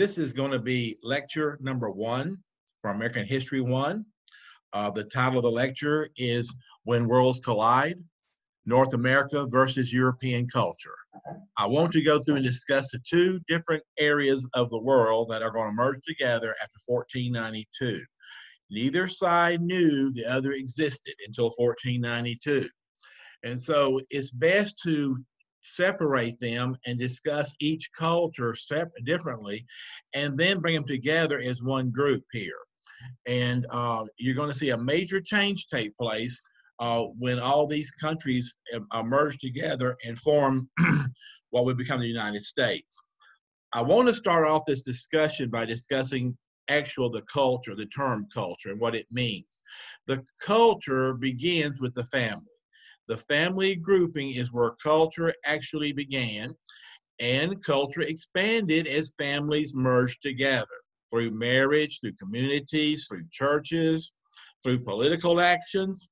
This is going to be lecture number one for American History One. Uh, the title of the lecture is When Worlds Collide, North America versus European Culture. I want to go through and discuss the two different areas of the world that are going to merge together after 1492. Neither side knew the other existed until 1492. And so it's best to separate them and discuss each culture differently and then bring them together as one group here. And uh, you're going to see a major change take place uh, when all these countries uh, merge together and form what would become the United States. I want to start off this discussion by discussing actual the culture, the term culture, and what it means. The culture begins with the family. The family grouping is where culture actually began, and culture expanded as families merged together through marriage, through communities, through churches, through political actions.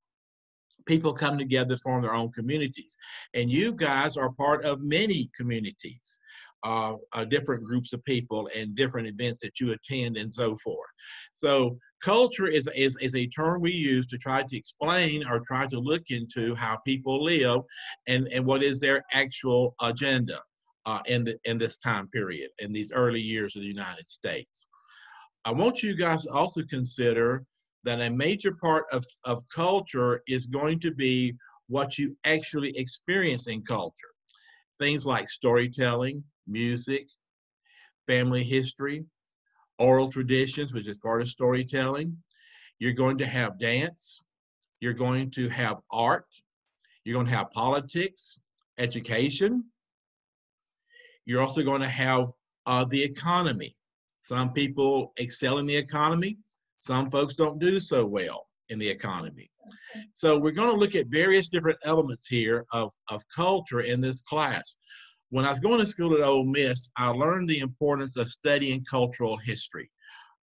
People come together to form their own communities. And you guys are part of many communities uh, uh, different groups of people and different events that you attend and so forth. So culture is, is, is a term we use to try to explain or try to look into how people live and, and what is their actual agenda uh, in, the, in this time period, in these early years of the United States. I want you guys to also consider that a major part of, of culture is going to be what you actually experience in culture. Things like storytelling, music, family history, oral traditions, which is part of storytelling. You're going to have dance. You're going to have art. You're going to have politics, education. You're also going to have uh, the economy. Some people excel in the economy. Some folks don't do so well in the economy. So we're going to look at various different elements here of, of culture in this class. When I was going to school at Ole Miss, I learned the importance of studying cultural history.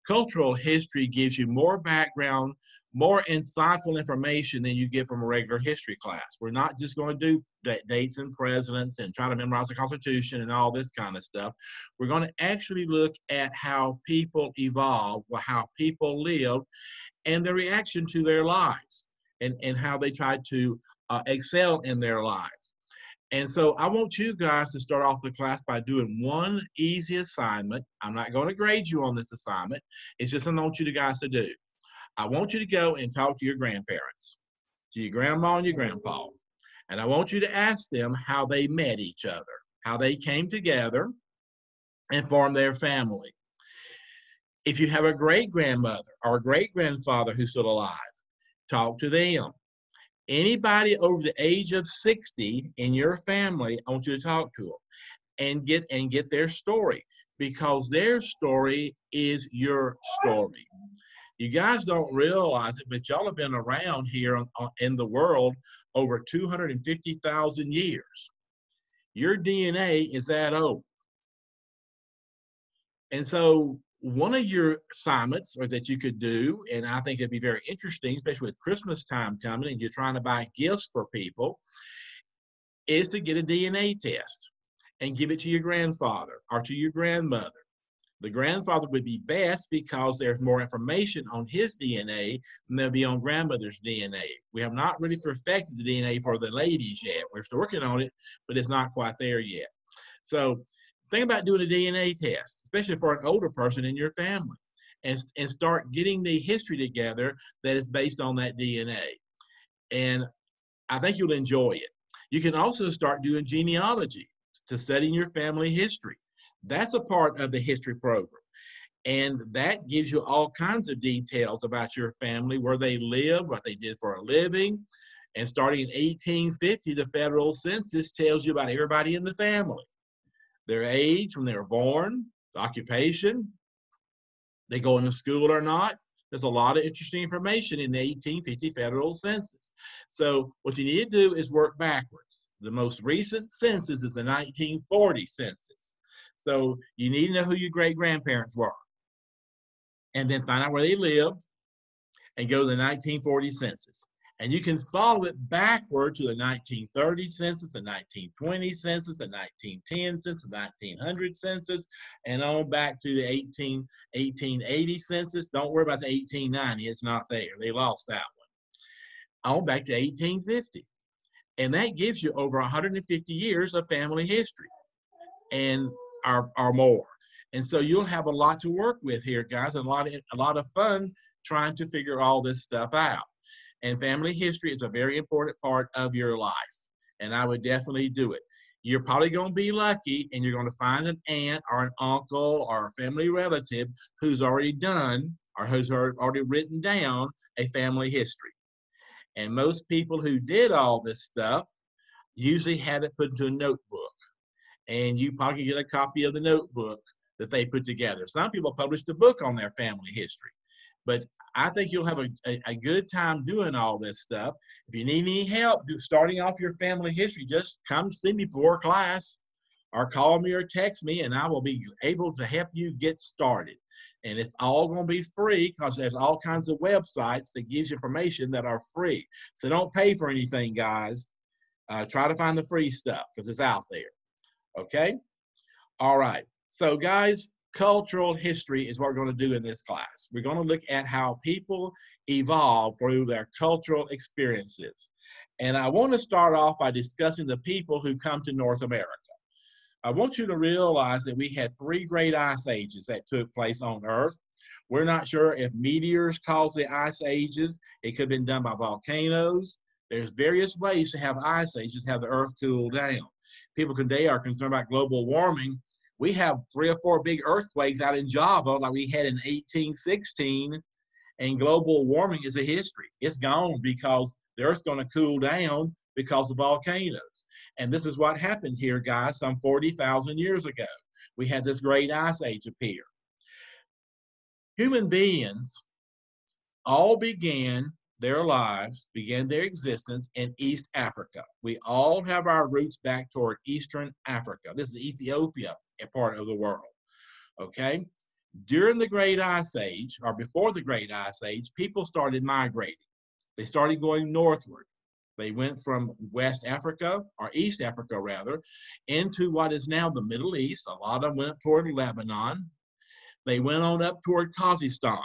Cultural history gives you more background, more insightful information than you get from a regular history class. We're not just going to do dates and presidents and try to memorize the Constitution and all this kind of stuff. We're going to actually look at how people evolve, how people live, and their reaction to their lives, and, and how they try to uh, excel in their lives. And so I want you guys to start off the class by doing one easy assignment. I'm not going to grade you on this assignment. It's just something I want you guys to do. I want you to go and talk to your grandparents, to your grandma and your grandpa. And I want you to ask them how they met each other, how they came together and formed their family. If you have a great grandmother or a great grandfather who's still alive, talk to them anybody over the age of 60 in your family, I want you to talk to them and get and get their story because their story is your story. You guys don't realize it, but y'all have been around here in the world over 250,000 years. Your DNA is that old. And so one of your assignments or that you could do, and I think it'd be very interesting, especially with Christmas time coming and you're trying to buy gifts for people, is to get a DNA test and give it to your grandfather or to your grandmother. The grandfather would be best because there's more information on his DNA than there'll be on grandmother's DNA. We have not really perfected the DNA for the ladies yet. We're still working on it, but it's not quite there yet. So think about doing a DNA test, especially for an older person in your family, and, and start getting the history together that is based on that DNA. And I think you'll enjoy it. You can also start doing genealogy to studying your family history. That's a part of the history program. And that gives you all kinds of details about your family, where they live, what they did for a living. And starting in 1850, the federal census tells you about everybody in the family their age when they were born, occupation, they go into school or not. There's a lot of interesting information in the 1850 federal census. So what you need to do is work backwards. The most recent census is the 1940 census. So you need to know who your great grandparents were. And then find out where they lived and go to the 1940 census. And you can follow it backward to the 1930 census, the 1920 census, the 1910 census, the 1900 census, and on back to the 18, 1880 census. Don't worry about the 1890, it's not there. They lost that one. On back to 1850. And that gives you over 150 years of family history and or, or more. And so you'll have a lot to work with here, guys, and a lot of, a lot of fun trying to figure all this stuff out. And family history is a very important part of your life. And I would definitely do it. You're probably going to be lucky and you're going to find an aunt or an uncle or a family relative who's already done or who's already written down a family history. And most people who did all this stuff usually had it put into a notebook. And you probably get a copy of the notebook that they put together. Some people published a book on their family history. But I think you'll have a, a, a, good time doing all this stuff. If you need any help starting off your family history, just come see me before class or call me or text me, and I will be able to help you get started. And it's all going to be free because there's all kinds of websites that gives you information that are free. So don't pay for anything, guys. Uh, try to find the free stuff because it's out there. Okay? All right. So, guys, cultural history is what we're going to do in this class. We're going to look at how people evolve through their cultural experiences. And I want to start off by discussing the people who come to North America. I want you to realize that we had three great ice ages that took place on Earth. We're not sure if meteors caused the ice ages. It could have been done by volcanoes. There's various ways to have ice ages, have the Earth cool down. People today are concerned about global warming, we have three or four big earthquakes out in Java, like we had in 1816, and global warming is a history. It's gone because the Earth's going to cool down because of volcanoes. And this is what happened here, guys, some 40,000 years ago. We had this great ice age appear. Human beings all began their lives, began their existence in East Africa. We all have our roots back toward Eastern Africa. This is Ethiopia, part of the world. Okay? During the Great Ice Age, or before the Great Ice Age, people started migrating. They started going northward. They went from West Africa, or East Africa rather, into what is now the Middle East. A lot of them went toward Lebanon. They went on up toward Kazakhstan.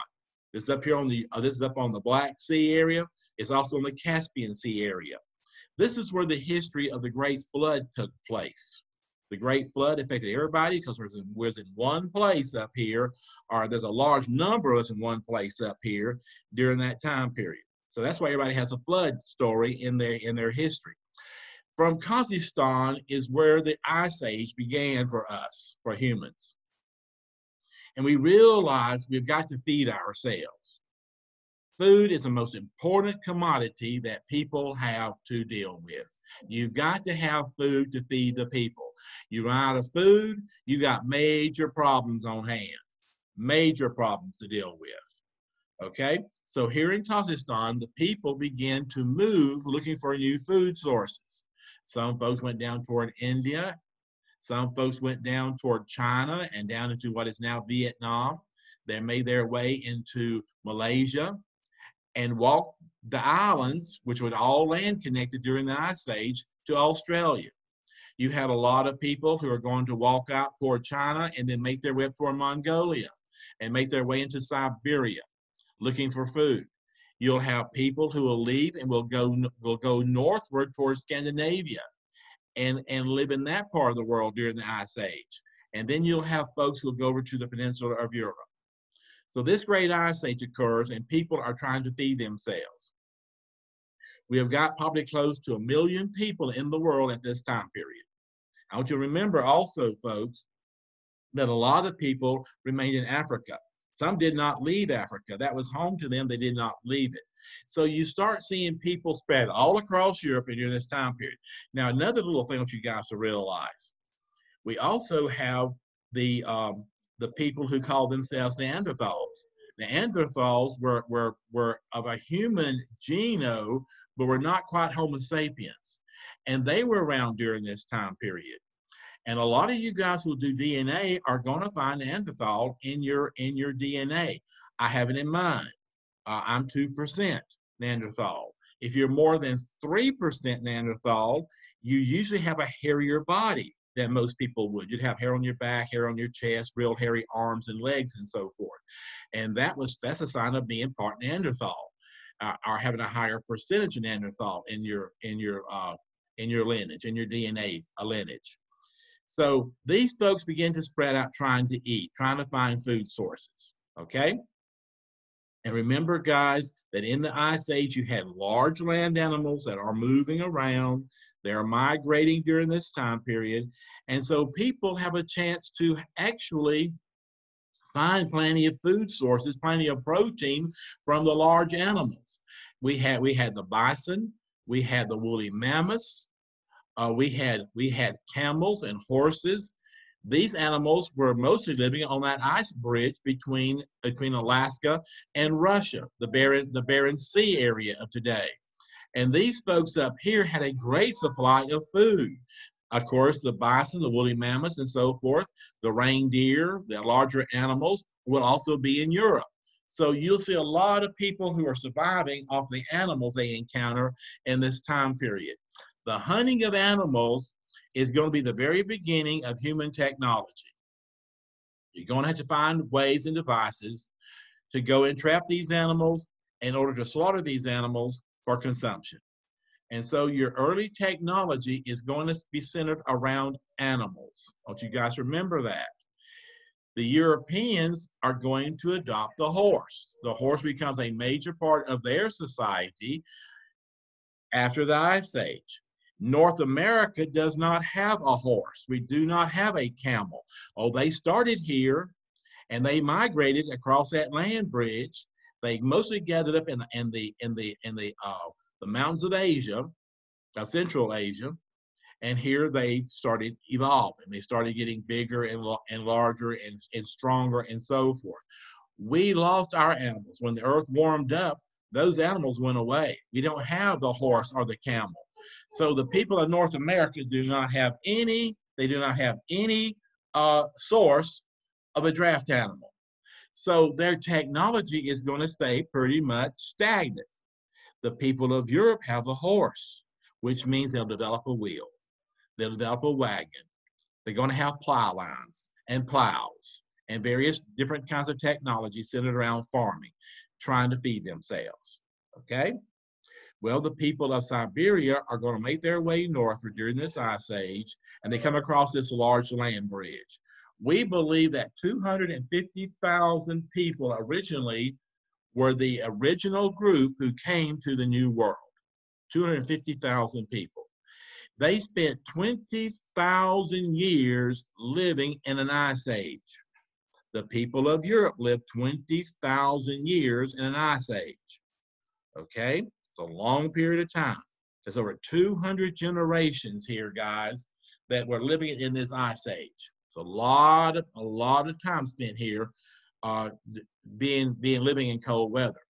This is up here on the uh, this is up on the Black Sea area. It's also in the Caspian Sea area. This is where the history of the Great Flood took place. The Great Flood affected everybody because we're in, we're in one place up here, or there's a large number of us in one place up here during that time period. So that's why everybody has a flood story in their in their history. From Kazakhstan is where the Ice Age began for us, for humans. And we realize we've got to feed ourselves. Food is the most important commodity that people have to deal with. You've got to have food to feed the people. You run out of food, you got major problems on hand, major problems to deal with. Okay, so here in Kazakhstan, the people begin to move looking for new food sources. Some folks went down toward India, some folks went down toward China and down into what is now Vietnam. They made their way into Malaysia and walked the islands, which were all land connected during the Ice Age, to Australia. You have a lot of people who are going to walk out toward China and then make their way toward Mongolia and make their way into Siberia looking for food. You'll have people who will leave and will go will go northward towards Scandinavia and, and live in that part of the world during the Ice Age. And then you'll have folks who'll go over to the peninsula of Europe. So this great ice age occurs and people are trying to feed themselves. We have got probably close to a million people in the world at this time period. I want you to remember also, folks, that a lot of people remained in Africa. Some did not leave Africa. That was home to them. They did not leave it. So you start seeing people spread all across Europe during this time period. Now, another little thing want you guys to realize, we also have the um, the people who call themselves Neanderthals. Neanderthals were, were, were of a human genome, but were not quite Homo sapiens and they were around during this time period. And a lot of you guys who do DNA are going to find Neanderthal in your in your DNA. I have it in mind. Uh, I'm two percent Neanderthal, If you're more than 3% Neanderthal, you usually have a hairier body than most people would. You'd have hair on your back, hair on your chest, real hairy arms and legs, and so forth. And that was that's a sign of being part Neanderthal, uh, or having a higher percentage of Neanderthal in your in your uh, in your lineage, in your DNA a lineage. So these folks begin to spread out trying to eat, trying to find food sources. Okay. And remember, guys, that in the Ice Age, you had large land animals that are moving around. They're migrating during this time period. And so people have a chance to actually find plenty of food sources, plenty of protein from the large animals. We had we had the bison, we had the woolly mammoths, uh, we had we had camels and horses. These animals were mostly living on that ice bridge between between Alaska and Russia, the Bering the Bering Sea area of today. And these folks up here had a great supply of food. Of course, the bison, the woolly mammoths, and so forth, the reindeer, the larger animals will also be in Europe. So you'll see a lot of people who are surviving off the animals they encounter in this time period. The hunting of animals is going to be the very beginning of human technology. You're going to have to find ways and devices to go and trap these animals in order to slaughter these animals for consumption. And so your early technology is going to be centered around animals. Want you guys remember that. The Europeans are going to adopt the horse. The horse becomes a major part of their society after the Ice Age. North America does not have a horse. We do not have a camel. Oh, they started here and they migrated across that land bridge they mostly gathered up in the in the in the in the uh, the mountains of Asia, uh, Central Asia, and here they started evolving. They started getting bigger and and larger and and stronger and so forth. We lost our animals when the earth warmed up. Those animals went away. We don't have the horse or the camel. So the people of North America do not have any. They do not have any uh, source of a draft animal. So their technology is going to stay pretty much stagnant. The people of Europe have a horse, which means they'll develop a wheel, they'll develop a wagon. They're going to have plow lines and plows and various different kinds of technology centered around farming, trying to feed themselves. Okay? Well, the people of Siberia are going to make their way northward during this ice age, and they come across this large land bridge we believe that 250,000 people originally were the original group who came to the New World. 250,000 people. They spent 20,000 years living in an ice age. The people of Europe lived 20,000 years in an ice age. Okay? It's a long period of time. There's over 200 generations here, guys, that were living in this ice age. So a lot of a lot of time spent here, uh, being being living in cold weather.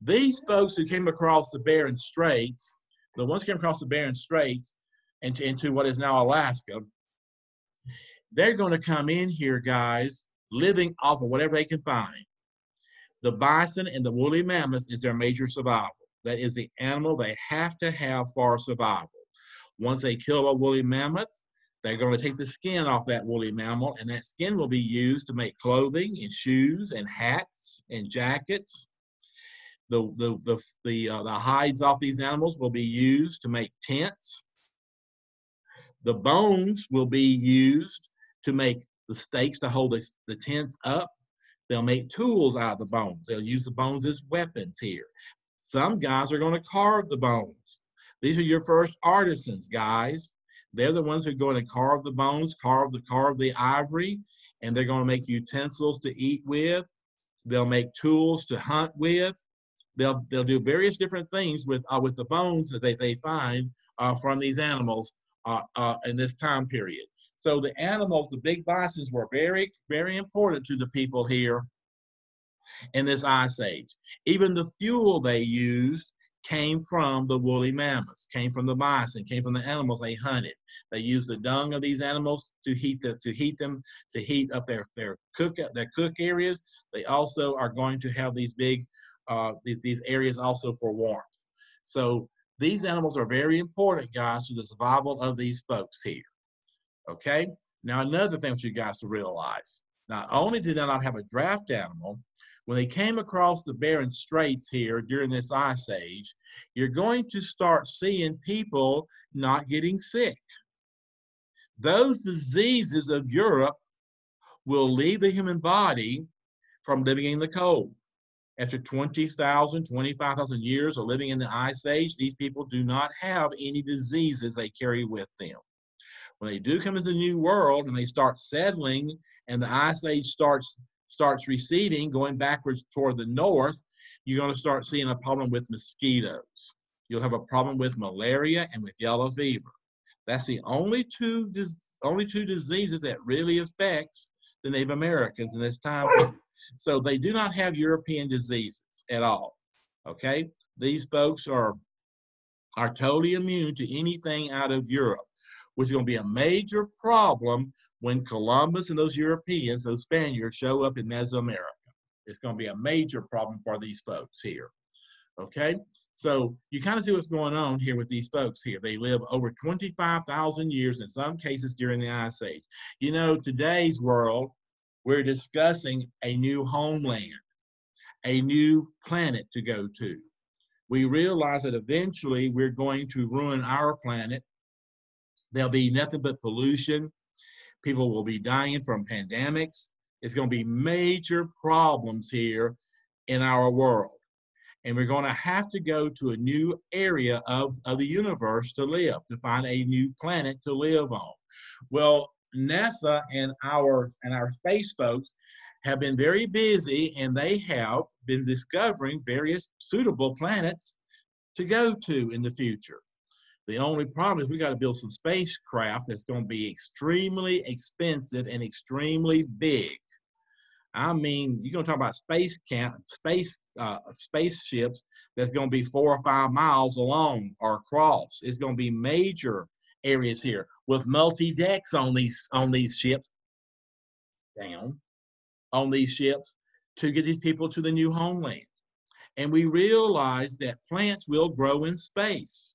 These folks who came across the Bering Straits, the ones who came across the Bering Straits into, into what is now Alaska, they're going to come in here, guys, living off of whatever they can find. The bison and the woolly mammoth is their major survival. That is the animal they have to have for survival. Once they kill a woolly mammoth, they're going to take the skin off that woolly mammal, and that skin will be used to make clothing and shoes and hats and jackets. The, the, the, the, uh, the hides off these animals will be used to make tents. The bones will be used to make the stakes to hold the, the tents up. They'll make tools out of the bones. They'll use the bones as weapons here. Some guys are going to carve the bones. These are your first artisans, guys. They're the ones who are going to carve the bones, carve the carve the ivory, and they're going to make utensils to eat with. They'll make tools to hunt with. They'll they'll do various different things with uh, with the bones that they, they find uh, from these animals uh, uh, in this time period. So the animals, the big bisons, were very very important to the people here in this ice age. Even the fuel they used came from the woolly mammoths, came from the bison, came from the animals they hunted. They used the dung of these animals to heat the, to heat them, to heat up their their cook their cook areas. They also are going to have these big uh, these these areas also for warmth. So these animals are very important, guys, to the survival of these folks here. Okay? Now, another thing for you guys to realize, not only do they not have a draft animal, when they came across the Bering Straits here during this ice age, you're going to start seeing people not getting sick. Those diseases of Europe will leave the human body from living in the cold. After 20,000, 25,000 years of living in the ice age, these people do not have any diseases they carry with them. When they do come into the new world and they start settling and the ice age starts starts receding, going backwards toward the north, you're going to start seeing a problem with mosquitoes. You'll have a problem with malaria and with yellow fever. That's the only two only two diseases that really affects the Native Americans in this time. So they do not have European diseases at all. Okay, these folks are are totally immune to anything out of Europe, which is going to be a major problem when Columbus and those Europeans, those Spaniards, show up in Mesoamerica. It's going to be a major problem for these folks here. Okay, so you kind of see what's going on here with these folks here. They live over 25,000 years, in some cases during the Ice Age. You know, today's world, we're discussing a new homeland, a new planet to go to. We realize that eventually we're going to ruin our planet. There'll be nothing but pollution, People will be dying from pandemics. It's going to be major problems here in our world. And we're going to have to go to a new area of, of the universe to live, to find a new planet to live on. Well, NASA and our and our space folks have been very busy and they have been discovering various suitable planets to go to in the future. The only problem is we got to build some spacecraft that's going to be extremely expensive and extremely big. I mean, you're going to talk about space camp, space uh, spaceships that's going to be four or five miles along or across. It's going to be major areas here with multi decks on these on these ships. Down on these ships to get these people to the new homeland. And we realize that plants will grow in space.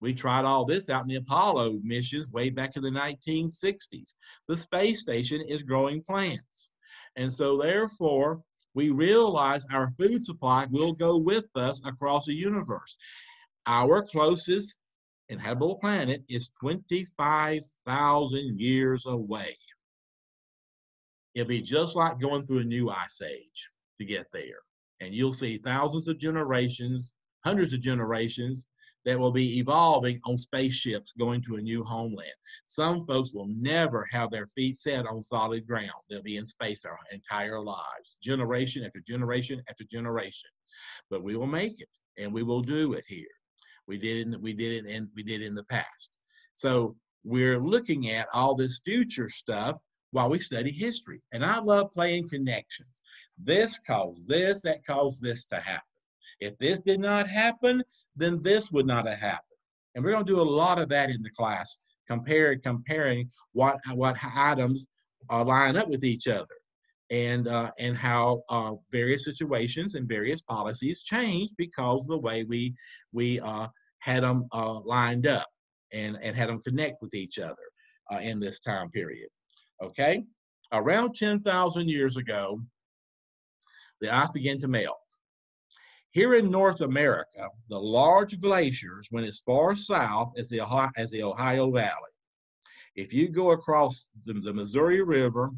We tried all this out in the Apollo missions way back in the 1960s. The space station is growing plants. And so, therefore, we realize our food supply will go with us across the universe. Our closest inhabitable planet is 25,000 years away. It'll be just like going through a new ice age to get there. And you'll see thousands of generations, hundreds of generations that will be evolving on spaceships going to a new homeland. Some folks will never have their feet set on solid ground. They'll be in space their entire lives, generation after generation after generation. But we will make it, and we will do it here. We did it. We did it, and we did it in the past. So we're looking at all this future stuff while we study history. And I love playing connections. This caused this, that caused this to happen. If this did not happen, then this would not have happened. And we're going to do a lot of that in the class, comparing comparing what what items uh, line up with each other, and uh, and how uh, various situations and various policies change because of the way we we uh, had them uh, lined up and and had them connect with each other uh, in this time period. Okay, around ten thousand years ago, the ice began to melt. Here in North America, the large glaciers went as far south as the Ohio, as the Ohio Valley. If you go across the, the Missouri River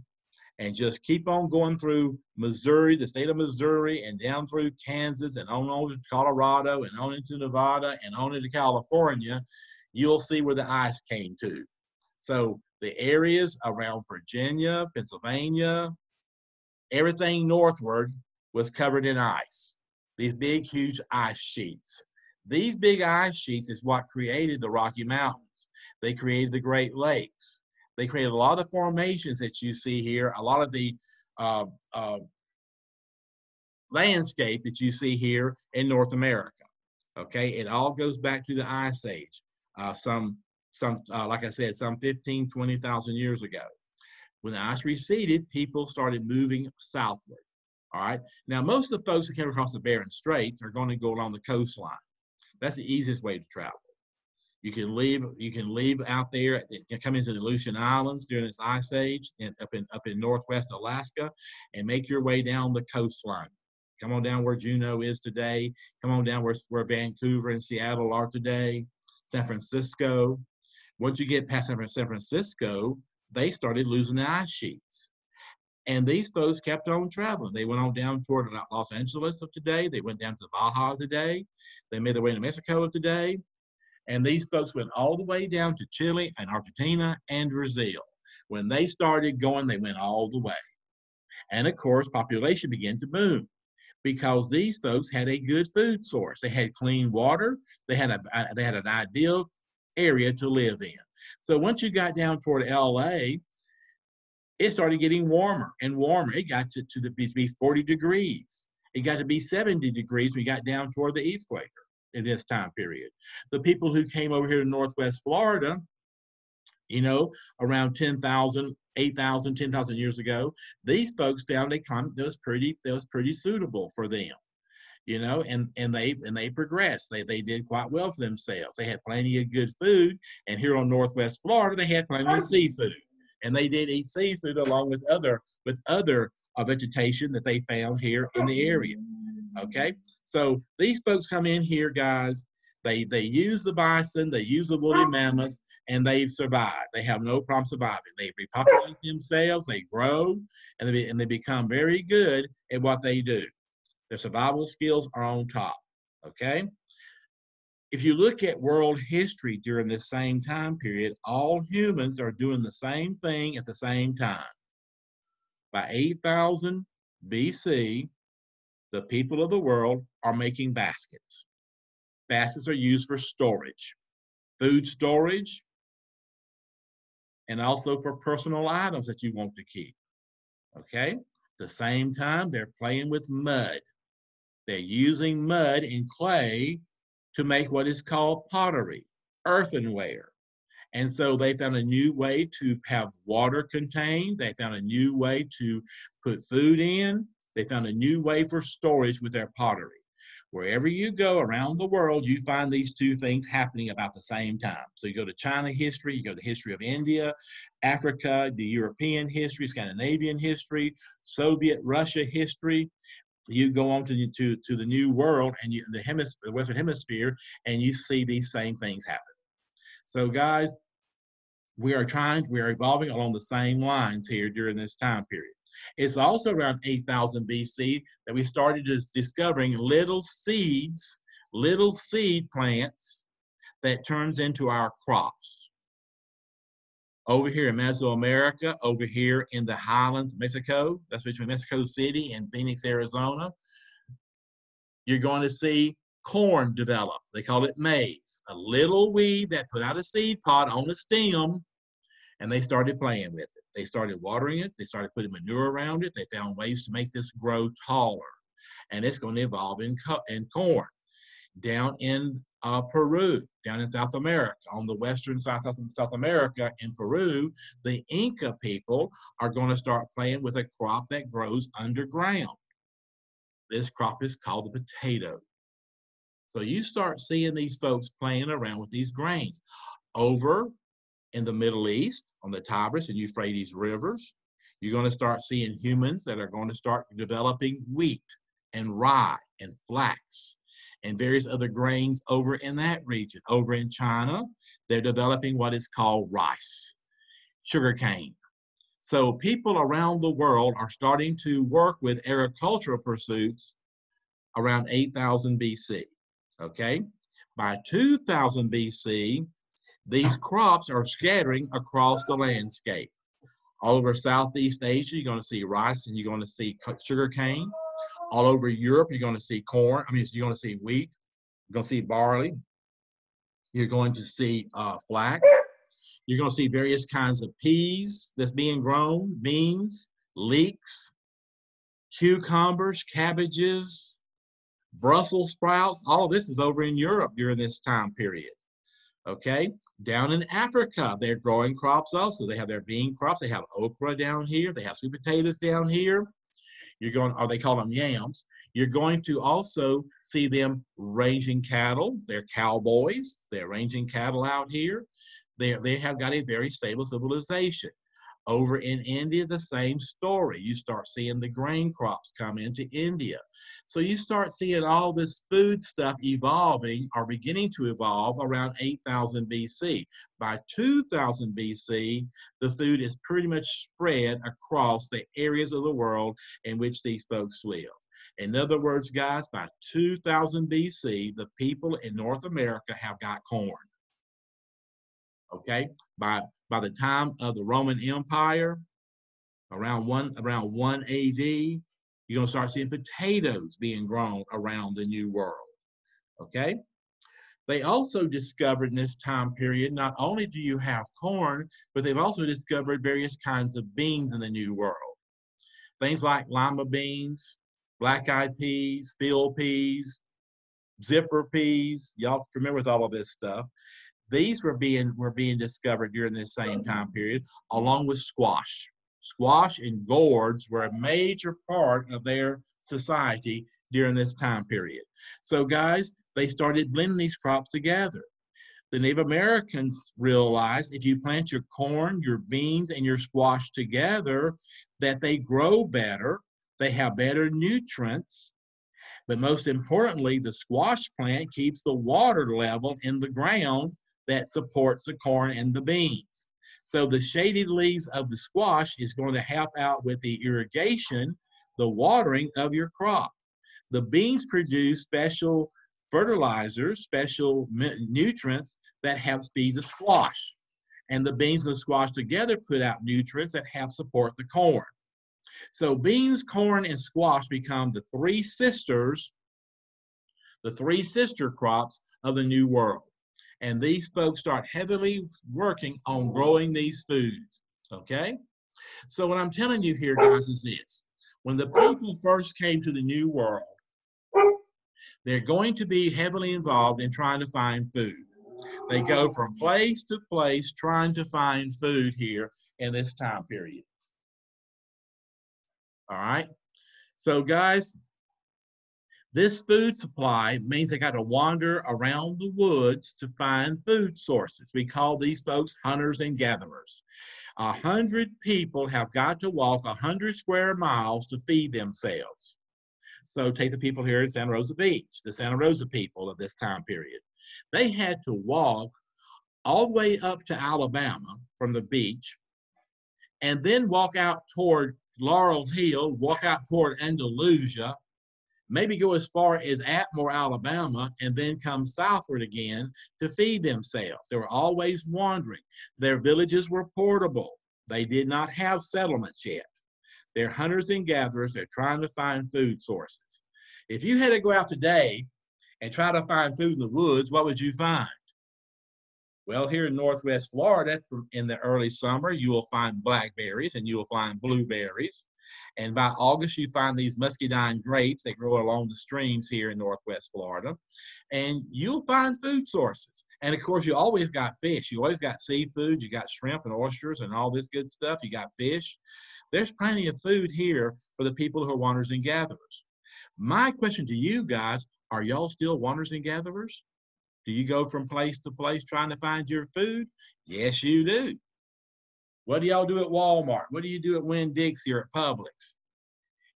and just keep on going through Missouri, the state of Missouri, and down through Kansas and on over to Colorado and on into Nevada and on into California, you'll see where the ice came to. So the areas around Virginia, Pennsylvania, everything northward was covered in ice these big, huge ice sheets. These big ice sheets is what created the Rocky Mountains. They created the Great Lakes. They created a lot of the formations that you see here, a lot of the uh, uh, landscape that you see here in North America. Okay, it all goes back to the Ice Age. Uh, some, some, uh, like I said, some 15, 20,000 years ago. When the ice receded, people started moving southward. All right. Now, most of the folks that came across the Bering Straits are going to go along the coastline. That's the easiest way to travel. You can leave. You can leave out there. Can come into the Aleutian Islands during this ice age, and up in up in northwest Alaska, and make your way down the coastline. Come on down where Juneau is today. Come on down where where Vancouver and Seattle are today. San Francisco. Once you get past San Francisco, they started losing the ice sheets. And these folks kept on traveling. They went on down toward Los Angeles of today. They went down to Baja today. They made their way to Mexico of today. And these folks went all the way down to Chile and Argentina and Brazil. When they started going, they went all the way. And of course, population began to boom because these folks had a good food source. They had clean water. They had a they had an ideal area to live in. So once you got down toward LA, it started getting warmer and warmer. It got to, to, the, to be 40 degrees. It got to be 70 degrees. We got down toward the equator in this time period. The people who came over here to Northwest Florida, you know, around 10,000, 8,000, 10,000 years ago, these folks found a climate that was pretty, that was pretty suitable for them you know, and and they and they progressed. They they did quite well for themselves. They had plenty of good food, and here on Northwest Florida, they had plenty of seafood, and they did eat seafood along with other with other uh, vegetation that they found here in the area. Okay, so these folks come in here, guys. They they use the bison, they use the woolly mammoths, and they've survived. They have no problem surviving. They repopulate themselves, they grow, and they and they become very good at what they do. Their survival skills are on top. Okay? If you look at world history during this same time period, all humans are doing the same thing at the same time. By 8000 BC, the people of the world are making baskets. Baskets are used for storage, food storage, and also for personal items that you want to keep. Okay? At the same time, they're playing with mud. They're using mud and clay to make what is called pottery, earthenware. And so they found a new way to have water contained. They found a new way to put food in. They found a new way for storage with their pottery. Wherever you go around the world, you find these two things happening about the same time. So you go to China history, you go to the history of India, Africa, the European history, Scandinavian history, Soviet Russia history, you go on to, to, to the new world and you, the, hemisphere, the Western Hemisphere, and you see these same things happen. So, guys, we are trying, we are evolving along the same lines here during this time period. It's also around 8000 BC that we started discovering little seeds, little seed plants that turns into our crops over here in Mesoamerica, over here in the highlands Mexico, that's between Mexico City and Phoenix, Arizona, you're going to see corn develop. They call it maize, a little weed that put out a seed pod on a stem, and they started playing with it. They started watering it, they started putting manure around it, they found ways to make this grow taller, and it's going to evolve in, in corn. Down in uh, Peru, down in South America, on the western side of South America, in Peru, the Inca people are going to start playing with a crop that grows underground. This crop is called the potato. So you start seeing these folks playing around with these grains. Over in the Middle East, on the Tigris and Euphrates rivers, you're going to start seeing humans that are going to start developing wheat and rye and flax and various other grains over in that region. Over in China, they're developing what is called rice, sugarcane. So people around the world are starting to work with agricultural pursuits around 8000 BC. Okay? By 2000 BC, these crops are scattering across the landscape. All over Southeast Asia, you're going to see rice and you're going to see sugarcane. All over Europe, you're going to see corn. I mean, you're going to see wheat. You're going to see barley. You're going to see uh, flax. You're going to see various kinds of peas that's being grown, beans, leeks, cucumbers, cabbages, Brussels sprouts. All of this is over in Europe during this time period. Okay, down in Africa, they're growing crops also. They have their bean crops. They have okra down here. They have sweet potatoes down here. You're going, or they call them yams. You're going to also see them ranging cattle. They're cowboys. They're ranging cattle out here. They, they have got a very stable civilization. Over in India, the same story. You start seeing the grain crops come into India. So you start seeing all this food stuff evolving or beginning to evolve around 8000 BC. By 2000 BC, the food is pretty much spread across the areas of the world in which these folks live. In other words, guys, by 2000 BC, the people in North America have got corn. Okay, by by the time of the Roman Empire, around one around 1 AD, you're to start seeing potatoes being grown around the New World. Okay? They also discovered in this time period, not only do you have corn, but they've also discovered various kinds of beans in the New World. Things like lima beans, black eyed peas, field peas, zipper peas. Y'all familiar with all of this stuff. These were being were being discovered during this same time period, along with squash squash and gourds were a major part of their society during this time period. So, guys, they started blending these crops together. The Native Americans realized if you plant your corn, your beans, and your squash together, that they grow better, they have better nutrients, but most importantly, the squash plant keeps the water level in the ground that supports the corn and the beans. So the shaded leaves of the squash is going to help out with the irrigation, the watering of your crop. The beans produce special fertilizers, special nutrients that help feed the squash. And the beans and the squash together put out nutrients that help support the corn. So beans, corn, and squash become the three sisters, the three sister crops of the New World and these folks start heavily working on growing these foods. Okay? So, what I'm telling you here, guys, is this when the people first came to the New World, they're going to be heavily involved in trying to find food. They go from place to place trying to find food here in this time period. All right? So, guys, this food supply means they got to wander around the woods to find food sources. We call these folks hunters and gatherers. A hundred people have got to walk a hundred square miles to feed themselves. So take the people here at Santa Rosa Beach, the Santa Rosa people of this time period. They had to walk all the way up to Alabama from the beach and then walk out toward Laurel Hill, walk out toward Andalusia, maybe go as far as Atmore, Alabama, and then come southward again to feed themselves. They were always wandering. Their villages were portable. They did not have settlements yet. They're hunters and gatherers. They're trying to find food sources. If you had to go out today and try to find food in the woods, what would you find? Well, here in Northwest Florida, in the early summer, you will find blackberries and you will find blueberries. And by August, you find these muscadine grapes that grow along the streams here in Northwest Florida. And you'll find food sources. And of course, you always got fish. You always got seafood. You got shrimp and oysters and all this good stuff. You got fish. There's plenty of food here for the people who are wanderers and gatherers. My question to you guys are y'all still wanderers and gatherers? Do you go from place to place trying to find your food? Yes, you do. What do y'all do at Walmart? What do you do at Winn-Dixie or at Publix?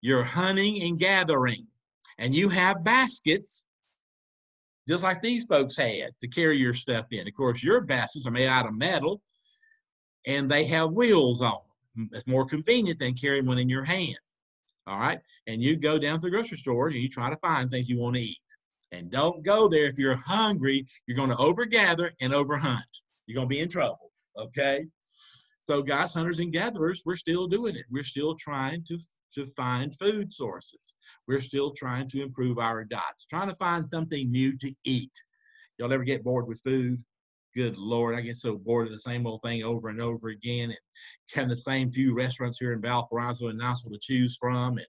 You're hunting and gathering, and you have baskets just like these folks had to carry your stuff in. Of course, your baskets are made out of metal and they have wheels on them. It's more convenient than carrying one in your hand. All right. And you go down to the grocery store and you try to find things you want to eat. And don't go there if you're hungry. You're going to overgather and overhunt. You're going to be in trouble. Okay. So, guys, hunters and gatherers, we're still doing it. We're still trying to, to find food sources. We're still trying to improve our diets, trying to find something new to eat. Y'all ever get bored with food? Good Lord, I get so bored of the same old thing over and over again and having the same few restaurants here in Valparaiso and Niceville to choose from. And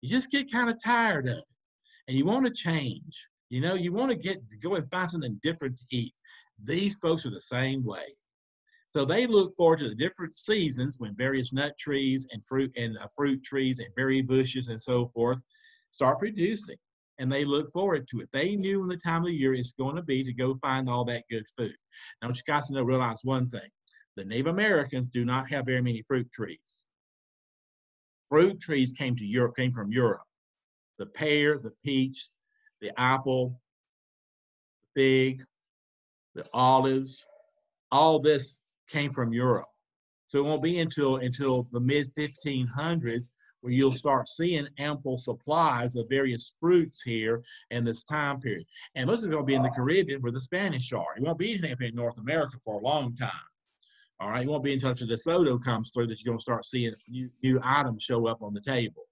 you just get kind of tired of it. And you want to change. You know, you want to get go and find something different to eat. These folks are the same way. So they look forward to the different seasons when various nut trees and fruit and uh, fruit trees and berry bushes and so forth start producing. And they look forward to it. They knew when the time of the year it's going to be to go find all that good food. Now, want you guys to know, realize one thing. The Native Americans do not have very many fruit trees. Fruit trees came to Europe, came from Europe. The pear, the peach, the apple, the fig, the olives, all this came from Europe. So it won't be until until the mid 1500s where you'll start seeing ample supplies of various fruits here in this time period. And most of it will be in the Caribbean where the Spanish are. It won't be anything up in North America for a long time. All right, it won't be until the DeSoto comes through that you're going to start seeing new, new items show up on the table.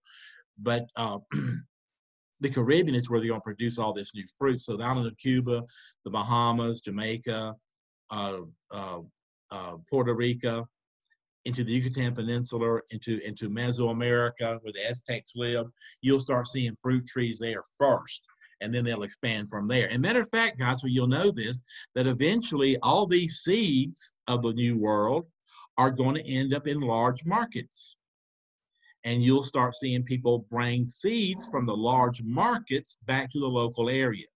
But uh, the Caribbean is where they're going to produce all this new fruit. So the island of Cuba, the Bahamas, Jamaica, uh, uh, uh, Puerto Rico, into the Yucatan Peninsula, into, into Mesoamerica, where the Aztecs live, you'll start seeing fruit trees there first, and then they'll expand from there. And matter of fact, guys, well, you'll know this, that eventually all these seeds of the New World are going to end up in large markets. And you'll start seeing people bring seeds from the large markets back to the local area.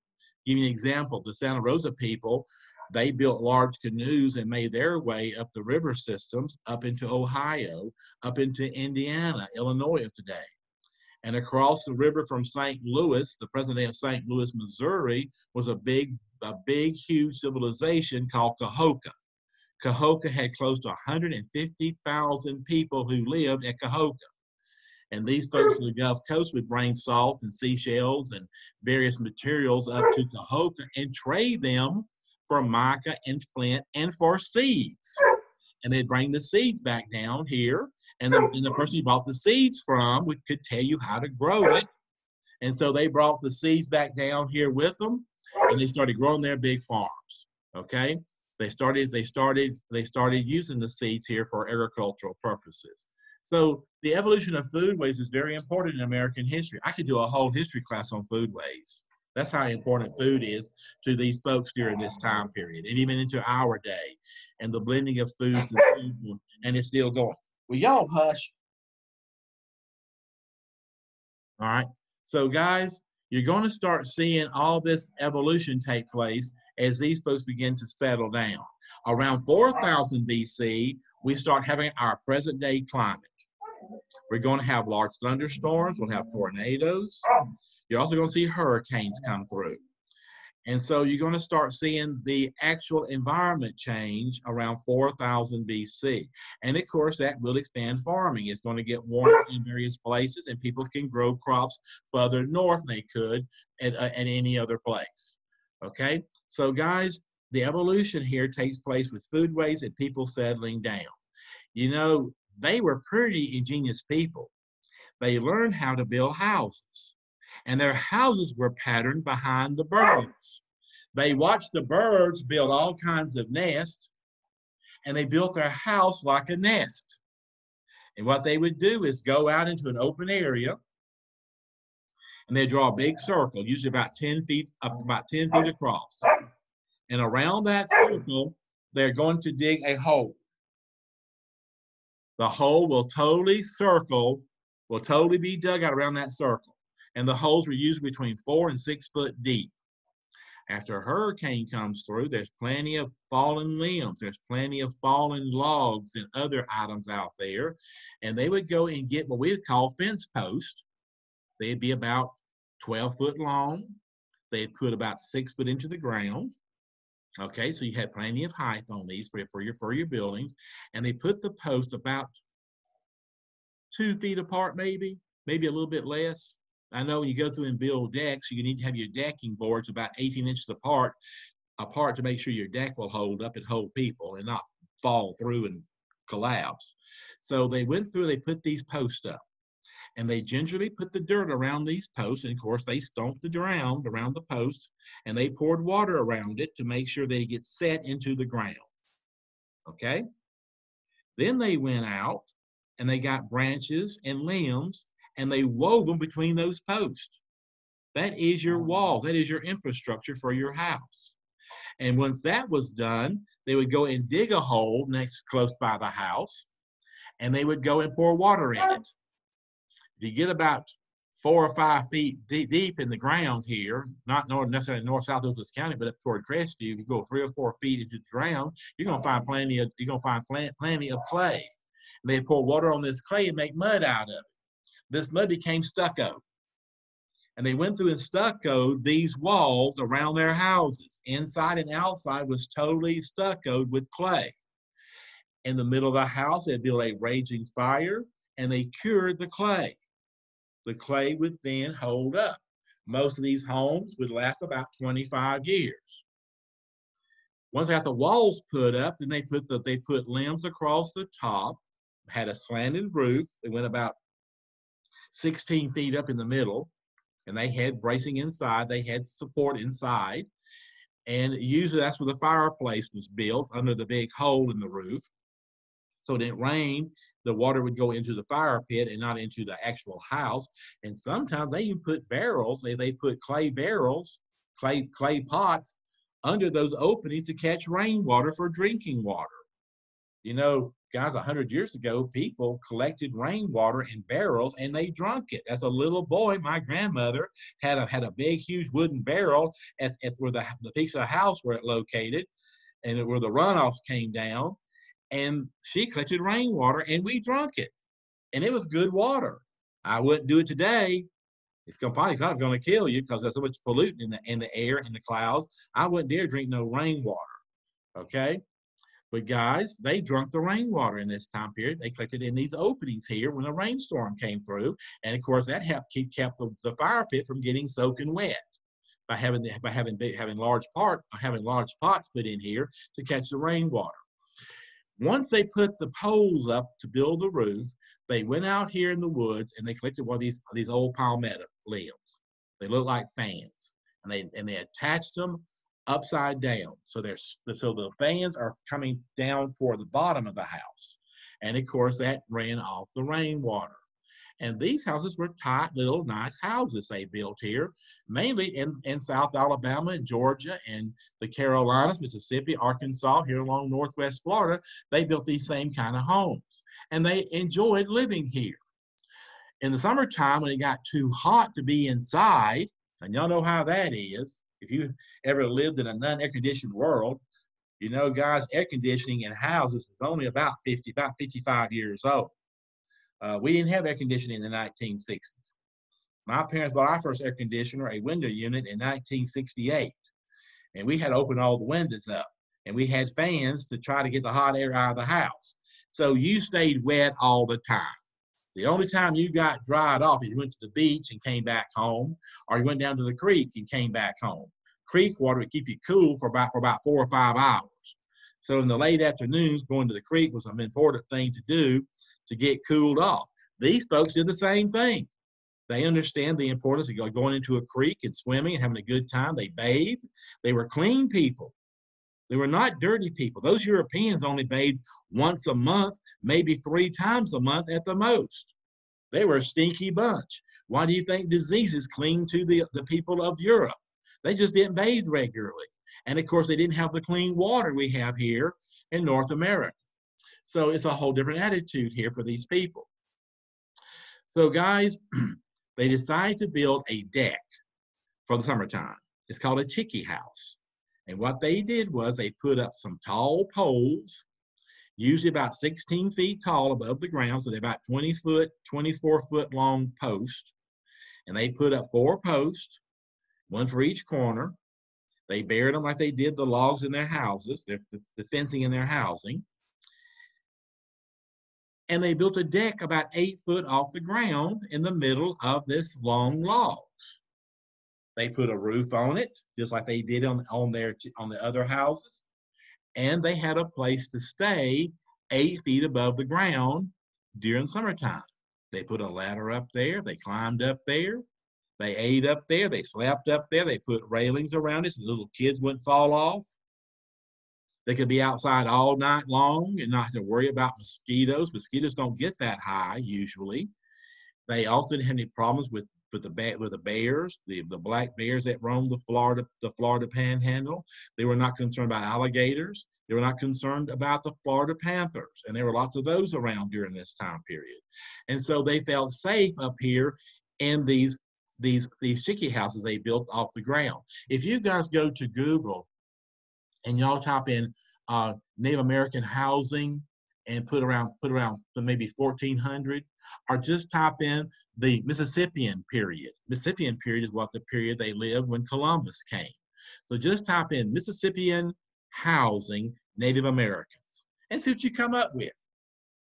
Give you an example, the Santa Rosa people they built large canoes and made their way up the river systems up into Ohio, up into Indiana, Illinois today. And across the river from St. Louis, the president of St. Louis, Missouri, was a big, a big, huge civilization called Cahokia. Cahokia had close to 150,000 people who lived at Cahokia. And these folks from the Gulf Coast would bring salt and seashells and various materials up to Cahokia and trade them for mica and flint and for seeds. And they'd bring the seeds back down here, and the, and the person you bought the seeds from could tell you how to grow it. And so they brought the seeds back down here with them, and they started growing their big farms. Okay, they started they started they started using the seeds here for agricultural purposes. So the evolution of foodways is very important in American history. I could do a whole history class on foodways. That's how important food is to these folks during this time period and even into our day and the blending of foods and food, and it's still going. Well, y'all hush. All right. So, guys, you're going to start seeing all this evolution take place as these folks begin to settle down. Around 4000 BC, we start having our present day climate. We're going to have large thunderstorms, we'll have tornadoes, you're also going to see hurricanes come through. And so you're going to start seeing the actual environment change around 4000 BC. And of course, that will expand farming. It's going to get warmer in various places, and people can grow crops further north than they could at, uh, at any other place. Okay? So, guys, the evolution here takes place with foodways and people settling down. You know, they were pretty ingenious people. They learned how to build houses and their houses were patterned behind the birds. They watched the birds build all kinds of nests, and they built their house like a nest. And what they would do is go out into an open area, and they draw a big circle, usually about 10 feet up about 10 feet across. And around that circle, they're going to dig a hole. The hole will totally circle, will totally be dug out around that circle and the holes were usually between four and six foot deep. After a hurricane comes through, there's plenty of fallen limbs, there's plenty of fallen logs and other items out there. And they would go and get what we would call fence posts. They'd be about 12 foot long. They'd put about six foot into the ground. Okay, so you had plenty of height on these for, for your for your buildings, and they put the post about two feet apart, maybe, maybe a little bit less. I know when you go through and build decks, you need to have your decking boards about 18 inches apart, apart to make sure your deck will hold up and hold people and not fall through and collapse. So they went through, they put these posts up and they gingerly put the dirt around these posts. And of course, they stomped the ground around the post and they poured water around it to make sure they get set into the ground. Okay? Then they went out and they got branches and limbs and they wove them between those posts. That is your wall. That is your infrastructure for your house. And once that was done, they would go and dig a hole next close by the house, and they would go and pour water in it. If you get about four or five feet deep, deep in the ground here, not north, necessarily north south of this county, but up toward Crestview, if you go three or four feet into the ground, you're gonna find plenty of you're gonna find plenty, plenty of clay. And they pour water on this clay and make mud out of it. This mud became stucco. And they went through and stuccoed these walls around their houses. Inside and outside was totally stuccoed with clay. In the middle of the house, they built a raging fire and they cured the clay the clay would then hold up. Most of these homes would last about 25 years. Once they got the walls put up, then they put the they put limbs across the top, had a slanted roof. They went about 16 feet up in the middle, and they had bracing inside. They had support inside, and usually that's where the fireplace was built under the big hole in the roof. So when it rained, the water would go into the fire pit and not into the actual house. And sometimes they even put barrels, they, they put clay barrels, clay, clay pots under those openings to catch rainwater for drinking water. You know, guys, a hundred years ago, people collected rainwater in barrels and they drunk it. As a little boy, my grandmother had a had a big, huge wooden barrel at, at where the, the piece of the house where it located, and where the runoffs came down and she collected rainwater and we drank it. And it was good water. I wouldn't do it today. It's probably of going to kill you because there's so much pollutant in the in the air and the clouds. I wouldn't dare drink no rainwater. Okay. But guys, they drank the rainwater in this time period. They collected in these openings here when a rainstorm came through. And of course, that helped keep kept the, the fire pit from getting soaking wet by having the, by having big, having large part having large pots put in here to catch the rainwater. Once they put the poles up to build the roof, they went out here in the woods and they collected one of these these old palmetto limbs. They look like fans, and they and they attached them upside down. So they're so the fans are coming down for the bottom of the house, and of course that ran off the rainwater. And these houses were tight little nice houses they built here, mainly in, in South Alabama and Georgia and the Carolinas, Mississippi, Arkansas, here along Northwest Florida. They built these same kind of homes and they enjoyed living here. In the summertime, when it got too hot to be inside, and y'all know how that is, if you ever lived in a non air conditioned world, you know, guys, air conditioning in houses is only about 50, about 55 years old. Uh, we didn't have air conditioning in the 1960s. My parents bought our first air conditioner, a window unit, in 1968. And we had to open all the windows up. And we had fans to try to get the hot air out of the house. So you stayed wet all the time. The only time you got dried off is you went to the beach and came back home, or you went down to the creek and came back home. Creek water would keep you cool for about for about four or five hours. So in the late afternoons, going to the creek was an important thing to do to get cooled off. These folks did the same thing. They understand the importance of going into a creek and swimming and having a good time. They bathed. They were clean people. They were not dirty people. Those Europeans only bathed once a month, maybe three times a month at the most. They were a stinky bunch. Why do you think diseases cling to the, the people of Europe? They just didn't bathe regularly. And of course, they didn't have the clean water we have here in North America. So it's a whole different attitude here for these people. So guys, they decided to build a deck for the summertime. It's called a chickee house. And what they did was they put up some tall poles, usually about 16 feet tall above the ground. So they're about 20 foot, 24 foot long posts. And they put up four posts, one for each corner. They buried them like they did the logs in their houses, the, the fencing in their housing and they built a deck about eight foot off the ground in the middle of this long logs. They put a roof on it, just like they did on, on their on the other houses, and they had a place to stay eight feet above the ground during summertime. They put a ladder up there. They climbed up there. They ate up there. They slept up there. They put railings around it so the little kids wouldn't fall off. They could be outside all night long and not have to worry about mosquitoes. Mosquitoes don't get that high usually. They also didn't have any problems with with the with the bears, the the black bears that roamed the Florida the Florida Panhandle. They were not concerned about alligators. They were not concerned about the Florida Panthers, and there were lots of those around during this time period. And so they felt safe up here in these these these chickee houses they built off the ground. If you guys go to Google and y'all type in uh, Native American housing and put around put around the maybe 1400 or just type in the Mississippian period. Mississippian period is what the period they lived when Columbus came. So just type in Mississippian housing Native Americans and see what you come up with.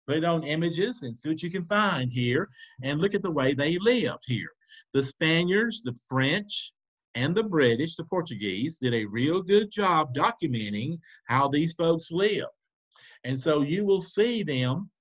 Put on images and see what you can find here and look at the way they lived here. The Spaniards, the French, and the British, the Portuguese, did a real good job documenting how these folks lived. And so you will see them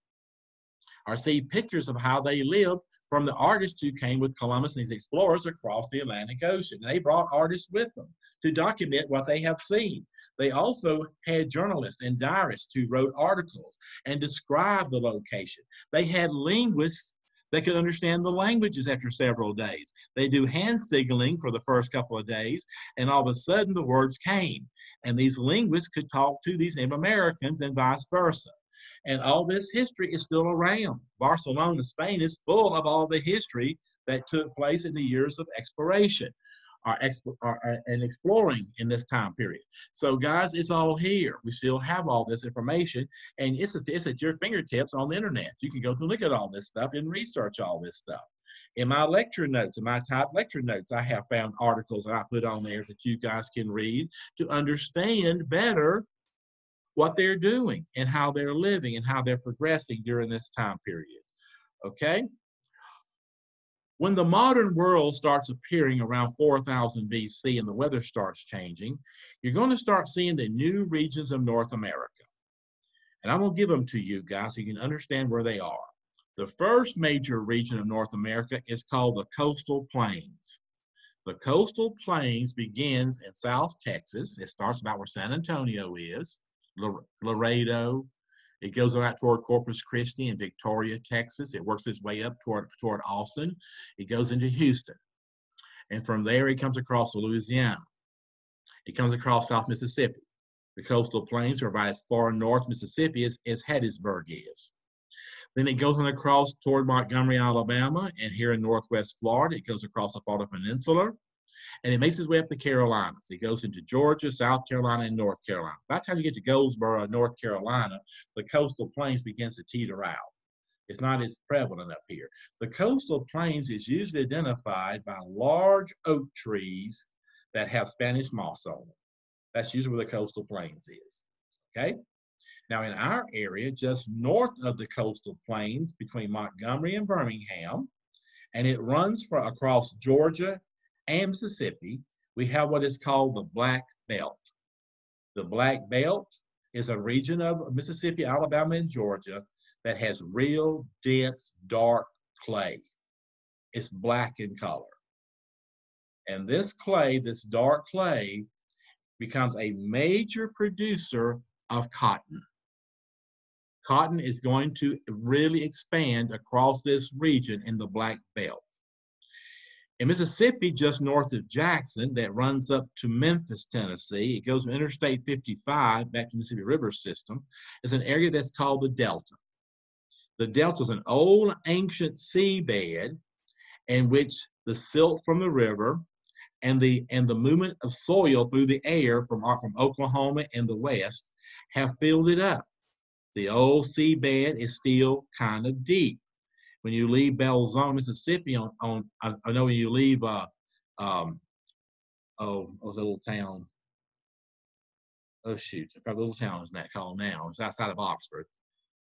or see pictures of how they lived from the artists who came with Columbus and these explorers across the Atlantic Ocean. They brought artists with them to document what they have seen. They also had journalists and diarists who wrote articles and described the location. They had linguists that could understand the languages after several days. They do hand signaling for the first couple of days, and all of a sudden the words came. And these linguists could talk to these Native Americans and vice versa. And all this history is still around. Barcelona, Spain is full of all the history that took place in the years of exploration or, exp- or, or, and exploring in this time period. So, guys, it's all here. We still have all this information, and it's, it's at your fingertips on the internet. You can go to look at all this stuff and research all this stuff. In my lecture notes, in my type lecture notes, I have found articles that I put on there that you guys can read to understand better what they're doing and how they're living and how they're progressing during this time period. Okay? When the modern world starts appearing around 4000 BC and the weather starts changing, you're going to start seeing the new regions of North America. And I'm going to give them to you guys so you can understand where they are. The first major region of North America is called the coastal plains. The coastal plains begins in South Texas. It starts about where San Antonio is. Laredo. It goes on out toward Corpus Christi and Victoria, Texas. It works its way up toward, toward Austin. It goes into Houston. And from there, it comes across Louisiana. It comes across South Mississippi. The coastal plains are about as far north Mississippi as, as Hattiesburg is. Then it goes on across toward Montgomery, Alabama, and here in northwest Florida, it goes across the Florida Peninsula and he makes his way up the Carolinas. He goes into Georgia, South Carolina, and North Carolina. By the time you get to Goldsboro, North Carolina, the coastal plains begins to teeter out. It's not as prevalent up here. The coastal plains is usually identified by large oak trees that have Spanish moss on them. That's usually where the coastal plains is. Okay? Now, in our area, just north of the coastal plains between Montgomery and Birmingham, and it runs for across Georgia and Mississippi, we have what is called the Black Belt. The Black Belt is a region of Mississippi, Alabama, and Georgia that has real dense, dark clay. It's black in color. And this clay, this dark clay, becomes a major producer of cotton. Cotton is going to really expand across this region in the Black Belt. In Mississippi, just north of Jackson, that runs up to Memphis, Tennessee, it goes from Interstate 55 back to the Mississippi River system, is an area that's called the Delta. The Delta is an old ancient seabed in which the silt from the river and the and the movement of soil through the air from uh, from Oklahoma and the west have filled it up. The old seabed is still kind of deep when you leave Belzoni, Mississippi, on, on I, I know when you leave, uh, um, oh, a little town. Oh shoot, I forgot little town is that called now. It's outside of Oxford.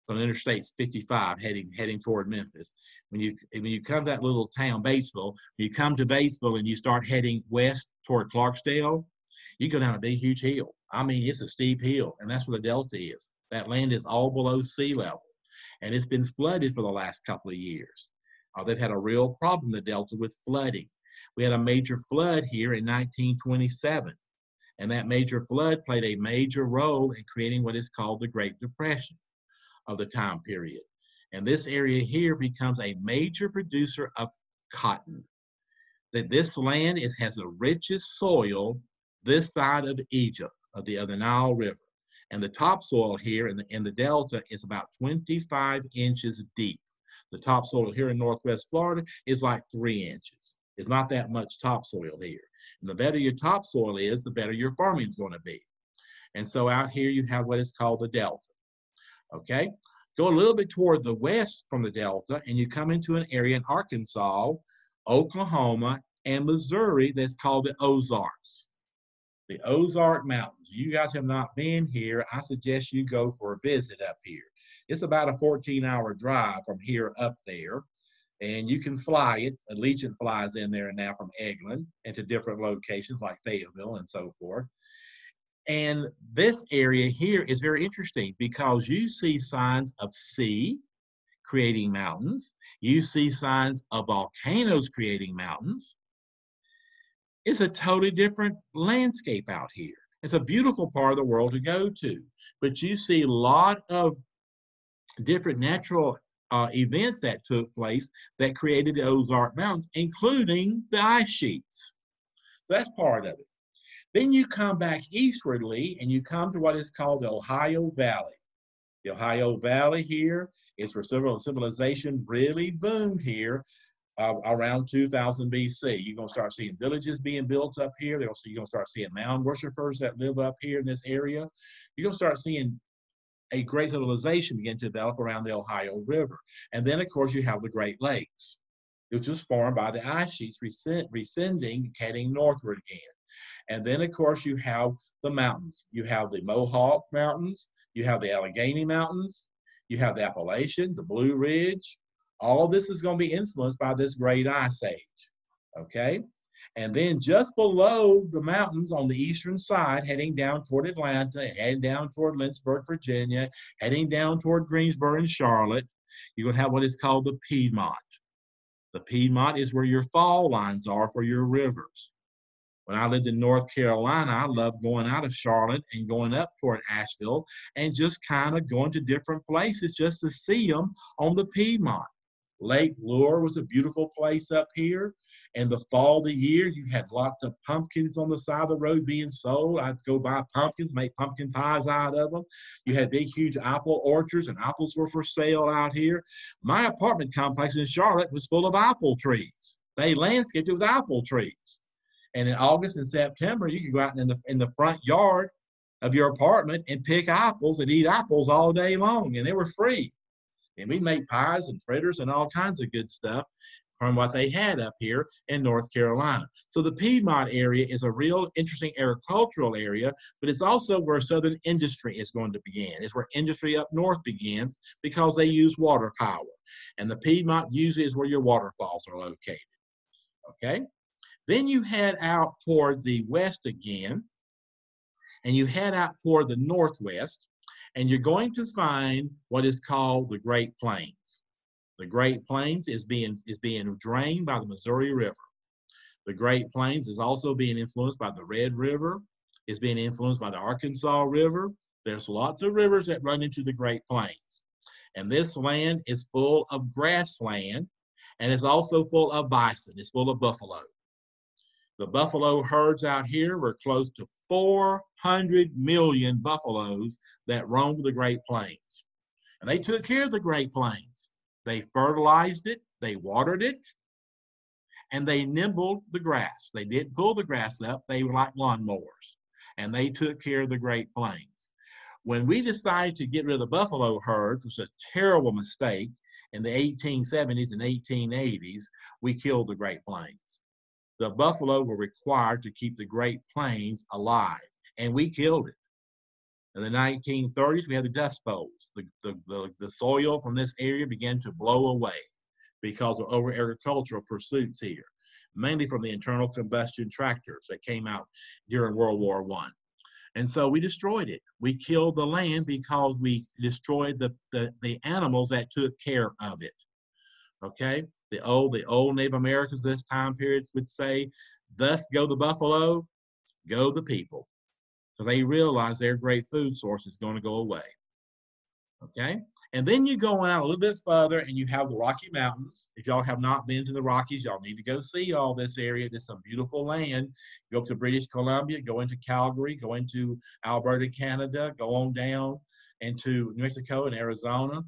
It's on Interstate 55, heading heading toward Memphis. When you when you come to that little town, Batesville, you come to Batesville and you start heading west toward Clarksdale, you go down a big huge hill. I mean, it's a steep hill, and that's where the delta is. That land is all below sea level and it's been flooded for the last couple of years. Uh, they've had a real problem, the Delta, with flooding. We had a major flood here in 1927, and that major flood played a major role in creating what is called the Great Depression of the time period. And this area here becomes a major producer of cotton. that this land is, has the richest soil this side of Egypt, of the, of the Nile River. And the topsoil here in the, in the delta is about 25 inches deep. The topsoil here in Northwest Florida is like three inches. It's not that much topsoil here. And the better your topsoil is, the better your farming is going to be. And so out here you have what is called the delta. Okay, go a little bit toward the west from the delta and you come into an area in Arkansas, Oklahoma, and Missouri that's called the Ozarks. The Ozark Mountains. You guys have not been here. I suggest you go for a visit up here. It's about a 14 hour drive from here up there. And you can fly it. Allegiant flies in there now from Eglin into different locations like Fayetteville and so forth. And this area here is very interesting because you see signs of sea creating mountains. You see signs of volcanoes creating mountains. It's a totally different landscape out here. It's a beautiful part of the world to go to, but you see a lot of different natural uh, events that took place that created the Ozark Mountains, including the ice sheets. So that's part of it. Then you come back eastwardly and you come to what is called the Ohio Valley. The Ohio Valley here is where civilization really boomed here uh, around 2000 BC. You're going to start seeing villages being built up here. You're going to start seeing mound worshippers that live up here in this area. You're going to start seeing a great civilization begin to develop around the Ohio River. And then, of course, you have the Great Lakes, which was formed by the ice sheets rescinding, heading northward again. And then, of course, you have the mountains. You have the Mohawk Mountains, you have the Allegheny Mountains, you have the Appalachian, the Blue Ridge, all this is going to be influenced by this great ice age. Okay? And then just below the mountains on the eastern side, heading down toward Atlanta, heading down toward Lynchburg, Virginia, heading down toward Greensboro and Charlotte, you're going to have what is called the Piedmont. The Piedmont is where your fall lines are for your rivers. When I lived in North Carolina, I loved going out of Charlotte and going up toward Asheville and just kind of going to different places just to see them on the Piedmont. Lake Lure was a beautiful place up here. And the fall of the year, you had lots of pumpkins on the side of the road being sold. I'd go buy pumpkins, make pumpkin pies out of them. You had big, huge apple orchards, and apples were for sale out here. My apartment complex in Charlotte was full of apple trees. They landscaped it with apple trees. And in August and September, you could go out in the in the front yard of your apartment and pick apples and eat apples all day long, and they were free. And we'd make pies and fritters and all kinds of good stuff from what they had up here in North Carolina. So the Piedmont area is a real interesting agricultural area, but it's also where Southern industry is going to begin. It's where industry up north begins because they use water power. And the Piedmont usually is where your waterfalls are located. Okay? Then you head out toward the west again, and you head out toward the northwest, and you're going to find what is called the Great Plains. The Great Plains is being, is being drained by the Missouri River. The Great Plains is also being influenced by the Red River, is being influenced by the Arkansas River. There's lots of rivers that run into the Great Plains. And this land is full of grassland, and it's also full of bison. It's full of buffalo. The buffalo herds out here were close to 400 million buffaloes that roamed the Great Plains. And they took care of the Great Plains. They fertilized it, they watered it, and they nibbled the grass. They didn't pull the grass up, they were like lawnmowers. And they took care of the Great Plains. When we decided to get rid of the buffalo herd, which was a terrible mistake in the 1870s and 1880s, we killed the Great Plains the buffalo were required to keep the Great Plains alive, and we killed it. In the 1930s, we had the Dust Bowls. The, the, the, the soil from this area began to blow away because of over agricultural pursuits here, mainly from the internal combustion tractors that came out during World War One. And so we destroyed it. We killed the land because we destroyed the, the, the animals that took care of it. Okay, the old the old Native Americans this time period would say, "Thus go the buffalo, go the people," because they realize their great food source is going to go away. Okay, and then you go out a little bit further and you have the Rocky Mountains. If y'all have not been to the Rockies, y'all need to go see all this area. There's some beautiful land. Go up to British Columbia, go into Calgary, go into Alberta, Canada, go on down into New Mexico and Arizona.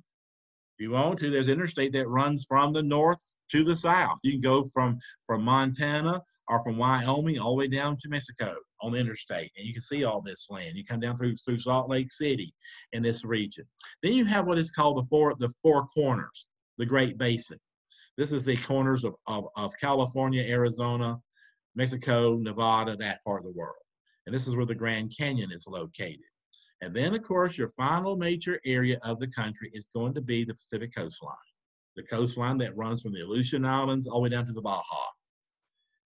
If you want to, there's interstate that runs from the north to the south. You can go from, from Montana or from Wyoming all the way down to Mexico on the interstate, and you can see all this land. You come down through through Salt Lake City in this region. Then you have what is called the four the four corners, the Great Basin. This is the corners of, of, of California, Arizona, Mexico, Nevada, that part of the world. And this is where the Grand Canyon is located. And then, of course, your final major area of the country is going to be the Pacific coastline, the coastline that runs from the Aleutian Islands all the way down to the Baja.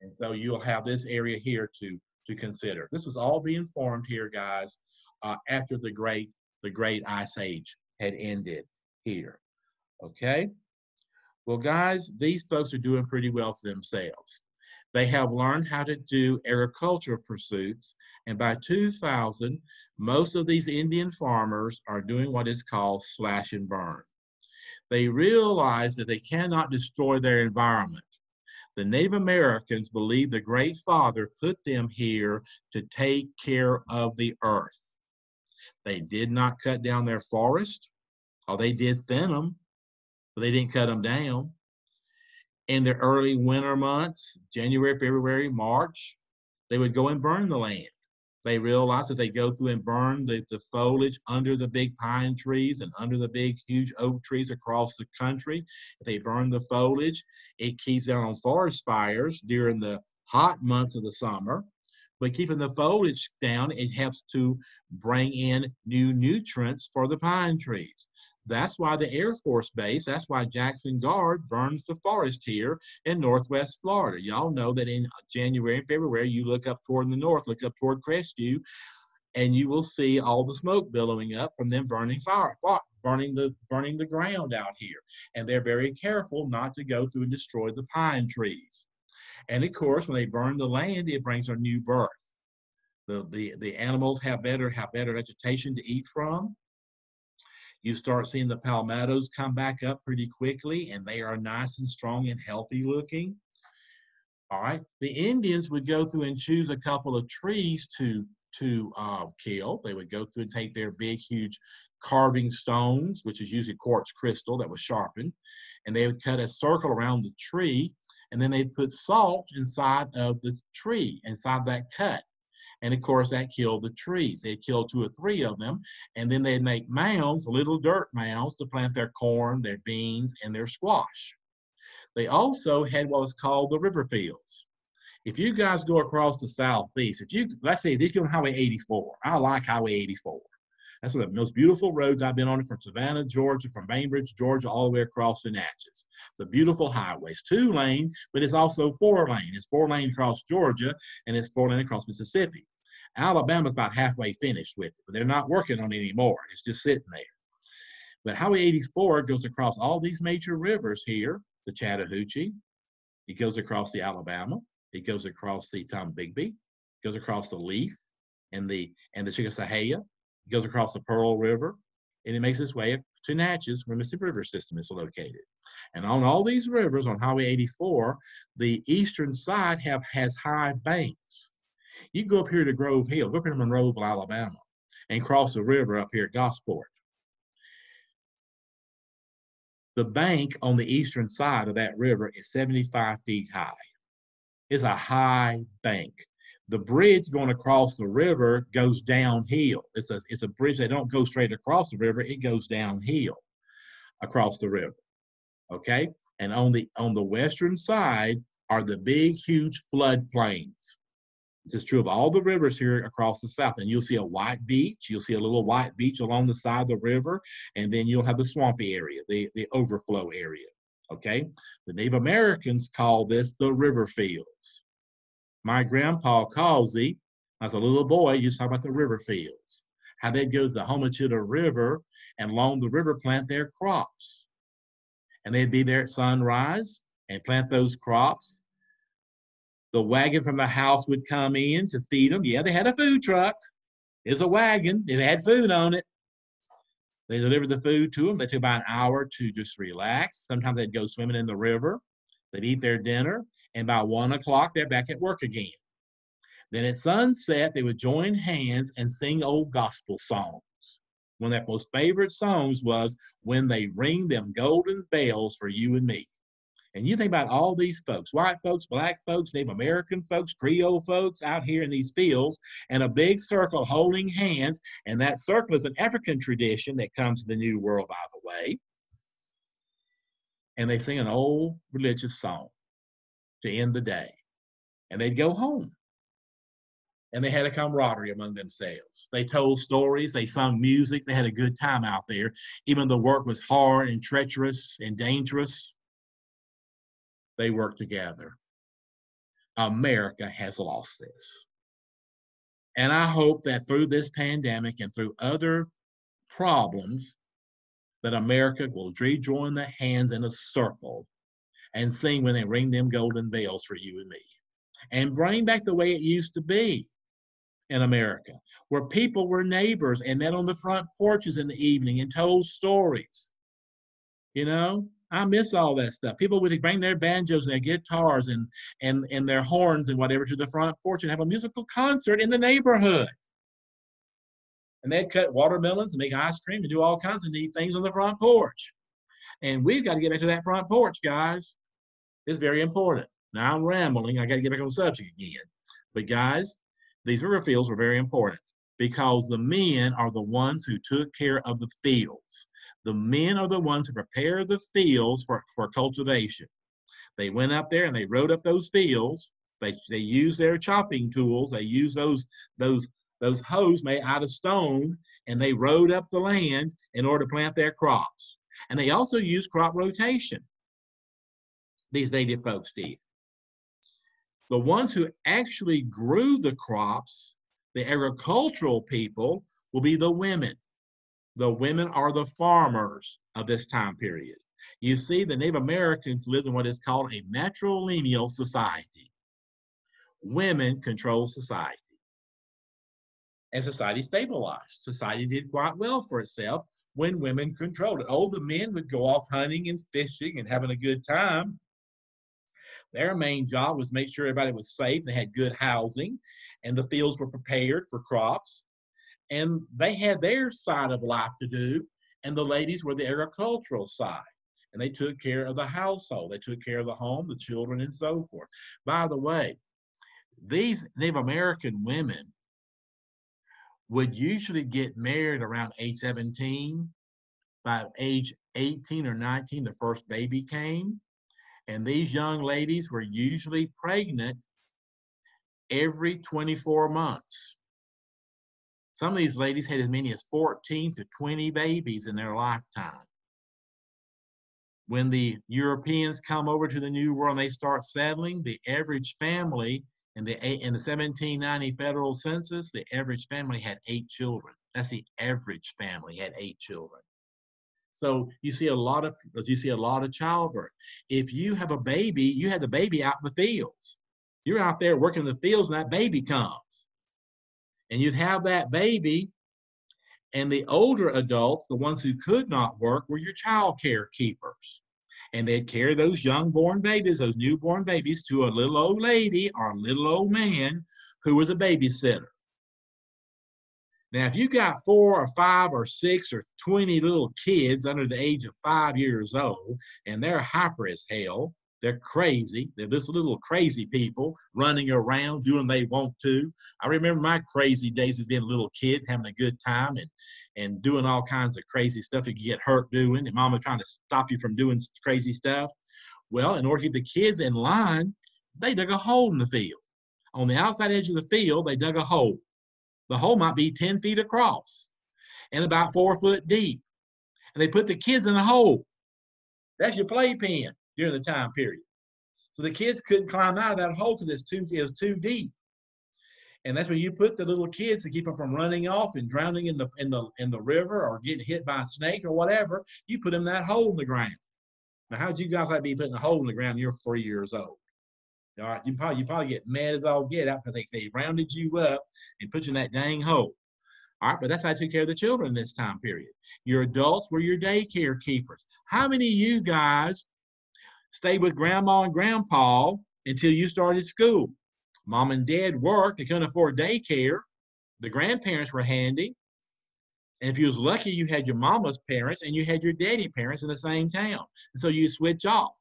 And so you'll have this area here to, to consider. This was all being formed here, guys, uh, after the great, the great ice age had ended here. Okay? Well, guys, these folks are doing pretty well for themselves. They have learned how to do agricultural pursuits, and by 2000, most of these Indian farmers are doing what is called slash and burn. They realize that they cannot destroy their environment. The Native Americans believe the Great Father put them here to take care of the earth. They did not cut down their forest, or they did thin them, but they didn't cut them down. In the early winter months, January, February, March, they would go and burn the land. They realized that they go through and burn the, the foliage under the big pine trees and under the big, huge oak trees across the country. If they burn the foliage, it keeps down on forest fires during the hot months of the summer. But keeping the foliage down, it helps to bring in new nutrients for the pine trees. That's why the Air Force Base, that's why Jackson Guard burns the forest here in Northwest Florida. Y'all know that in January and February, you look up toward the north, look up toward Crestview, and you will see all the smoke billowing up from them burning fire, burning the burning the ground out here. And they're very careful not to go through and destroy the pine trees. And of course, when they burn the land, it brings a new birth. The, the, the animals have better have better vegetation to eat from you start seeing the palmettos come back up pretty quickly and they are nice and strong and healthy looking. All right, the Indians would go through and choose a couple of trees to to uh, kill. They would go through and take their big, huge carving stones, which is usually quartz crystal that was sharpened, and they would cut a circle around the tree, and then they'd put salt inside of the tree, inside that cut. And of course, that killed the trees. They killed two or three of them. And then they'd make mounds, little dirt mounds, to plant their corn, their beans, and their squash. They also had what was called the river fields. If you guys go across the southeast, if you, let's say, this is on Highway 84. I like Highway 84. That's one of the most beautiful roads I've been on from Savannah, Georgia, from Bainbridge, Georgia, all the way across to Natchez. It's a beautiful highway. It's two lane, but it's also four lane. It's four lane across Georgia and it's four lane across Mississippi. Alabama's about halfway finished with it, but they're not working on it anymore. It's just sitting there. But Highway 84 goes across all these major rivers here, the Chattahoochee. It goes across the Alabama. It goes across the Tombigbee. It goes across the Leaf and the and the Chickasawhay. It goes across the Pearl River, and it makes its way to Natchez, where Mississippi River system is located. And on all these rivers on Highway 84, the eastern side have has high banks. You go up here to Grove Hill, go up here to Monroeville, Alabama, and cross the river up here at Gosport. The bank on the eastern side of that river is 75 feet high. It's a high bank. The bridge going across the river goes downhill. It's a, it's a bridge that don't go straight across the river, it goes downhill across the river. Okay? And on the on the western side are the big, huge flood plains. This is true of all the rivers here across the south. And you'll see a white beach. You'll see a little white beach along the side of the river. And then you'll have the swampy area, the, the overflow area. Okay? The Native Americans call this the river fields. My grandpa Causey, as a little boy, used to talk about the river fields. How they'd go to the Homochitto River and along the river plant their crops. And they'd be there at sunrise and plant those crops the wagon from the house would come in to feed them. Yeah, they had a food truck. It's a wagon. It had food on it. They delivered the food to them. They took about an hour to just relax. Sometimes they'd go swimming in the river. They'd eat their dinner, and by one o'clock, they're back at work again. Then at sunset, they would join hands and sing old gospel songs. One of their most favorite songs was When They Ring Them Golden Bells for You and Me. And you think about all these folks white folks, black folks, Native American folks, Creole folks out here in these fields, and a big circle holding hands. And that circle is an African tradition that comes to the New World, by the way. And they sing an old religious song to end the day. And they'd go home. And they had a camaraderie among themselves. They told stories, they sung music, they had a good time out there, even though the work was hard and treacherous and dangerous they work together. America has lost this. And I hope that through this pandemic and through other problems, that America will rejoin the hands in a circle and sing when they ring them golden bells for you and me. And bring back the way it used to be in America, where people were neighbors and met on the front porches in the evening and told stories. You know, I miss all that stuff. People would bring their banjos and their guitars and and and their horns and whatever to the front porch and have a musical concert in the neighborhood. And they'd cut watermelons and make ice cream and do all kinds of neat things on the front porch. And we've got to get back to that front porch, guys. It's very important. Now I'm rambling. I got to get back on the subject again. But guys, these river fields were very important because the men are the ones who took care of the fields. The men are the ones who prepare the fields for, for cultivation. They went up there and they rode up those fields. They, they used their chopping tools. They used those, those, those hoes made out of stone and they rode up the land in order to plant their crops. And they also used crop rotation. These native folks did. The ones who actually grew the crops, the agricultural people, will be the women the women are the farmers of this time period. You see, the Native Americans lived in what is called a matrilineal society. Women control society. And society stabilized. Society did quite well for itself when women controlled it. Oh, the men would go off hunting and fishing and having a good time. Their main job was make sure everybody was safe, they had good housing, and the fields were prepared for crops and they had their side of life to do, and the ladies were the agricultural side. And they took care of the household, they took care of the home, the children, and so forth. By the way, these Native American women would usually get married around age 17. By age 18 or 19, the first baby came. And these young ladies were usually pregnant every 24 months. Some of these ladies had as many as 14 to 20 babies in their lifetime. When the Europeans come over to the New World and they start settling, the average family in the, in the 1790 federal census, the average family had eight children. That's the average family had eight children. So you see a lot of you see a lot of childbirth. If you have a baby, you have the baby out in the fields. You're out there working in the fields, and that baby comes and you'd have that baby and the older adults the ones who could not work were your child care keepers. And they'd carry those young born babies those newborn babies to a little old lady or a little old man who was a babysitter. Now if you got four or five or six or 20 little kids under the age of five years old and they're hyper as hell they're crazy. They're just little crazy people running around doing they want to. I remember my crazy days of being a little kid, having a good time and and doing all kinds of crazy stuff you get hurt doing, and mama trying to stop you from doing crazy stuff. Well, in order to keep the kids in line, they dug a hole in the field. On the outside edge of the field, they dug a hole. The hole might be 10 feet across and about four foot deep. And they put the kids in the hole. That's your playpen during the time period. So the kids couldn't climb out of that hole because it's too it was too deep. And that's where you put the little kids to keep them from running off and drowning in the in the in the river or getting hit by a snake or whatever. You put them in that hole in the ground. Now, how'd you guys like be putting a hole in the ground? You're three years old. All right, you probably you probably get mad as all get out because they, they rounded you up and put you in that dang hole. All right, but that's how I took care of the children in this time period. Your adults were your daycare keepers. How many of you guys stayed with grandma and grandpa until you started school? Mom and dad worked, they couldn't afford daycare. The grandparents were handy. And if you was lucky, you had your mama's parents and you had your daddy parents in the same town. And so you switch off.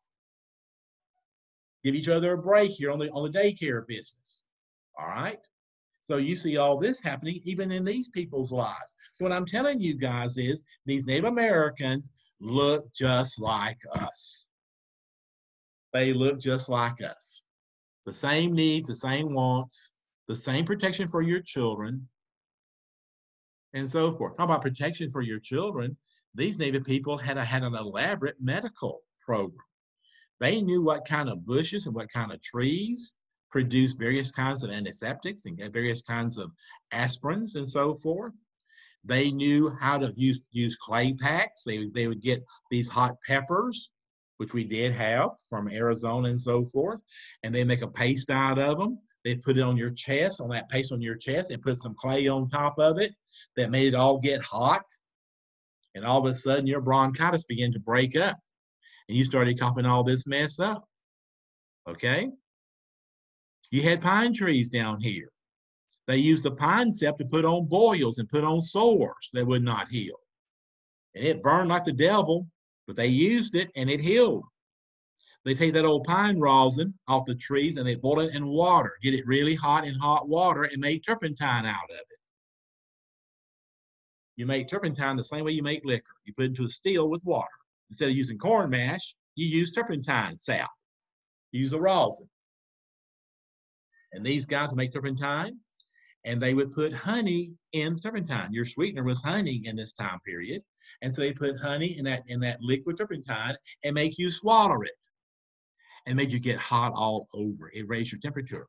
Give each other a break here on the on the daycare business. All right. So you see all this happening even in these people's lives. So what I'm telling you guys is these Native Americans look just like us. They look just like us. The same needs, the same wants, the same protection for your children, and so forth. How about protection for your children? These Native people had a, had an elaborate medical program. They knew what kind of bushes and what kind of trees produce various kinds of antiseptics and various kinds of aspirins and so forth. They knew how to use, use clay packs. They, they would get these hot peppers, which we did have from Arizona and so forth, and they make a paste out of them. They put it on your chest, on that paste on your chest, and put some clay on top of it that made it all get hot. And all of a sudden, your bronchitis began to break up, and you started coughing all this mess up. Okay? You had pine trees down here. They used the pine sap to put on boils and put on sores that would not heal. And it burned like the devil, but they used it and it healed. They take that old pine rosin off the trees and they boil it in water, get it really hot in hot water, and make turpentine out of it. You make turpentine the same way you make liquor. You put it into a still with water. Instead of using corn mash, you use turpentine sap. You use a rosin. And these guys make turpentine, and they would put honey in turpentine. Your sweetener was honey in this time period, and so they put honey in that in that liquid turpentine and make you swallow it, and made you get hot all over. It raised your temperature,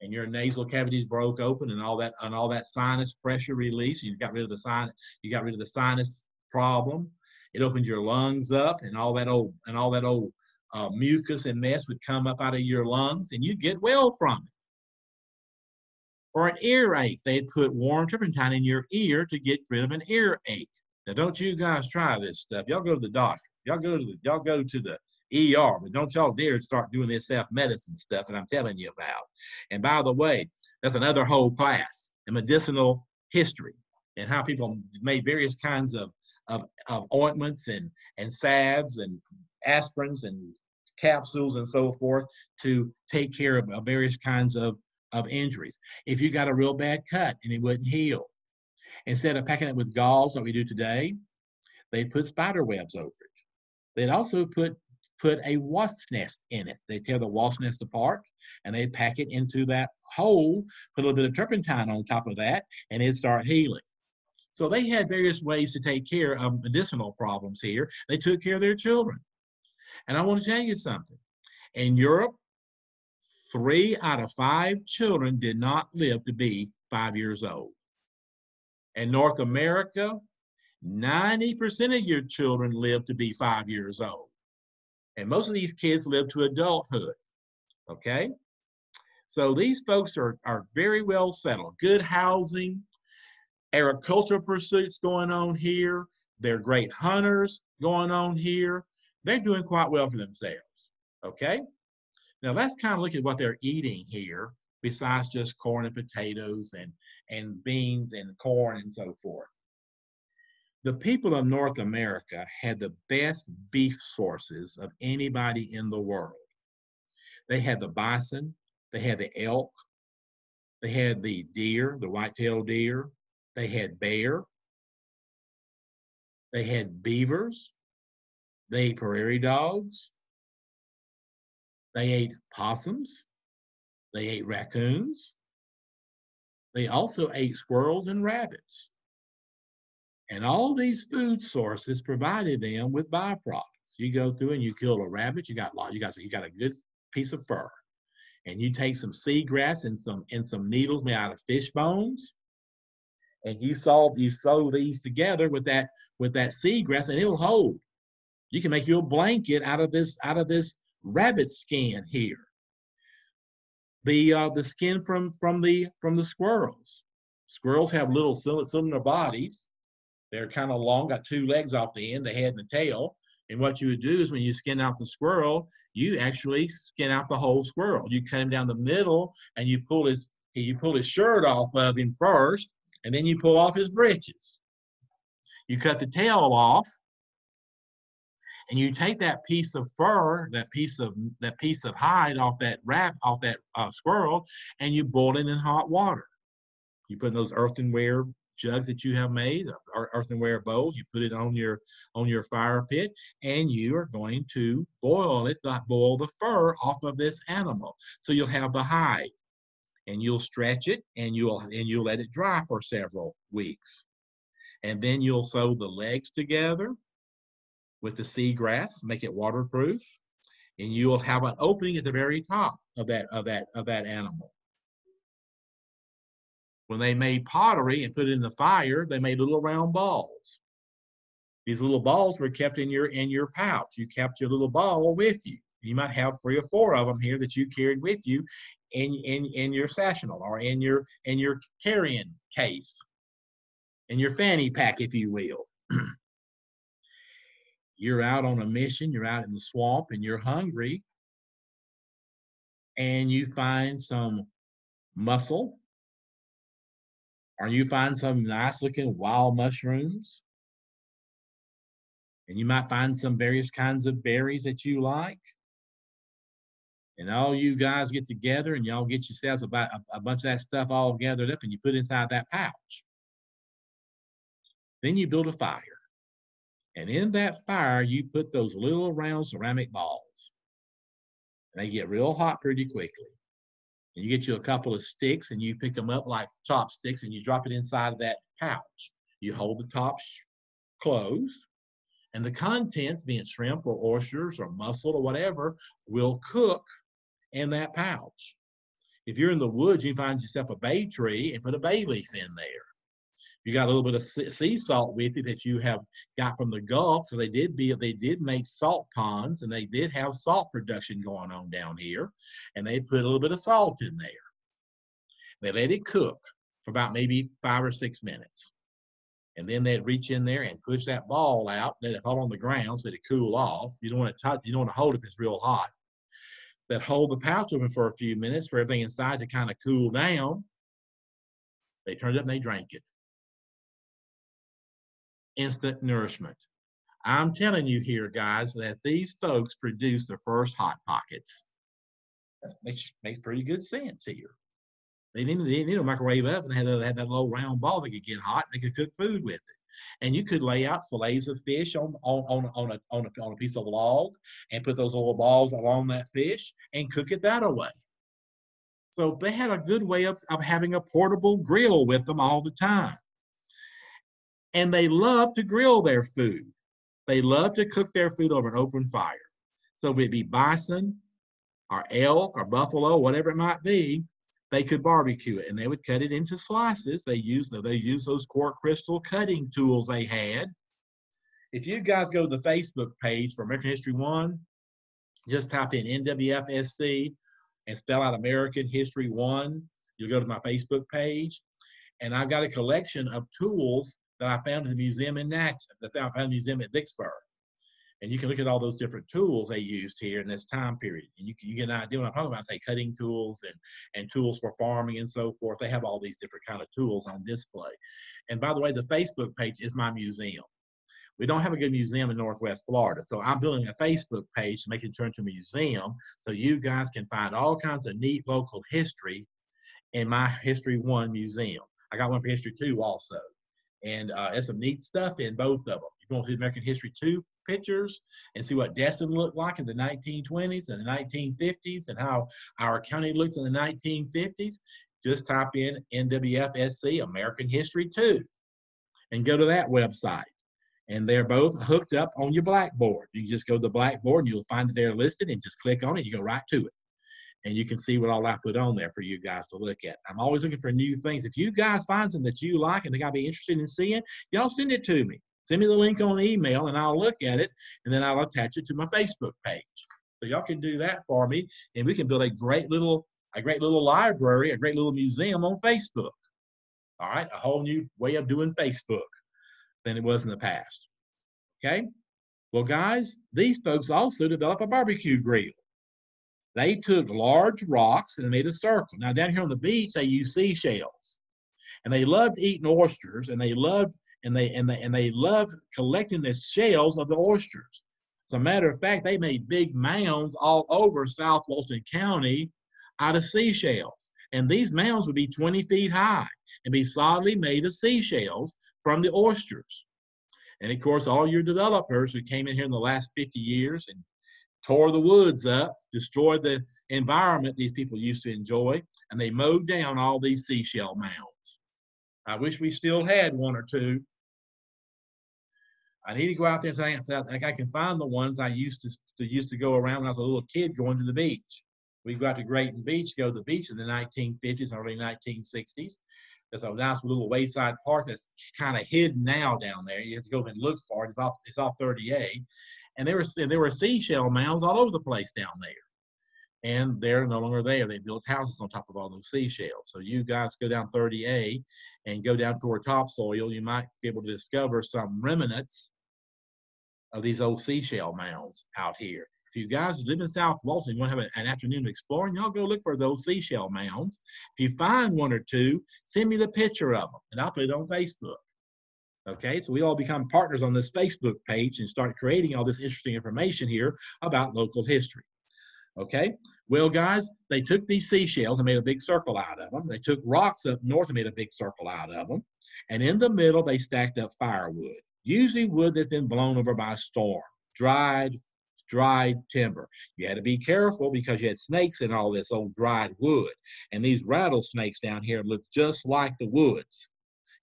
and your nasal cavities broke open, and all that and all that sinus pressure release. You got rid of the sinus. You got rid of the sinus problem. It opened your lungs up, and all that old and all that old uh, mucus and mess would come up out of your lungs and you'd get well from it. Or an earache, they'd put warm turpentine in your ear to get rid of an earache. Now, don't you guys try this stuff. Y'all go to the doctor. Y'all go to the y'all go to the ER, but don't y'all dare start doing this self medicine stuff that I'm telling you about. And by the way, that's another whole class in medicinal history and how people made various kinds of, of, of ointments and, and salves and aspirins and capsules and so forth to take care of, of various kinds of, of injuries. If you got a real bad cut and it wouldn't heal, instead of packing it with gauze like we do today, they put spider webs over it. They'd also put put a wasp's nest in it. They tear the wasp nest apart and they pack it into that hole, put a little bit of turpentine on top of that, and it'd start healing. So they had various ways to take care of medicinal problems here. They took care of their children. And I want to tell you something. In Europe, three out of five children did not live to be five years old. In North America, 90% of your children live to be five years old. And most of these kids live to adulthood. Okay? So these folks are, are very well settled. Good housing, agricultural pursuits going on here. They're great hunters going on here they're doing quite well for themselves. Okay? Now let's kind of look at what they're eating here, besides just corn and potatoes and, and beans and corn and so forth. The people of North America had the best beef sources of anybody in the world. They had the bison, they had the elk, they had the deer, the white-tailed deer, they had bear, they had beavers, they ate prairie dogs. They ate possums. They ate raccoons. They also ate squirrels and rabbits. And all these food sources provided them with byproducts. You go through and you kill a rabbit, you got you got you got a good piece of fur. And you take some seagrass and some and some needles made out of fish bones, and you saw you sew these together with that with that seagrass, and it'll hold. You can make you a blanket out of this out of this rabbit skin here. The uh, the skin from from the from the squirrels. Squirrels have little cylinder bodies. They're kind of long, got two legs off the end, the head and the tail. And what you would do is when you skin out the squirrel, you actually skin out the whole squirrel. You cut him down the middle and you pull his you pull his shirt off of him first, and then you pull off his breeches. You cut the tail off, and you take that piece of fur, that piece of that piece of hide off that wrap off that uh, squirrel, and you boil it in hot water. You put in those earthenware jugs that you have made, or earthenware bowls. You put it on your on your fire pit, and you are going to boil it, not boil the fur off of this animal. So you'll have the hide, and you'll stretch it, and you'll and you'll let it dry for several weeks, and then you'll sew the legs together with the seagrass, make it waterproof, and you will have an opening at the very top of that of that of that animal. When they made pottery and put it in the fire, they made little round balls. These little balls were kept in your in your pouch. You kept your little ball with you. You might have three or four of them here that you carried with you in in in your sactional or in your in your carrying case, in your fanny pack, if you will. you're out on a mission, you're out in the swamp, and you're hungry, and you find some mussel, or you find some nice looking wild mushrooms, and you might find some various kinds of berries that you like. And all you guys get together and y'all get yourselves about a, a bunch of that stuff all gathered up and you put inside that pouch. Then you build a fire. And in that fire, you put those little round ceramic balls. And they get real hot pretty quickly. And you get you a couple of sticks and you pick them up like chopsticks and you drop it inside of that pouch. You hold the top closed and the contents, being shrimp or oysters or mussel or whatever, will cook in that pouch. If you're in the woods, you find yourself a bay tree and put a bay leaf in there. You got a little bit of sea salt with it that you have got from the Gulf because they did be they did make salt ponds and they did have salt production going on down here, and they put a little bit of salt in there. They let it cook for about maybe five or six minutes, and then they'd reach in there and push that ball out. Let it fall on the ground so it cool off. You don't want to touch, you don't want to hold it if it's real hot. That hold the pouch open for a few minutes for everything inside to kind of cool down. They turned it up and they drank it instant nourishment. I'm telling you here, guys, that these folks produce the first Hot Pockets. That makes, makes pretty good sense here. They didn't, they didn't need a microwave up and they had, they had that little round ball that could get hot and they could cook food with it. And you could lay out fillets of fish on, on, on, on, a, on, a, on a piece of log and put those little balls along that fish and cook it that way. So they had a good way of, of having a portable grill with them all the time and they love to grill their food. They love to cook their food over an open fire. So if it be bison or elk or buffalo, whatever it might be, they could barbecue it and they would cut it into slices. They use they use those quartz crystal cutting tools they had. If you guys go to the Facebook page for American History One, just type in NWFSC and spell out American History One. You'll go to my Facebook page, and I've got a collection of tools that I found in the museum in Natchez, the museum at Vicksburg. And you can look at all those different tools they used here in this time period. And you can you get an idea what I'm talking about, say cutting tools and, and tools for farming and so forth. They have all these different kind of tools on display. And by the way, the Facebook page is my museum. We don't have a good museum in Northwest Florida. So I'm building a Facebook page to make it turn to a museum so you guys can find all kinds of neat local history in my History One museum. I got one for History Two also and uh, there's some neat stuff in both of them. If you want to see American History 2 pictures and see what Destin looked like in the 1920s and the 1950s and how our county looked in the 1950s, just type in NWFSC American History 2 and go to that website. And they're both hooked up on your Blackboard. You just go to the Blackboard and you'll find it there listed and just click on it. You go right to it and you can see what all I put on there for you guys to look at. I'm always looking for new things. If you guys find something that you like and think I'd be interested in seeing, y'all send it to me. Send me the link on email and I'll look at it and then I'll attach it to my Facebook page. So y'all can do that for me and we can build a great little a great little library, a great little museum on Facebook. All right, a whole new way of doing Facebook than it was in the past. Okay, well, guys, these folks also develop a barbecue grill. They took large rocks and made a circle. Now, down here on the beach, they use seashells, and they loved eating oysters, and they loved and they and they and they loved collecting the shells of the oysters. As a matter of fact, they made big mounds all over South Walton County out of seashells. And these mounds would be 20 feet high and be solidly made of seashells from the oysters. And of course, all your developers who came in here in the last 50 years and tore the woods up, destroyed the environment these people used to enjoy, and they mowed down all these seashell mounds. I wish we still had one or two I need to go out there and say, I can find the ones I used to, to used to go around when I was a little kid going to the beach. We got to Grayton Beach, go to the beach in the 1950s, early 1960s. There's a nice little wayside park that's kind of hidden now down there. You have to go and look for it. It's off, it's off 30A. And there were, there were seashell mounds all over the place down there. And they're no longer there. They built houses on top of all those seashells. So you guys go down 30A and go down toward Topsail, you might be able to discover some remnants of these old seashell mounds out here. If you guys live in South Walton, you want to have an afternoon exploring, y'all go look for those seashell mounds. If you find one or two, send me the picture of them, and I'll put it on Facebook. Okay, so we all become partners on this Facebook page and start creating all this interesting information here about local history. Okay, well, guys, they took these seashells and made a big circle out of them. They took rocks up north and made a big circle out of them. And in the middle, they stacked up firewood usually wood that's been blown over by a storm, dried, dried timber. You had to be careful because you had snakes in all this old dried wood. And these rattlesnakes down here look just like the woods.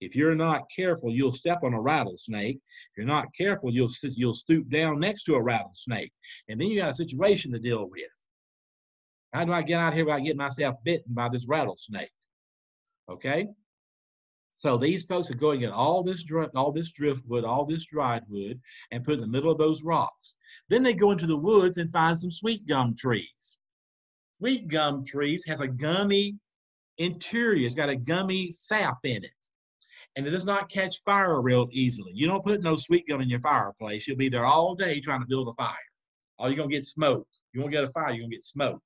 If you're not careful, you'll step on a rattlesnake. If you're not careful, you'll you'll stoop down next to a rattlesnake, and then you got a situation to deal with. How do I get out here without getting myself bitten by this rattlesnake? Okay, so these folks are going at all this all this driftwood, all this dried wood, and put in the middle of those rocks. Then they go into the woods and find some sweet gum trees. Sweet gum trees has a gummy interior. It's got a gummy sap in it. And it does not catch fire real easily. You don't put no sweet gum in your fireplace. You'll be there all day trying to build a fire. All you're gonna get smoke. You won't get a fire, you're gonna get smoke.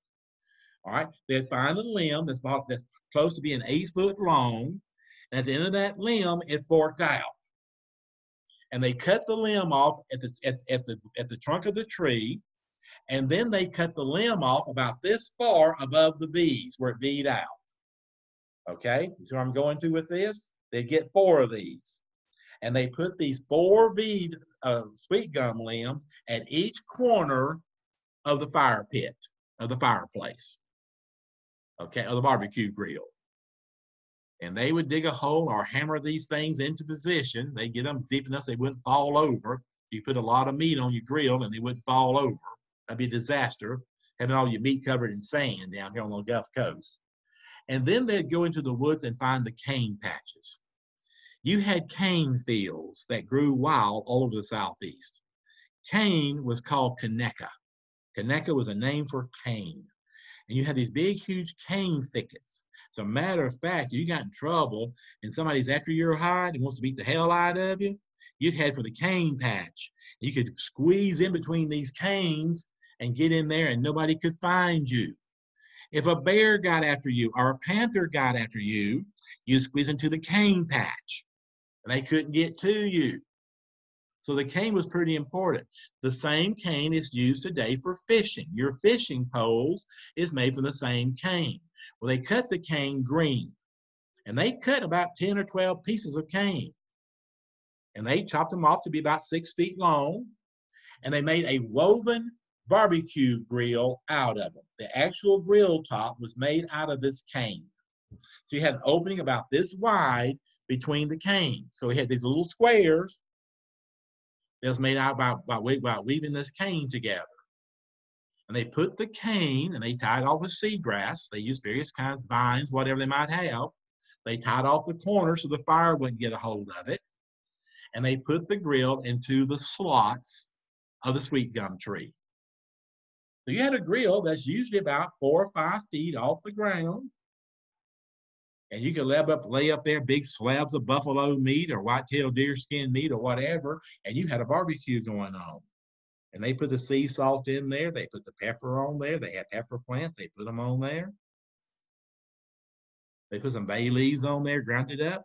All right. They find a limb that's about that's close to being eight foot long and at the end of that limb, it forked out. And they cut the limb off at the, at, at, the, at the trunk of the tree. And then they cut the limb off about this far above the bees where it V'd out. Okay, so I'm going to with this. They get four of these. And they put these four uh, sweet gum limbs at each corner of the fire pit, of the fireplace. Okay, of the barbecue grill and they would dig a hole or hammer these things into position. They get them deep enough they wouldn't fall over. You put a lot of meat on your grill and they wouldn't fall over. That'd be a disaster, having all your meat covered in sand down here on the Gulf Coast. And then they'd go into the woods and find the cane patches. You had cane fields that grew wild all over the southeast. Cane was called Conecuh. Conecuh was a name for cane. And you had these big, huge cane thickets as a matter of fact, you got in trouble and somebody's after your hide and wants to beat the hell out of you, you'd head for the cane patch. You could squeeze in between these canes and get in there and nobody could find you. If a bear got after you or a panther got after you, you squeeze into the cane patch and they couldn't get to you. So the cane was pretty important. The same cane is used today for fishing. Your fishing poles is made from the same cane. Well, they cut the cane green, and they cut about 10 or 12 pieces of cane. And they chopped them off to be about six feet long, and they made a woven barbecue grill out of them. The actual grill top was made out of this cane. So you had an opening about this wide between the canes. So we had these little squares that was made out by, by, by weaving this cane together and they put the cane and they tied off with seagrass. They used various kinds of vines, whatever they might have. They tied off the corners so the fire wouldn't get a hold of it. And they put the grill into the slots of the sweet gum tree. So you had a grill that's usually about four or five feet off the ground. And you could lay up, lay up there big slabs of buffalo meat or white-tailed deer skin meat or whatever, and you had a barbecue going on. And they put the sea salt in there. They put the pepper on there. They had pepper plants. They put them on there. They put some bay leaves on there, ground it up.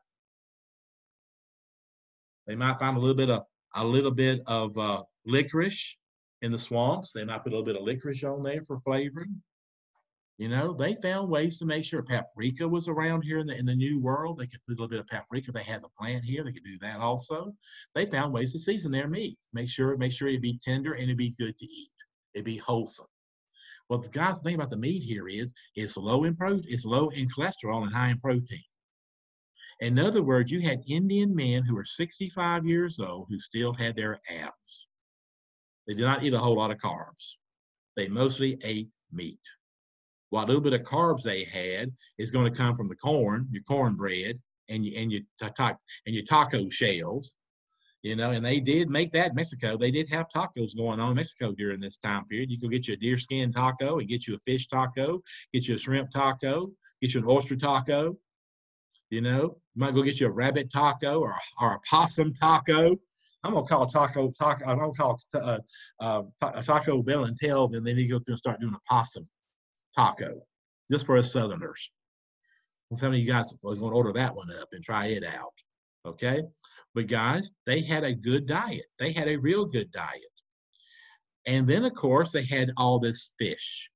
They might find a little bit of a little bit of uh, licorice in the swamps. They might put a little bit of licorice on there for flavoring. You know, they found ways to make sure paprika was around here in the in the New World. They could put a little bit of paprika. They had the plant here. They could do that also. They found ways to season their meat. Make sure make sure it'd be tender and it'd be good to eat. It'd be wholesome. Well, the guys thing about the meat here is it's low in protein, it's low in cholesterol and high in protein. In other words, you had Indian men who were 65 years old who still had their abs. They did not eat a whole lot of carbs. They mostly ate meat. What little bit of carbs they had is going to come from the corn, your cornbread, and you, and your and your taco shells, you know. And they did make that Mexico. They did have tacos going on in Mexico during this time period. You could get you a deer skin taco and get you a fish taco, get you a shrimp taco, get you an oyster taco. You know, you might go get you a rabbit taco or or a possum taco. I'm gonna call taco taco. I'm gonna call uh, uh, Taco Bell and tell them they need to go through and start doing a possum taco, just for us Southerners. Some of you guys are going to order that one up and try it out. Okay, but guys, they had a good diet. They had a real good diet. And then, of course, they had all this fish.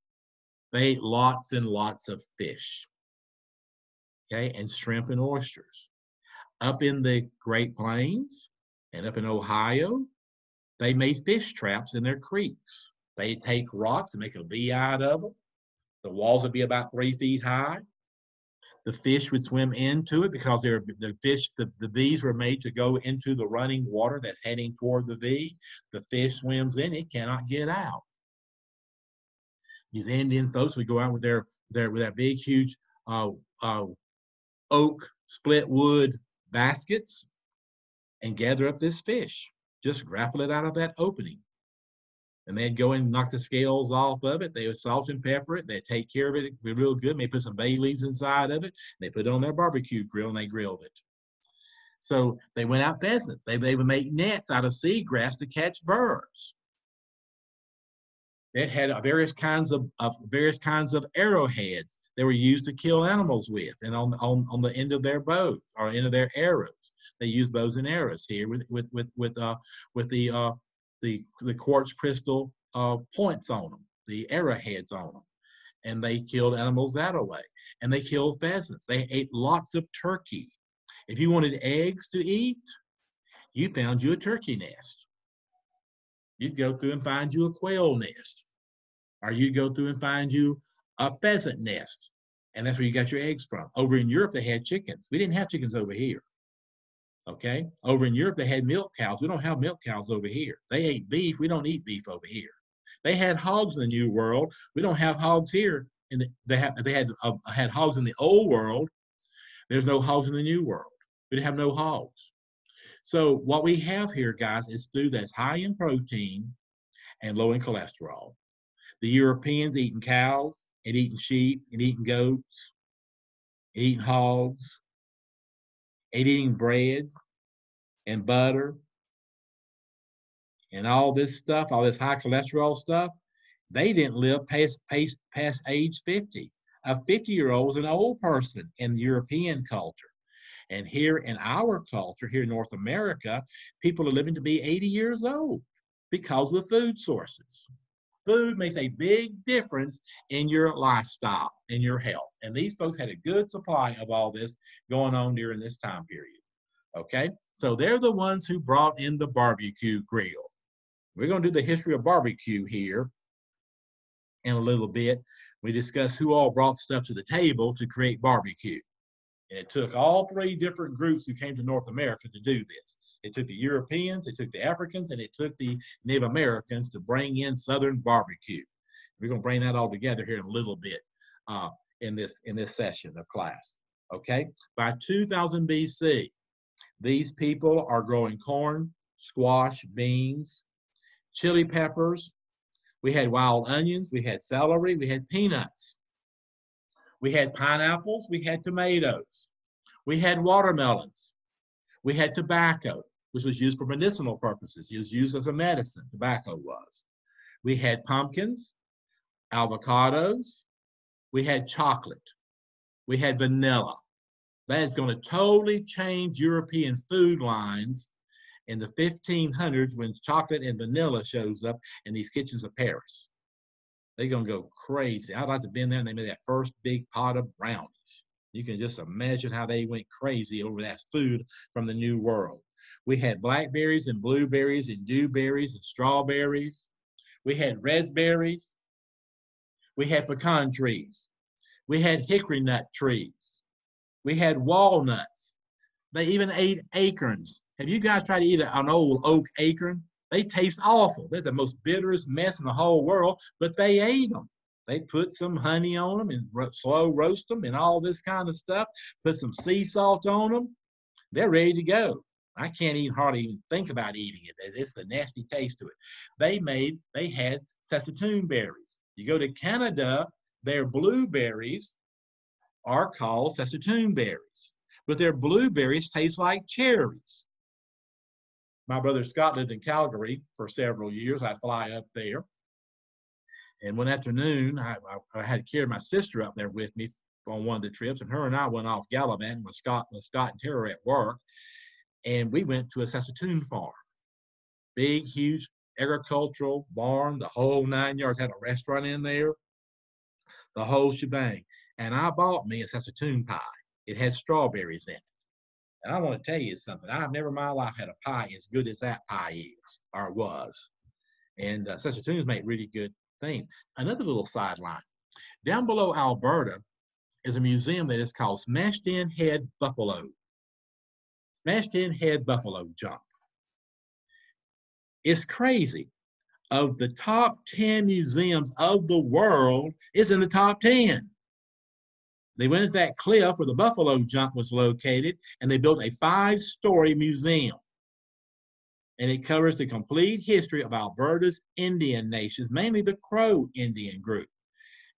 They ate lots and lots of fish. Okay, and shrimp and oysters. Up in the Great Plains, and up in Ohio, they made fish traps in their creeks. They'd take rocks and make a V out of them. The walls would be about three feet high. The fish would swim into it because they're the fish, the, the V's were made to go into the running water that's heading toward the V. The fish swims in, it cannot get out. These Indian folks would go out with their, their with that big, huge uh, uh, oak split wood baskets and gather up this fish. Just grapple it out of that opening. And they'd go and knock the scales off of it. They would salt and pepper it. They'd take care of it real good. They put some bay leaves inside of it. They put it on their barbecue grill and they grilled it. So they went out pheasants. They, they would make nets out of seagrass to catch birds. It had various kinds of, of, various kinds of arrowheads they were used to kill animals with, and on, on on the end of their bows or end of their arrows. They used bows and arrows here with with with with uh with the uh the the quartz crystal uh points on them, the arrowheads on them, and they killed animals that way. And they killed pheasants. They ate lots of turkey. If you wanted eggs to eat, you found you a turkey nest. You'd go through and find you a quail nest, or you'd go through and find you a pheasant nest, and that's where you got your eggs from. Over in Europe, they had chickens. We didn't have chickens over here. Okay. Over in Europe, they had milk cows. We don't have milk cows over here. They ate beef. We don't eat beef over here. They had hogs in the New World. We don't have hogs here. And the, they have they had uh, had hogs in the Old World. There's no hogs in the New World. We have no hogs. So what we have here, guys, is food that's high in protein and low in cholesterol. The Europeans eating cows and eating sheep and eating goats, and eating hogs, and eating bread and butter and all this stuff, all this high cholesterol stuff, they didn't live past, past, past age 50. A 50 year old was an old person in the European culture. And here in our culture, here in North America, people are living to be 80 years old because of the food sources. Food makes a big difference in your lifestyle, in your health. And these folks had a good supply of all this going on during this time period. Okay, so they're the ones who brought in the barbecue grill. We're going to do the history of barbecue here in a little bit. We discuss who all brought stuff to the table to create barbecue. And it took all three different groups who came to North America to do this. It took the Europeans, it took the Africans, and it took the Native Americans to bring in Southern barbecue. We're going to bring that all together here in a little bit uh, in this in this session of class. Okay, by 2000 BC, these people are growing corn, squash, beans, chili peppers. We had wild onions, we had celery, we had peanuts. We had pineapples, we had tomatoes, we had watermelons, we had tobacco, which was used for medicinal purposes. It was used as a medicine, tobacco was. We had pumpkins, avocados, we had chocolate, we had vanilla. That is going to totally change European food lines in the 1500s when chocolate and vanilla shows up in these kitchens of Paris. They're going to go crazy. I'd like to be in there and they made that first big pot of brownies. You can just imagine how they went crazy over that food from the New World. We had blackberries and blueberries and dewberries and strawberries. We had raspberries. We had pecan trees. We had hickory nut trees. We had walnuts. They even ate acorns. Have you guys tried to eat an old oak acorn? They taste awful. They're the most bitterest mess in the whole world, but they ate them. They put some honey on them and ro- slow roast them and all this kind of stuff. Put some sea salt on them. They're ready to go. I can't even hardly even think about eating it. It's a nasty taste to it. They made, they had saskatoon berries. You go to Canada, their blueberries are called saskatoon berries, but their blueberries taste like cherries. My brother Scott lived in Calgary for several years. I'd fly up there. And one afternoon, I, I, I had to carry my sister up there with me on one of the trips, and her and I went off gallivanting with Scott, with Scott and Tara at work and we went to a Saskatoon farm. Big, huge agricultural barn, the whole nine yards, had a restaurant in there, the whole shebang. And I bought me a Saskatoon pie. It had strawberries in it. And I want to tell you something. I've never in my life had a pie as good as that pie is or was. And uh, Saskatoons make really good things. Another little sideline. Down below Alberta is a museum that is called Smashed In Head Buffalo smashed in head buffalo jump. It's crazy. Of the top 10 museums of the world, it's in the top 10. They went to that cliff where the buffalo jump was located and they built a five story museum. And it covers the complete history of Alberta's Indian nations, mainly the Crow Indian group.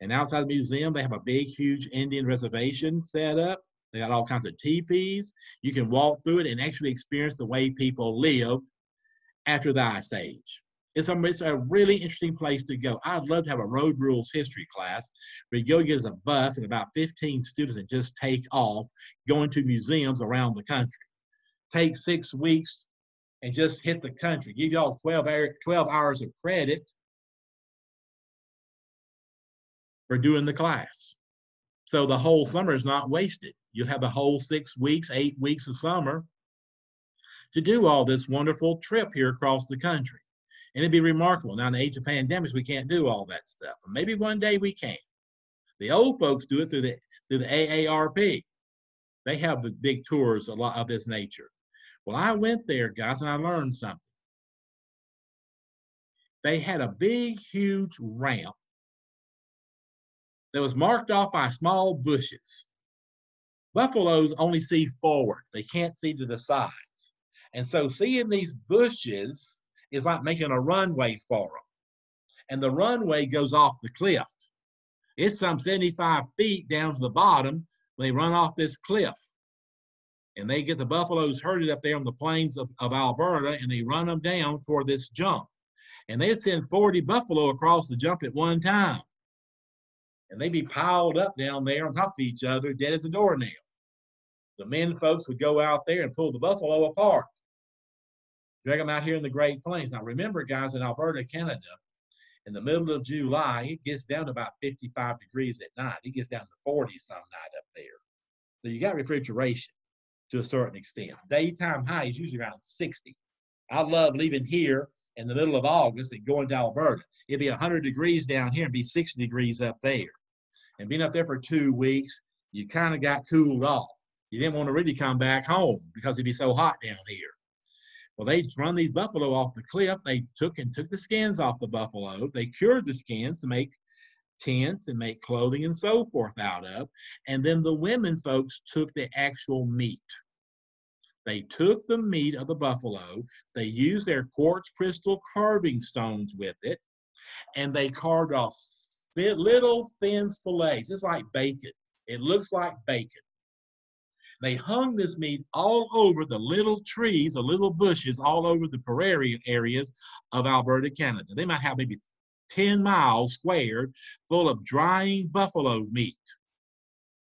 And outside the museum, they have a big, huge Indian reservation set up. They got all kinds of teepees. You can walk through it and actually experience the way people lived after the Ice Age. It's a, it's a really interesting place to go. I'd love to have a road rules history class where you go get a bus and about 15 students and just take off going to museums around the country. Take six weeks and just hit the country. Give y'all 12, hour, 12 hours of credit for doing the class. So the whole summer is not wasted. You'll have the whole six weeks, eight weeks of summer to do all this wonderful trip here across the country. And it'd be remarkable. Now, in the age of pandemics, we can't do all that stuff. Maybe one day we can. The old folks do it through the through the AARP. They have the big tours a lot of this nature. Well, I went there, guys, and I learned something. They had a big, huge ramp that was marked off by small bushes. Buffaloes only see forward, they can't see to the sides. And so seeing these bushes is like making a runway for them. And the runway goes off the cliff. It's some 75 feet down to the bottom. They run off this cliff. And they get the buffaloes herded up there on the plains of, of Alberta and they run them down toward this jump. And they'd send 40 buffalo across the jump at one time and they'd be piled up down there on top of each other, dead as a doornail. The men folks would go out there and pull the buffalo apart, drag them out here in the Great Plains. Now, remember, guys, in Alberta, Canada, in the middle of July, it gets down to about 55 degrees at night. It gets down to 40 some night up there. So you got refrigeration to a certain extent. Daytime high is usually around 60. I love leaving here in the middle of August and going to Alberta. It'd be 100 degrees down here and be 60 degrees up there and being up there for two weeks, you kind of got cooled off. You didn't want to really come back home because it'd be so hot down here. Well, they run these buffalo off the cliff. They took and took the skins off the buffalo. They cured the skins to make tents and make clothing and so forth out of. And then the women folks took the actual meat. They took the meat of the buffalo, they used their quartz crystal carving stones with it, and they carved off little thin fillets. It's like bacon. It looks like bacon. They hung this meat all over the little trees or little bushes all over the prairie areas of Alberta, Canada. They might have maybe 10 miles squared full of drying buffalo meat.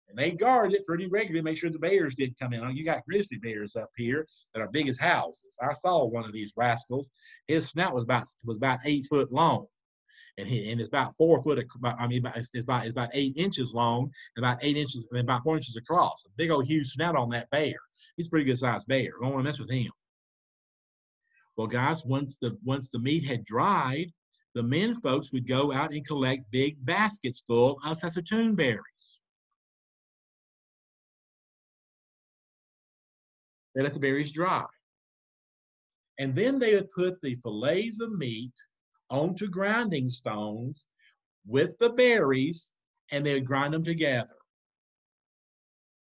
And they guard it pretty regularly, make sure the bears didn't come in. Oh, you got grizzly bears up here that are big as houses. I saw one of these rascals. His snout was about was about eight foot long and, he, and it's about four foot. I mean, it's, it's about it's about eight inches long and about eight inches and about four inches across. A big old huge snout on that bear. He's a pretty good sized bear. Don't want to mess with him. Well, guys, once the once the meat had dried, the men folks would go out and collect big baskets full of saskatoon berries. They let the berries dry. And then they would put the fillets of meat onto grinding stones with the berries and they would grind them together.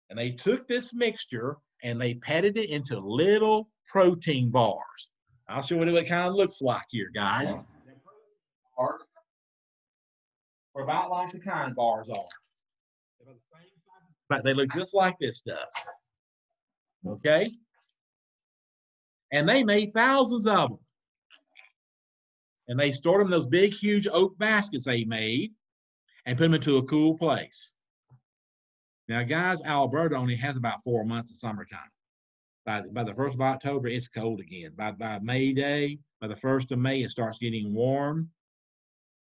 And they took this mixture and they patted it into little protein bars. I'll show you what it kind of looks like here, guys. Are about like the kind bars are. But they look just like this does. Okay? And they made thousands of them and they stored them in those big, huge oak baskets they made and put them into a cool place. Now, guys, Alberta only has about four months of summertime. By, by the first of October, it's cold again. By, by May Day, by the first of May, it starts getting warm.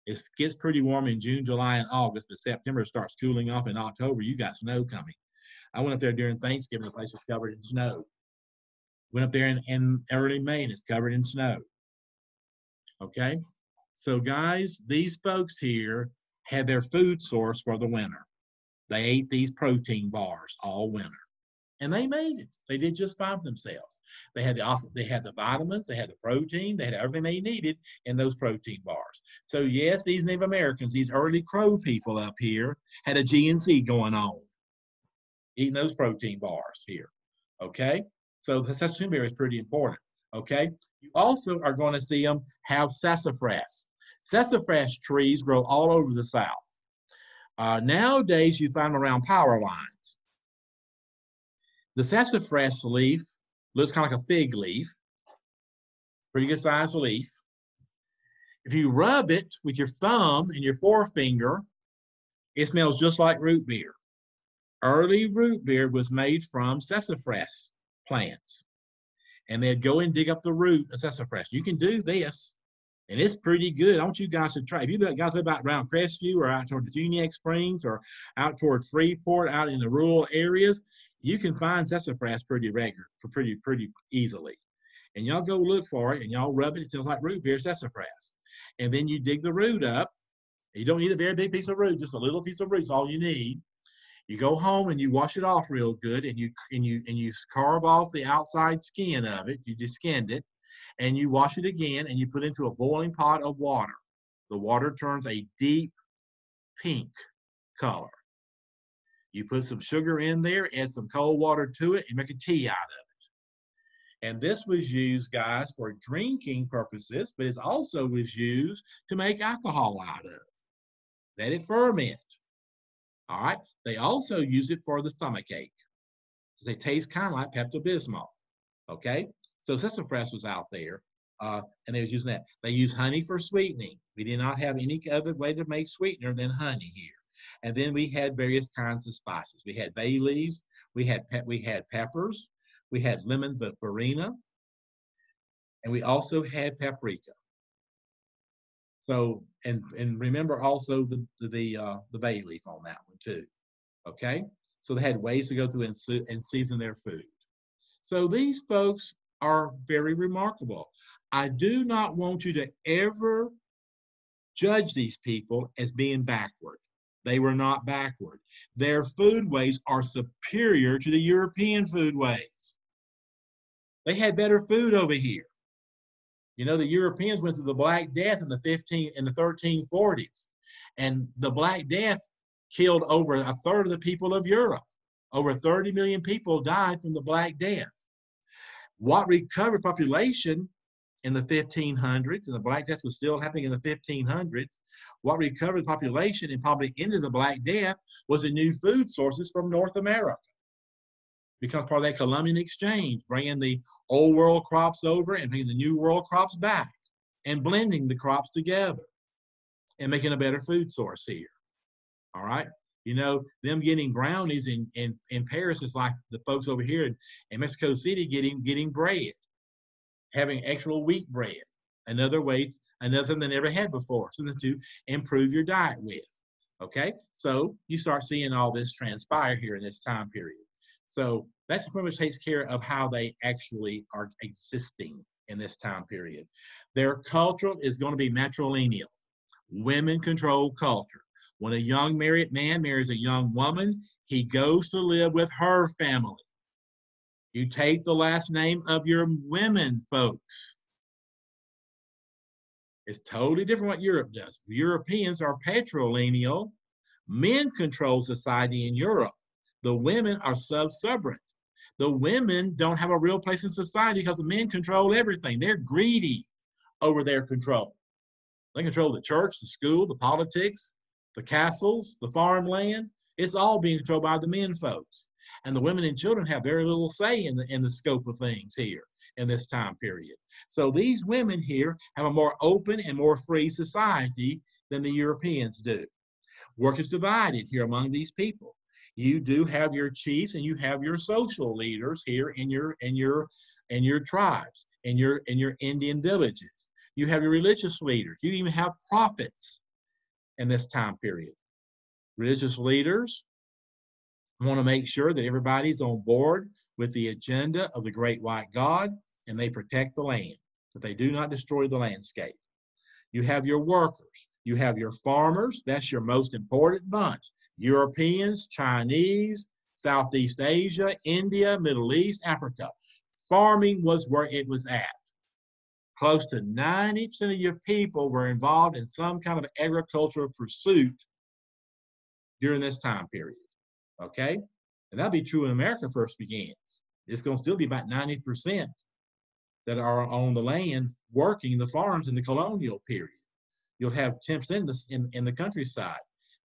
It gets pretty warm in June, July, and August, but September starts cooling off. In October, you got snow coming. I went up there during Thanksgiving, the place was covered in snow. Went up there in, in early May, and it's covered in snow. Okay. So, guys, these folks here had their food source for the winter. They ate these protein bars all winter. And they made it. They did just fine for themselves. They had the they had the vitamins, they had the protein, they had everything they needed in those protein bars. So yes, these Native Americans, these early Crow people up here, had a GNC going on, eating those protein bars here. Okay, so the saskatoon berry is pretty important. Okay, you also are going to see them have sassafras. Sassafras trees grow all over the South. Uh, nowadays, you find them around power lines. The sassafras leaf looks kind of like a fig leaf, pretty good size leaf. If you rub it with your thumb and your forefinger, it smells just like root beer. Early root beer was made from sassafras plants and they'd go and dig up the root of sassafras. You can do this, and it's pretty good. I want you guys to try. If you guys live out around Crestview or out toward the Uniac Springs or out toward Freeport, out in the rural areas, you can find sassafras pretty regular, pretty pretty easily. And y'all go look for it, and y'all rub it. It smells like root beer sassafras. And then you dig the root up. You don't need a very big piece of root, just a little piece of root is all you need. You go home and you wash it off real good, and you and you and you carve off the outside skin of it. You just skinned it, and you wash it again, and you put it into a boiling pot of water. The water turns a deep pink color. You put some sugar in there, add some cold water to it, and make a tea out of it. And this was used, guys, for drinking purposes, but it also was used to make alcohol out of. Let it ferment. All right. They also use it for the stomach ache. They taste kind of like Pepto Bismol. Okay. So sassafras was out there, uh, and they was using that. They use honey for sweetening. We did not have any other way to make sweetener than honey here. And then we had various kinds of spices. We had bay leaves. We had pe- we had peppers. We had lemon farina, and we also had paprika. So and and remember also the the uh, the bay leaf on that one too. Okay, so they had ways to go through and, and season their food. So these folks are very remarkable. I do not want you to ever judge these people as being backward. They were not backward. Their foodways are superior to the European foodways. They had better food over here. You know, the Europeans went through the Black Death in the 15 in the 1340s, and the Black Death killed over a third of the people of Europe. Over 30 million people died from the Black Death. What recovered population in the 1500s, and the Black Death was still happening in the 1500s, what recovered population and probably ended the Black Death was the new food sources from North America. Because part of that Columbian exchange, bringing the old world crops over and bringing the new world crops back and blending the crops together and making a better food source here. All right. You know, them getting brownies in, in, in Paris is like the folks over here in, in Mexico City getting getting bread, having actual wheat bread, another way, another thing they never had before, something to improve your diet with. Okay, so you start seeing all this transpire here in this time period. So that pretty much takes care of how they actually are existing in this time period. Their culture is going to be matrilineal, women control culture. When a young married man marries a young woman, he goes to live with her family. You take the last name of your women folks. It's totally different what Europe does. Europeans are patrilineal. Men control society in Europe. The women are subservient. The women don't have a real place in society because the men control everything. They're greedy over their control. They control the church, the school, the politics, the castles, the farmland, it's all being controlled by the men folks. And the women and children have very little say in the in the scope of things here in this time period. So these women here have a more open and more free society than the Europeans do. Work is divided here among these people. You do have your chiefs and you have your social leaders here in your in your in your tribes, in your in your Indian villages. You have your religious leaders. You even have prophets in this time period. Religious leaders want to make sure that everybody's on board with the agenda of the great white God and they protect the land, that they do not destroy the landscape. You have your workers, you have your farmers, that's your most important bunch. Europeans, Chinese, Southeast Asia, India, Middle East, Africa. Farming was where it was at close to 90% of your people were involved in some kind of agricultural pursuit during this time period. Okay? And that'll be true when America first begins. It's going to still be about 90% that are on the land working the farms in the colonial period. You'll have 10% in the, in, in the countryside.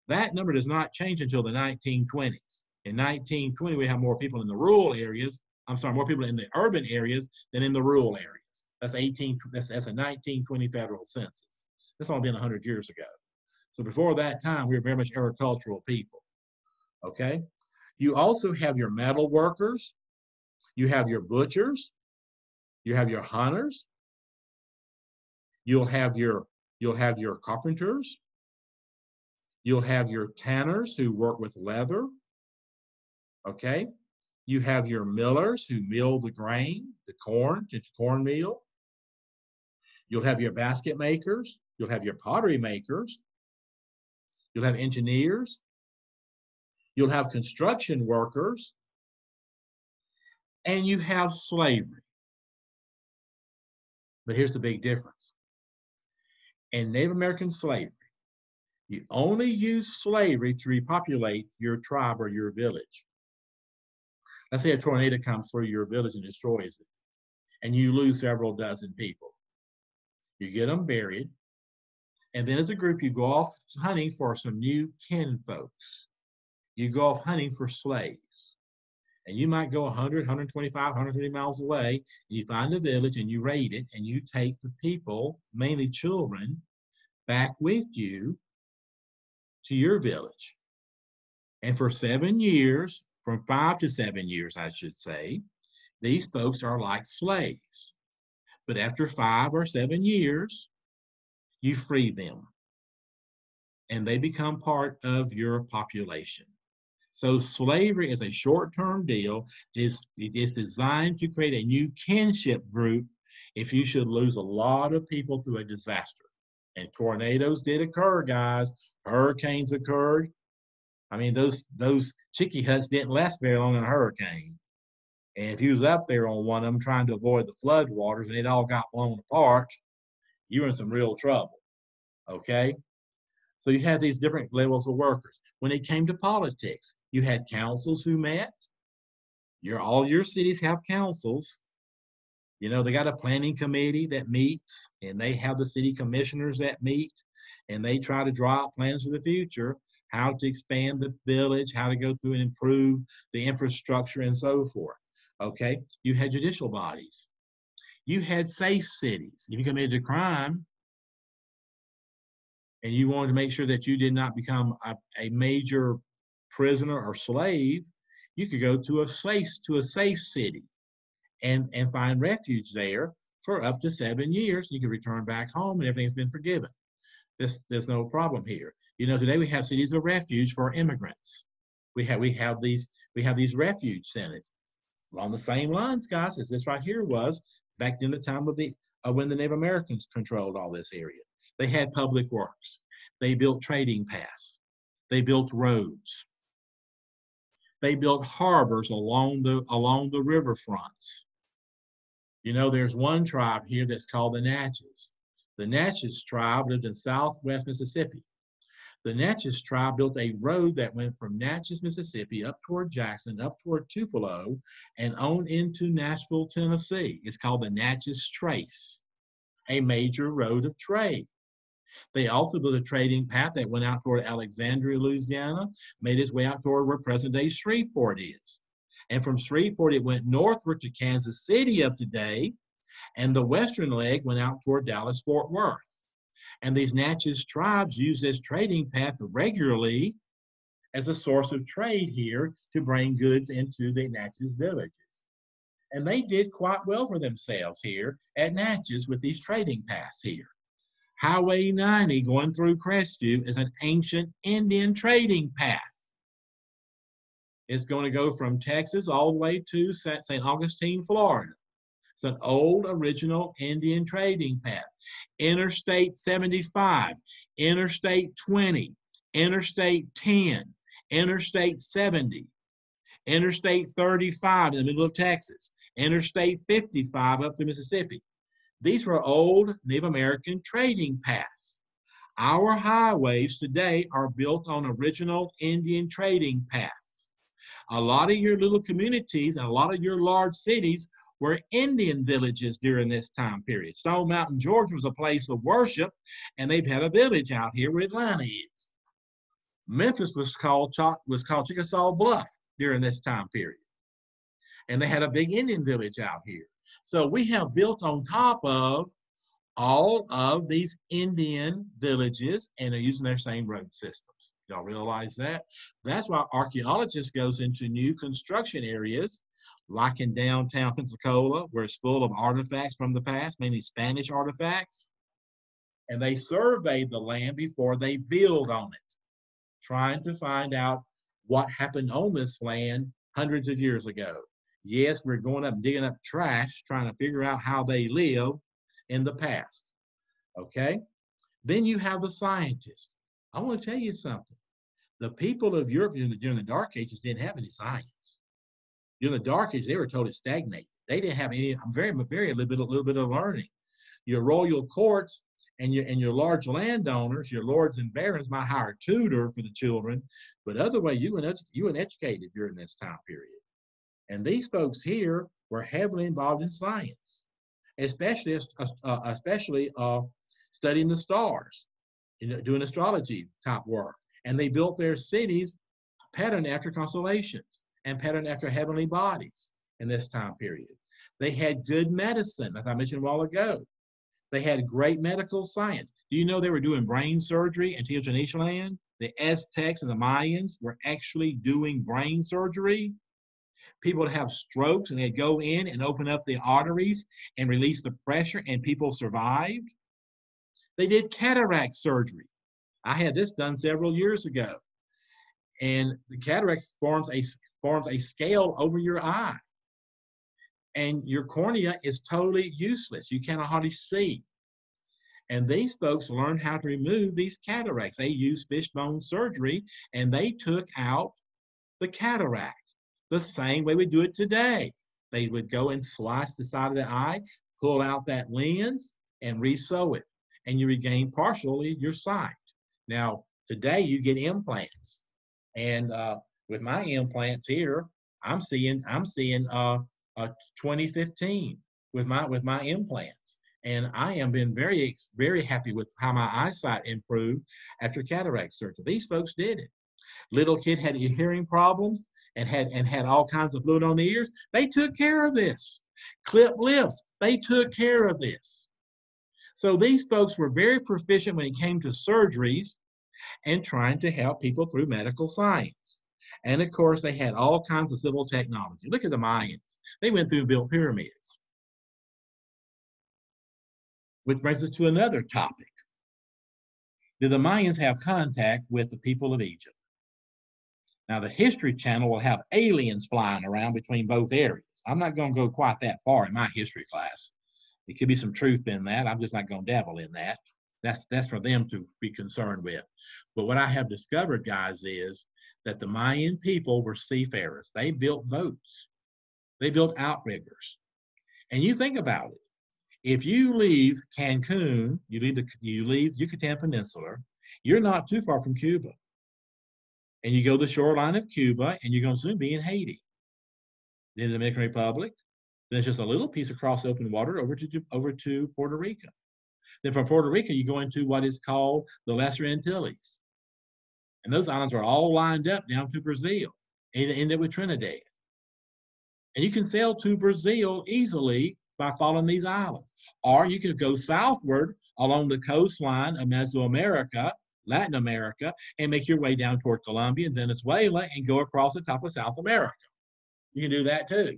That number does not change until the 1920s. In 1920, we have more people in the rural areas. I'm sorry, more people in the urban areas than in the rural areas. That's 18. That's, that's a 1920 federal census. That's only been 100 years ago. So before that time, we were very much agricultural people. Okay. You also have your metal workers. You have your butchers. You have your hunters. You'll have your you'll have your carpenters. You'll have your tanners who work with leather. Okay. You have your millers who mill the grain, the corn, into cornmeal. You'll have your basket makers, you'll have your pottery makers, you'll have engineers, you'll have construction workers, and you have slavery. But here's the big difference. In Native American slavery, you only use slavery to repopulate your tribe or your village. Let's say a tornado comes through your village and destroys it, and you lose several dozen people you get them buried, and then as a group, you go off hunting for some new kin folks. You go off hunting for slaves. And you might go 100, 125, 130 miles away, and you find a village and you raid it, and you take the people, mainly children, back with you to your village. And for seven years, from five to seven years, I should say, these folks are like slaves. But after five or seven years, you free them and they become part of your population. So slavery is a short-term deal. It is, it is designed to create a new kinship group if you should lose a lot of people through a disaster. And tornadoes did occur, guys. Hurricanes occurred. I mean, those those chickee huts didn't last very long in a hurricane. And if you was up there on one of them trying to avoid the flood waters and it all got blown apart, you were in some real trouble. Okay? So you had these different levels of workers. When it came to politics, you had councils who met. Your all your cities have councils. You know, they got a planning committee that meets and they have the city commissioners that meet and they try to draw out plans for the future, how to expand the village, how to go through and improve the infrastructure and so forth. Okay, you had judicial bodies. You had safe cities. If you committed a crime and you wanted to make sure that you did not become a, a major prisoner or slave, you could go to a safe to a safe city and and find refuge there for up to seven years. You could return back home and everything's been forgiven. This there's no problem here. You know, today we have cities of refuge for immigrants. We have we have these we have these refuge centers along the same lines, guys, as this right here was back in the time of the uh, when the Native Americans controlled all this area. They had public works. They built trading paths. They built roads. They built harbors along the along the riverfronts. You know, there's one tribe here that's called the Natchez. The Natchez tribe lived in southwest Mississippi. The Natchez tribe built a road that went from Natchez, Mississippi, up toward Jackson, up toward Tupelo, and on into Nashville, Tennessee. It's called the Natchez Trace, a major road of trade. They also built a trading path that went out toward Alexandria, Louisiana, made its way out toward where present day Shreveport is. And from Shreveport, it went northward to Kansas City of today, and the western leg went out toward Dallas Fort Worth. And these Natchez tribes used this trading path regularly as a source of trade here to bring goods into the Natchez villages. And they did quite well for themselves here at Natchez with these trading paths here. Highway 90 going through Crestview is an ancient Indian trading path. It's going to go from Texas all the way to St. Augustine, Florida. It's an old original Indian trading path. Interstate 75, Interstate 20, Interstate 10, Interstate 70, Interstate 35 in the middle of Texas, Interstate 55 up to Mississippi. These were old Native American trading paths. Our highways today are built on original Indian trading paths. A lot of your little communities and a lot of your large cities were Indian villages during this time period. Stone Mountain, Georgia was a place of worship, and they've had a village out here where Atlanta is. Memphis was called was called Chickasaw Bluff during this time period. And they had a big Indian village out here. So we have built on top of all of these Indian villages and are using their same road systems. Y'all realize that? That's why archaeologists goes into new construction areas, like in downtown Pensacola, where it's full of artifacts from the past, mainly Spanish artifacts. And they survey the land before they build on it, trying to find out what happened on this land hundreds of years ago. Yes, we're going up and digging up trash, trying to figure out how they live in the past. Okay? Then you have the scientists. I want to tell you something the people of Europe during the Dark Ages didn't have any science. During the Dark Ages, they were totally stagnate. They didn't have any very, very little bit, a little bit of learning. Your royal courts and your and your large landowners, your lords and barons might hire a tutor for the children, but other way you were you were educated during this time period. And these folks here were heavily involved in science, especially uh, especially uh, studying the stars, you know, doing astrology type work and they built their cities patterned after constellations and patterned after heavenly bodies in this time period. They had good medicine, as I mentioned a while ago. They had great medical science. Do you know they were doing brain surgery in Tenochtitlan? The Aztecs and the Mayans were actually doing brain surgery. People would have strokes and they'd go in and open up the arteries and release the pressure, and people survived. They did cataract surgery. I had this done several years ago. And the cataract forms a forms a scale over your eye. And your cornea is totally useless. You cannot hardly see. And these folks learned how to remove these cataracts. They used fishbone surgery and they took out the cataract the same way we do it today. They would go and slice the side of the eye, pull out that lens, and resew it. And you regain partially your sight. Now, today you get implants, and uh, with my implants here, I'm seeing I'm seeing uh, a 2015. with my with my implants. And I am been very, very happy with how my eyesight improved after cataract surgery. These folks did it. Little kid had hearing problems and had and had all kinds of fluid on the ears. They took care of this. Clip lips, they took care of this. So these folks were very proficient when it came to surgeries and trying to help people through medical science. And of course, they had all kinds of civil technology. Look at the Mayans. They went through and built pyramids. Which brings us to another topic. Did the Mayans have contact with the people of Egypt? Now, the History Channel will have aliens flying around between both areas. I'm not going to go quite that far in my history class. There could be some truth in that. I'm just not going to dabble in that. That's that's for them to be concerned with. But what I have discovered, guys, is that the Mayan people were seafarers. They built boats. They built outriggers. And you think about it. If you leave Cancun, you leave the you leave Yucatan Peninsula, you're not too far from Cuba. And you go the shoreline of Cuba, and you're going to soon be in Haiti. Then the Dominican Republic. Then it's just a little piece across open water over to over to Puerto Rico. Then from Puerto Rico, you go into what is called the Lesser Antilles. And those islands are all lined up down to Brazil and end up with Trinidad. And you can sail to Brazil easily by following these islands. Or you can go southward along the coastline of Mesoamerica, Latin America, and make your way down toward Colombia and Venezuela and go across the top of South America. You can do that too.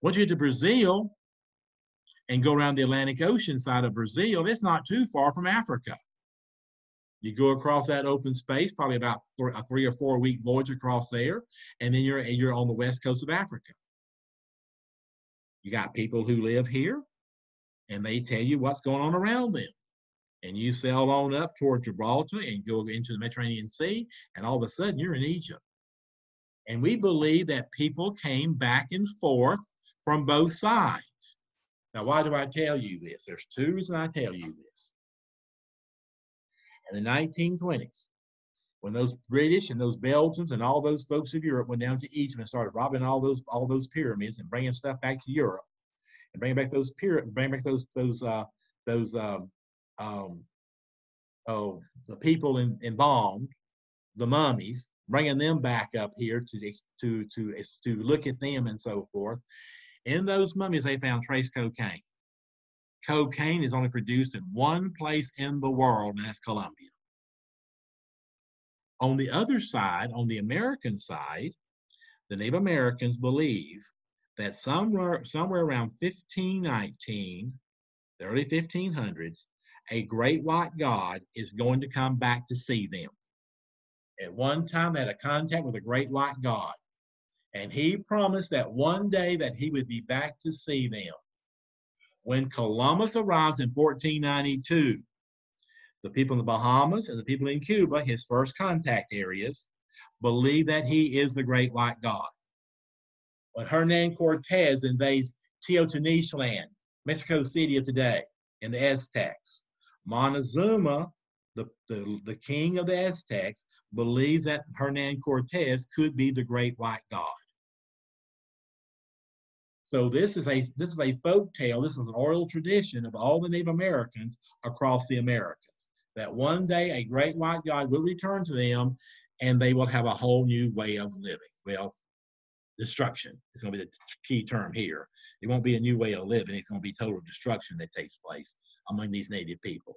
Once you get to Brazil and go around the Atlantic Ocean side of Brazil, it's not too far from Africa. You go across that open space, probably about a three or four week voyage across there, and then you're you're on the west coast of Africa. You got people who live here and they tell you what's going on around them. And you sail on up toward Gibraltar and go into the Mediterranean Sea, and all of a sudden you're in Egypt. And we believe that people came back and forth from both sides. Now, why do I tell you this? There's two reasons I tell you this. In the 1920s, when those British and those Belgians and all those folks of Europe went down to Egypt and started robbing all those all those pyramids and bringing stuff back to Europe and bringing back those pyramid, bringing back those those uh, those um, um, oh the people in, embalmed, the mummies, bringing them back up here to to to to look at them and so forth. In those mummies, they found trace cocaine. Cocaine is only produced in one place in the world, and that's Colombia. On the other side, on the American side, the Native Americans believe that somewhere, somewhere around 1519, the early 1500s, a great white God is going to come back to see them. At one time, they had a contact with a great white God, and he promised that one day that he would be back to see them. When Columbus arrives in 1492, the people in the Bahamas and the people in Cuba, his first contact areas, believe that he is the great white God. When Hernan Cortez invades Teotihuacan, land, Mexico City of today, in the Aztecs, Montezuma, the, the, the king of the Aztecs, believes that Hernan Cortez could be the great white God. So this is a this is a folk tale. This is an oral tradition of all the Native Americans across the Americas. That one day a great white God will return to them, and they will have a whole new way of living. Well, destruction is going to be the key term here. It won't be a new way of living. It's going to be total destruction that takes place among these native people.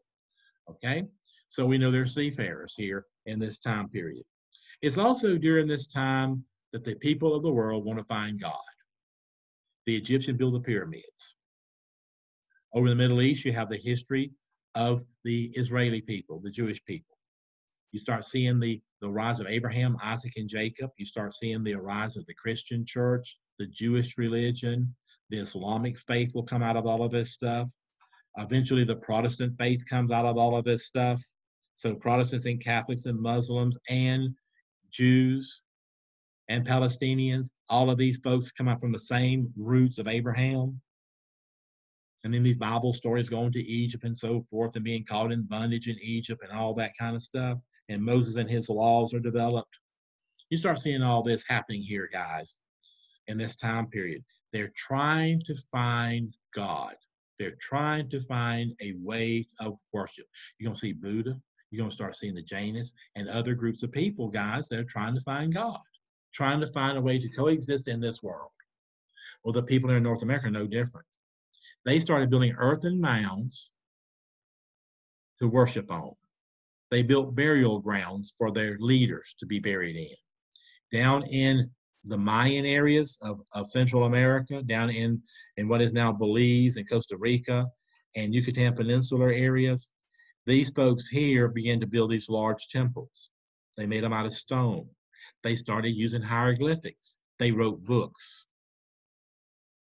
Okay, so we know there's seafarers here in this time period. It's also during this time that the people of the world want to find God the Egyptian built the pyramids. Over the Middle East, you have the history of the Israeli people, the Jewish people. You start seeing the, the rise of Abraham, Isaac, and Jacob. You start seeing the rise of the Christian church, the Jewish religion, the Islamic faith will come out of all of this stuff. Eventually, the Protestant faith comes out of all of this stuff. So, Protestants and Catholics and Muslims and Jews and Palestinians, all of these folks come out from the same roots of Abraham. And then these Bible stories going to Egypt and so forth and being caught in bondage in Egypt and all that kind of stuff. And Moses and his laws are developed. You start seeing all this happening here, guys, in this time period. They're trying to find God. They're trying to find a way of worship. You're going to see Buddha. You're going to start seeing the Jainists and other groups of people, guys, that are trying to find God, trying to find a way to coexist in this world. Well, the people in North America are no different. They started building earthen mounds to worship on. They built burial grounds for their leaders to be buried in. Down in the Mayan areas of, of Central America, down in, in what is now Belize and Costa Rica and Yucatan Peninsular areas, these folks here began to build these large temples. They made them out of stone. They started using hieroglyphics. They wrote books.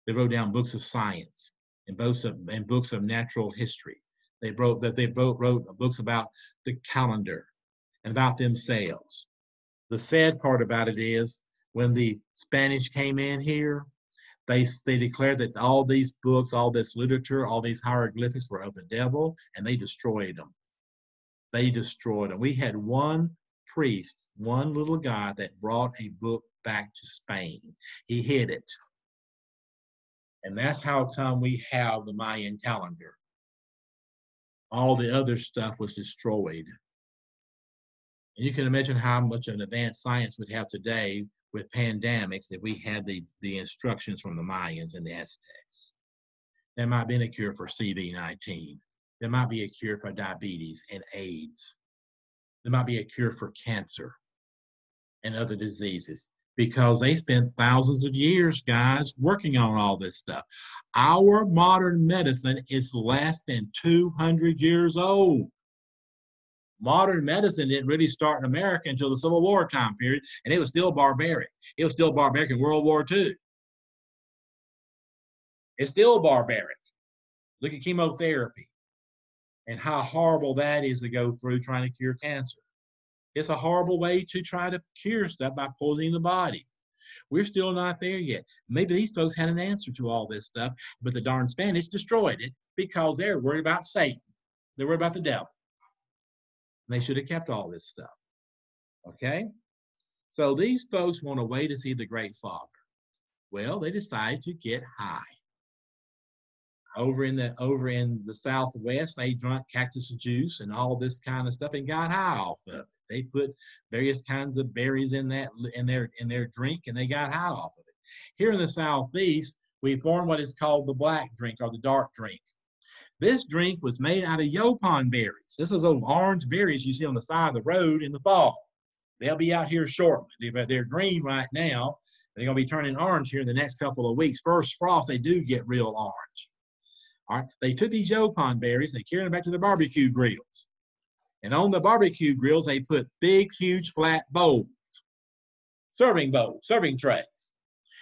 They wrote down books of science and books of, and books of natural history. They wrote that they both wrote books about the calendar and about themselves. The sad part about it is when the Spanish came in here, they, they declared that all these books, all this literature, all these hieroglyphics were of the devil, and they destroyed them. They destroyed them. We had one priest, one little guy that brought a book back to Spain. He hid it. And that's how come we have the Mayan calendar. All the other stuff was destroyed. And you can imagine how much of an advanced science we'd have today with pandemics if we had the, the instructions from the Mayans and the Aztecs. There might be a cure for CV19. There might be a cure for diabetes and AIDS. There might be a cure for cancer and other diseases because they spent thousands of years, guys, working on all this stuff. Our modern medicine is less than 200 years old modern medicine didn't really start in America until the Civil War time period, and it was still barbaric. It was still barbaric in World War II. It's still barbaric. Look at chemotherapy and how horrible that is to go through trying to cure cancer. It's a horrible way to try to cure stuff by poisoning the body. We're still not there yet. Maybe these folks had an answer to all this stuff, but the darn Spanish destroyed it because they're worried about Satan. They're worried about the devil. They should have kept all this stuff. Okay? So these folks want a way to see the great father. Well, they decide to get high. Over in the over in the southwest, they drank cactus juice and all this kind of stuff and got high off of it. They put various kinds of berries in that in their in their drink and they got high off of it. Here in the southeast, we formed what is called the black drink or the dark drink. This drink was made out of yaupon berries. This is those orange berries you see on the side of the road in the fall. They'll be out here shortly. They're, they're green right now. They're going to be turning orange here in the next couple of weeks. First frost, they do get real orange. All right. They took these yaupon berries, they carried them back to the barbecue grills. And on the barbecue grills, they put big, huge, flat bowls, serving bowls, serving trays.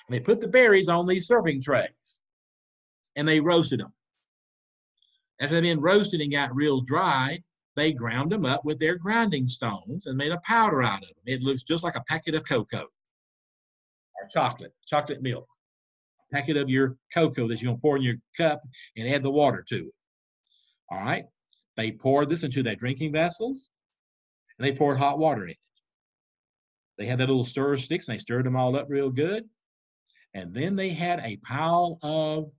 And they put the berries on these serving trays. And they roasted them. After they've been roasted and got real dry, they ground them up with their grinding stones and made a powder out of them. It looks just like a packet of cocoa or chocolate, chocolate milk. Packet of your cocoa that you're going to pour in your cup and add the water to it. All right. They poured this into their drinking vessels and they poured hot water in it. They had that little stir sticks and they stirred them all up real good. And then they had a pile of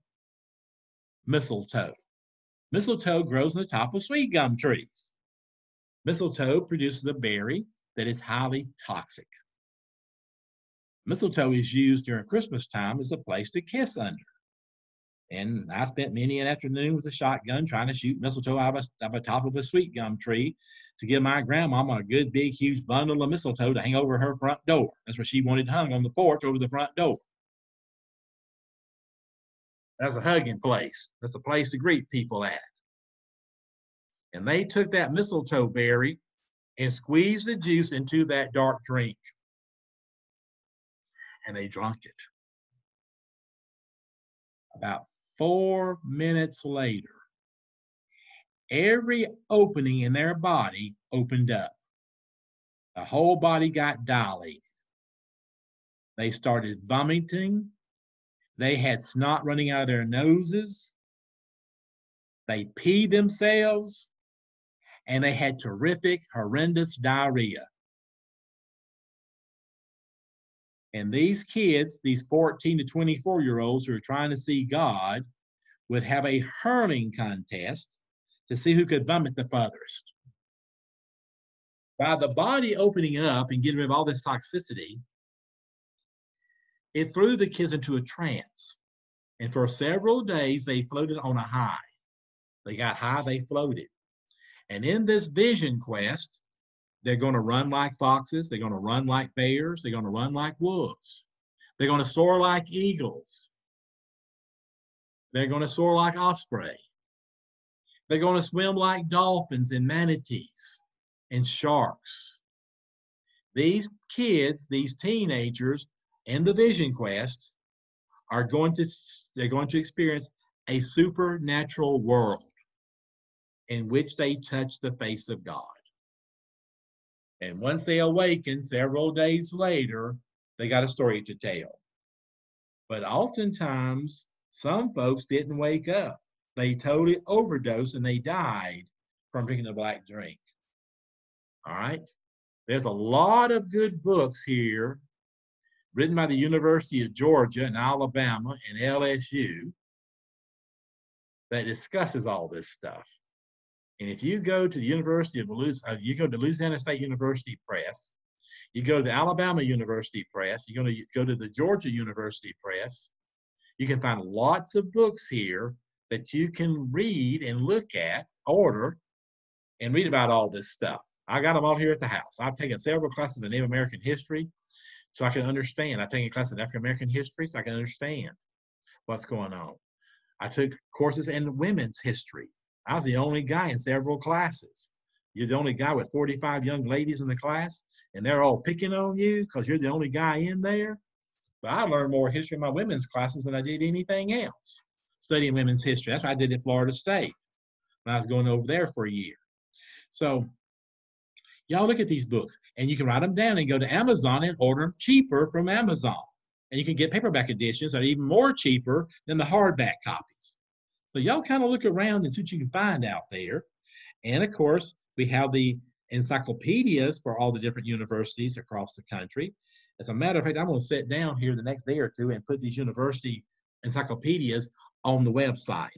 mistletoe. Mistletoe grows on the top of sweet gum trees. Mistletoe produces a berry that is highly toxic. Mistletoe is used during Christmas time as a place to kiss under. And I spent many an afternoon with a shotgun trying to shoot mistletoe out of, a, out of the top of a sweet gum tree to give my grandmama a good, big, huge bundle of mistletoe to hang over her front door. That's where she wanted hung on the porch over the front door. That's a hugging place. That's a place to greet people at. And they took that mistletoe berry and squeezed the juice into that dark drink. And they drank it. About four minutes later, every opening in their body opened up. The whole body got dilated. They started vomiting. They had snot running out of their noses. They peed themselves. And they had terrific, horrendous diarrhea. And these kids, these 14 to 24 year olds who are trying to see God, would have a hurling contest to see who could vomit the furthest. By the body opening up and getting rid of all this toxicity, it threw the kids into a trance. And for several days, they floated on a high. They got high, they floated. And in this vision quest, they're going to run like foxes, they're going to run like bears, they're going to run like wolves, they're going to soar like eagles, they're going to soar like osprey, they're going to swim like dolphins and manatees and sharks. These kids, these teenagers in the vision quest are going to they're going to experience a supernatural world in which they touch the face of God. And once they awaken several days later, they got a story to tell. But oftentimes, some folks didn't wake up. They totally overdosed and they died from drinking the black drink. All right. There's a lot of good books here written by the University of Georgia and Alabama and LSU that discusses all this stuff. And if you go to the University of Louisiana, uh, you go to Louisiana State University Press, you go to the Alabama University Press, you're going to go to the Georgia University Press, you can find lots of books here that you can read and look at, order, and read about all this stuff. I got them all here at the house. I've taken several classes in Native American history so I can understand. I've taken a class in African American history so I can understand what's going on. I took courses in women's history. I was the only guy in several classes. You're the only guy with 45 young ladies in the class, and they're all picking on you because you're the only guy in there. But I learned more history in my women's classes than I did anything else, studying women's history. That's what I did at Florida State when I was going over there for a year. So y'all look at these books and you can write them down and go to Amazon and order them cheaper from Amazon. And you can get paperback editions that are even more cheaper than the hardback copies. So y'all kind of look around and see what you can find out there. And of course, we have the encyclopedias for all the different universities across the country. As a matter of fact, I'm going to sit down here the next day or two and put these university encyclopedias on the website,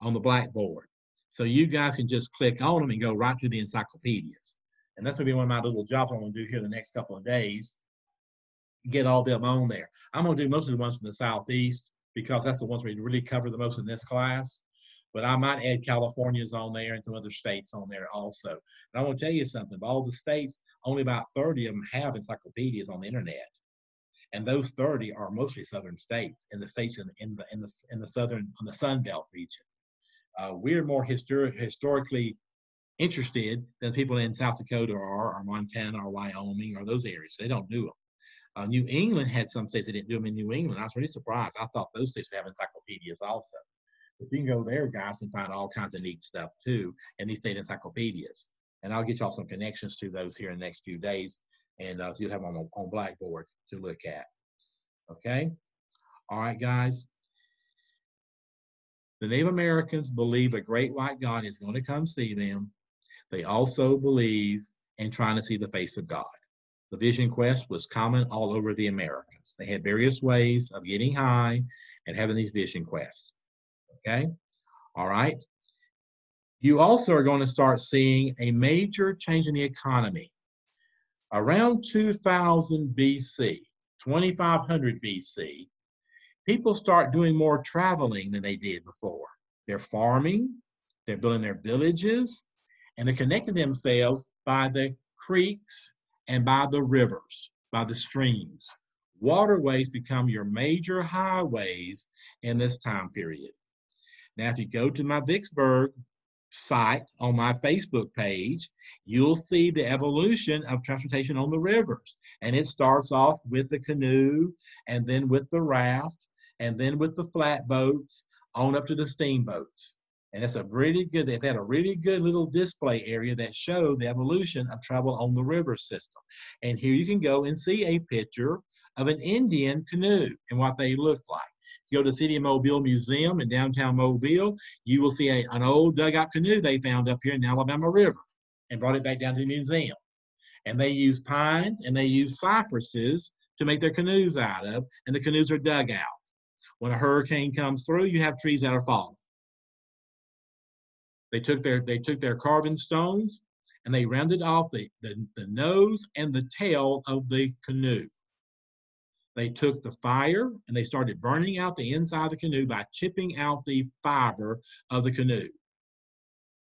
on the blackboard. So you guys can just click on them and go right to the encyclopedias. And that's going to be one of my little jobs I'm going to do here the next couple of days. Get all them on there. I'm going to do most of the ones from the Southeast because that's the ones we really cover the most in this class. But I might add California's on there and some other states on there also. And I want to tell you something. Of all the states, only about 30 of them have encyclopedias on the internet. And those 30 are mostly southern states and the states in, in the in the in the southern on the Sun Belt region. Uh, we're more histori- historically interested than people in South Dakota are, or Montana, or Wyoming, or those areas. They don't do them. Uh, New England had some states that didn't do them in New England. I was really surprised. I thought those states would have encyclopedias also. You can go there, guys, and find all kinds of neat stuff too in these state encyclopedias. And I'll get y'all some connections to those here in the next few days, and uh, you'll have them on, on Blackboard to look at. Okay? All right, guys. The Native Americans believe a great white God is going to come see them they also believe in trying to see the face of God. The vision quest was common all over the Americas. They had various ways of getting high and having these vision quests. Okay? All right. You also are going to start seeing a major change in the economy. Around 2000 BC, 2500 BC, people start doing more traveling than they did before. They're farming, they're building their villages, and they're connecting themselves by the creeks and by the rivers, by the streams. Waterways become your major highways in this time period. Now, if you go to my Vicksburg site on my Facebook page, you'll see the evolution of transportation on the rivers. And it starts off with the canoe, and then with the raft, and then with the flatboats, on up to the steamboats. And that's a really good, they've had a really good little display area that showed the evolution of travel on the river system. And here you can go and see a picture of an Indian canoe and what they look like. Go to the City of Mobile Museum in downtown Mobile, you will see a, an old dugout canoe they found up here in the Alabama River and brought it back down to the museum. And they use pines and they use cypresses to make their canoes out of, and the canoes are dug out. When a hurricane comes through, you have trees that are falling. They took their they took their carving stones and they rounded off the, the, the nose and the tail of the canoe. They took the fire and they started burning out the inside of the canoe by chipping out the fiber of the canoe.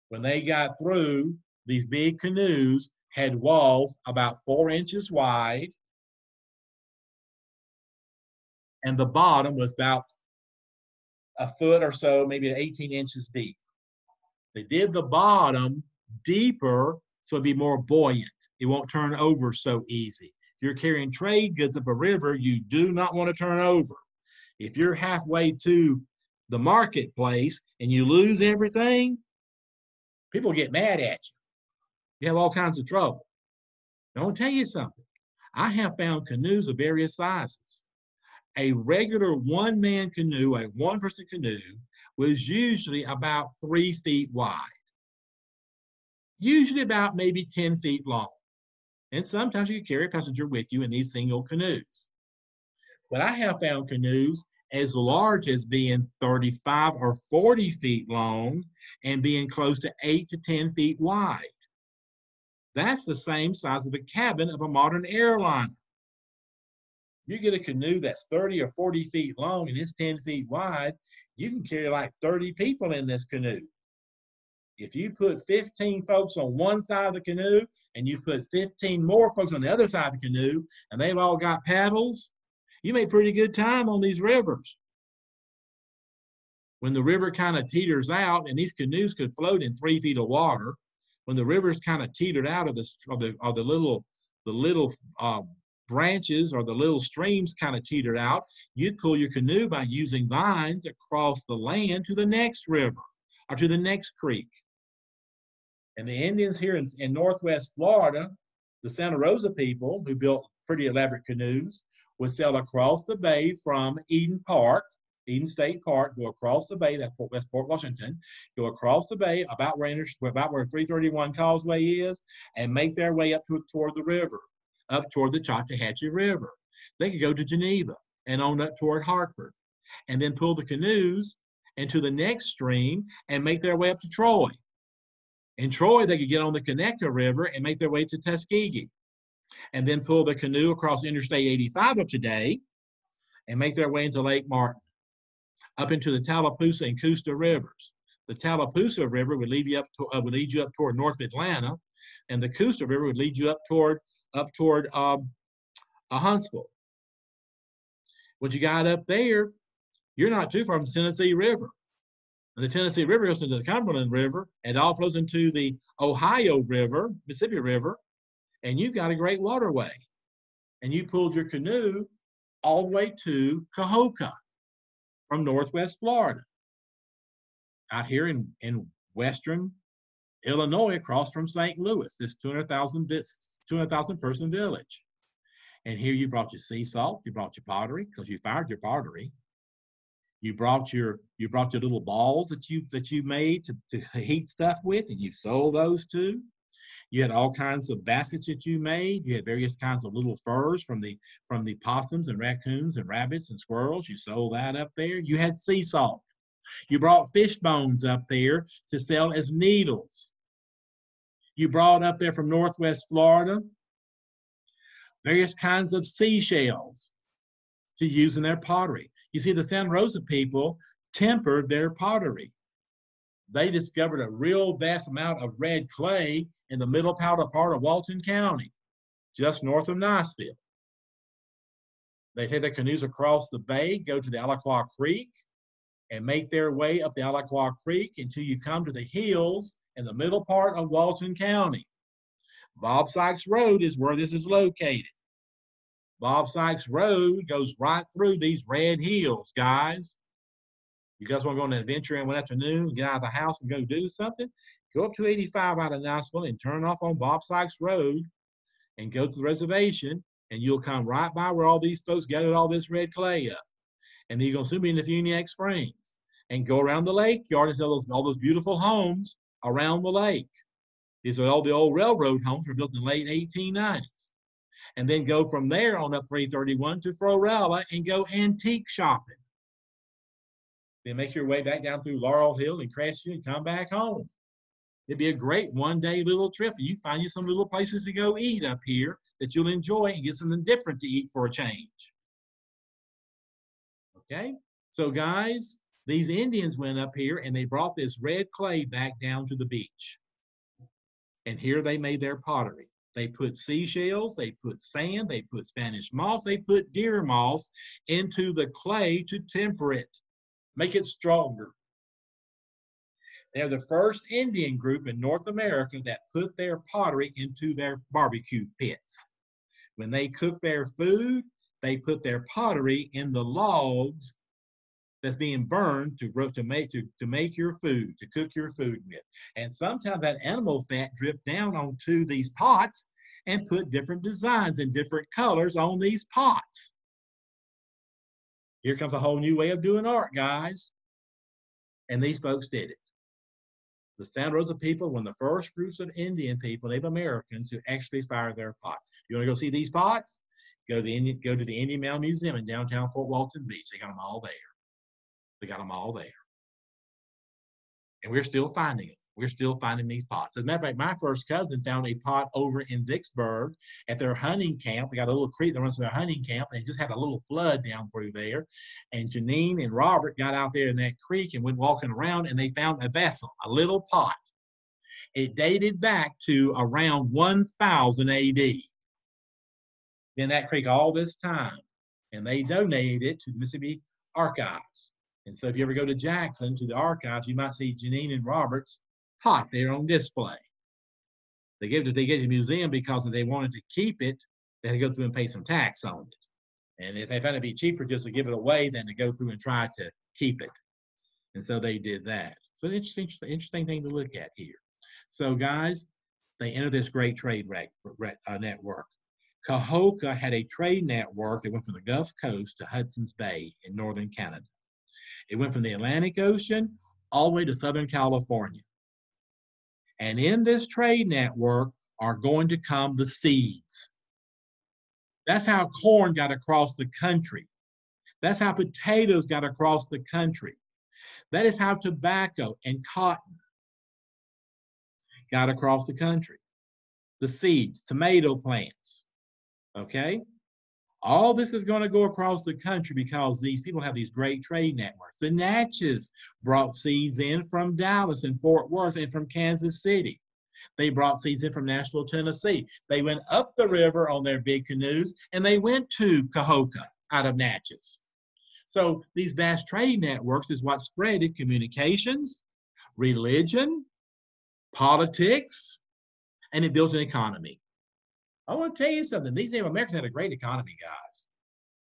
When they got through, these big canoes had walls about four inches wide, and the bottom was about a foot or so, maybe 18 inches deep. They did the bottom deeper so it'd be more buoyant. It won't turn over so easy. You're carrying trade goods up a river, you do not want to turn over. If you're halfway to the marketplace and you lose everything, people get mad at you. You have all kinds of trouble. I want to tell you something. I have found canoes of various sizes. A regular one man canoe, a one person canoe, was usually about three feet wide, usually about maybe 10 feet long. And sometimes you carry a passenger with you in these single canoes. But I have found canoes as large as being 35 or 40 feet long and being close to 8 to 10 feet wide. That's the same size of the cabin of a modern airliner. You get a canoe that's 30 or 40 feet long and it's 10 feet wide, you can carry like 30 people in this canoe. If you put 15 folks on one side of the canoe and you put 15 more folks on the other side of the canoe and they've all got paddles, you make pretty good time on these rivers. When the river kind of teeters out, and these canoes could float in three feet of water, when the river's kind of teetered out of the of the of the little the little uh, branches or the little streams kind of teetered out, you'd pull your canoe by using vines across the land to the next river or to the next creek. And the Indians here in, in Northwest Florida, the Santa Rosa people who built pretty elaborate canoes, would sail across the bay from Eden Park, Eden State Park, go across the bay, that's Point, Washington, go across the bay about where, about where 331 Causeway is, and make their way up to, toward the river, up toward the Chattahoochee River. They could go to Geneva and on up toward Hartford, and then pull the canoes into the next stream and make their way up to Troy. In Troy, they could get on the Conecuh River and make their way to Tuskegee, and then pull the canoe across Interstate 85 of today and make their way into Lake Martin, up into the Tallapoosa and Coosa rivers. The Tallapoosa River would lead you up to, uh, would lead you up toward North Atlanta, and the Coosa River would lead you up toward up toward um, uh, Huntsville. What you got up there, you're not too far from the Tennessee River. The Tennessee River goes into the Cumberland River and all flows into the Ohio River, Mississippi River, and you've got a great waterway. And you pulled your canoe all the way to Cahokia from Northwest Florida. Out here in, in Western Illinois, across from St. Louis, this 200,000 200, person village. And here you brought your sea salt, you brought your pottery, because you fired your pottery, you brought your you brought your little balls that you that you made to, to heat stuff with and you sold those too. You had all kinds of baskets that you made. You had various kinds of little furs from the from the possums and raccoons and rabbits and squirrels. You sold that up there. You had sea salt. You brought fish bones up there to sell as needles. You brought up there from northwest florida various kinds of seashells to use in their pottery you see, the Santa Rosa people tempered their pottery. They discovered a real vast amount of red clay in the middle part of Walton County, just north of Niceville. They take their canoes across the bay, go to the Alaqua Creek, and make their way up the Alaqua Creek until you come to the hills in the middle part of Walton County. Bob Sikes Road is where this is located. Bob Sikes Road goes right through these red hills, guys. You guys want to go on an adventure in one afternoon, get out of the house and go do something? Go up to 85 out of Niceville and turn off on Bob Sikes Road and go to the reservation, and you'll come right by where all these folks gathered all this red clay up. And then you're going to soon be in DeFuniak Springs and go around the lake yard and see all those, all those beautiful homes around the lake. These are all the old railroad homes were built in the late 1890s. And then go from there on up 331 to Florala and go antique shopping. Then make your way back down through Laurel Hill and Crestview and come back home. It'd be a great one day little trip. You find you some little places to go eat up here that you'll enjoy and get something different to eat for a change. Okay, so guys, these Indians went up here and they brought this red clay back down to the beach. And here they made their pottery. They put seashells, they put sand, they put Spanish moss, they put deer moss into the clay to temper it, make it stronger. They're the first Indian group in North America that put their pottery into their barbecue pits. When they cook their food, they put their pottery in the logs that's being burned to to make to, to make your food, to cook your food with. And sometimes that animal fat dripped down onto these pots and put different designs and different colors on these pots. Here comes a whole new way of doing art, guys. And these folks did it. The Santa Rosa people were the first groups of Indian people, Native Americans, who actually fired their pots. You want to go see these pots? Go to the Indian, go to the Indian Mound Museum in downtown Fort Walton Beach. They got them all there. They got them all there. And we're still finding them. We're still finding these pots. As a matter of fact, my first cousin found a pot over in Vicksburg at their hunting camp. They got a little creek that runs to their hunting camp, and it just had a little flood down through there. And Janine and Robert got out there in that creek and went walking around, and they found a vessel, a little pot. It dated back to around 1000 AD. In that creek all this time, and they donated it to the Mississippi Archives. And so if you ever go to Jackson to the archives, you might see Janine and Robert's pot there on display. They gave it, they gave it to the museum because if they wanted to keep it, they had to go through and pay some tax on it. And if they found it to be cheaper just to give it away than to go through and try to keep it. And so they did that. So it's interesting, interesting thing to look at here. So guys, they entered this great trade uh, network. Cahokia had a trade network that went from the Gulf Coast to Hudson's Bay in northern Canada. It went from the Atlantic Ocean all the way to Southern California. And in this trade network are going to come the seeds. That's how corn got across the country. That's how potatoes got across the country. That is how tobacco and cotton got across the country. The seeds, tomato plants. Okay? All this is going to go across the country because these people have these great trade networks. The Natchez brought seeds in from Dallas and Fort Worth and from Kansas City. They brought seeds in from Nashville, Tennessee. They went up the river on their big canoes and they went to Cahokia out of Natchez. So these vast trade networks is what spread spreaded communications, religion, politics, and it built an economy. I want to tell you something. These Native Americans had a great economy, guys.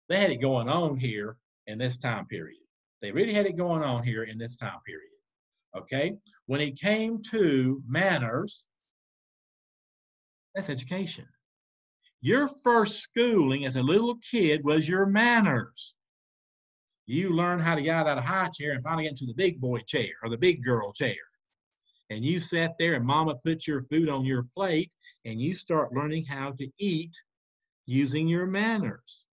They had it going on here in this time period. They really had it going on here in this time period. Okay? When it came to manners, that's education. Your first schooling as a little kid was your manners. You learn how to get out of the high chair and finally get into the big boy chair or the big girl chair and you sat there and mama put your food on your plate and you start learning how to eat using your manners.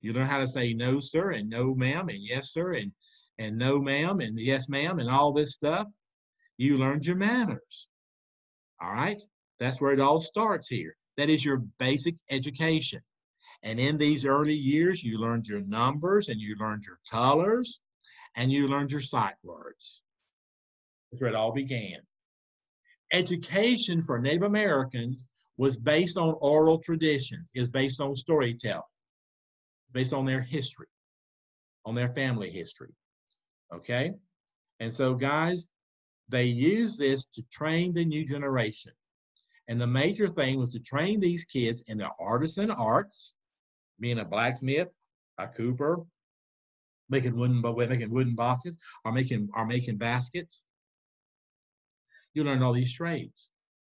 You learn how to say no, sir, and no, ma'am, and yes, sir, and, and no, ma'am, and yes, ma'am, and all this stuff. You learned your manners. All right? That's where it all starts here. That is your basic education. And in these early years, you learned your numbers and you learned your colors and you learned your sight words. That's where it all began education for Native Americans was based on oral traditions, is based on storytelling, based on their history, on their family history. Okay? And so, guys, they use this to train the new generation. And the major thing was to train these kids in their artisan arts, being a blacksmith, a cooper, making wooden, making wooden baskets, or making, or making baskets, you learned all these trades.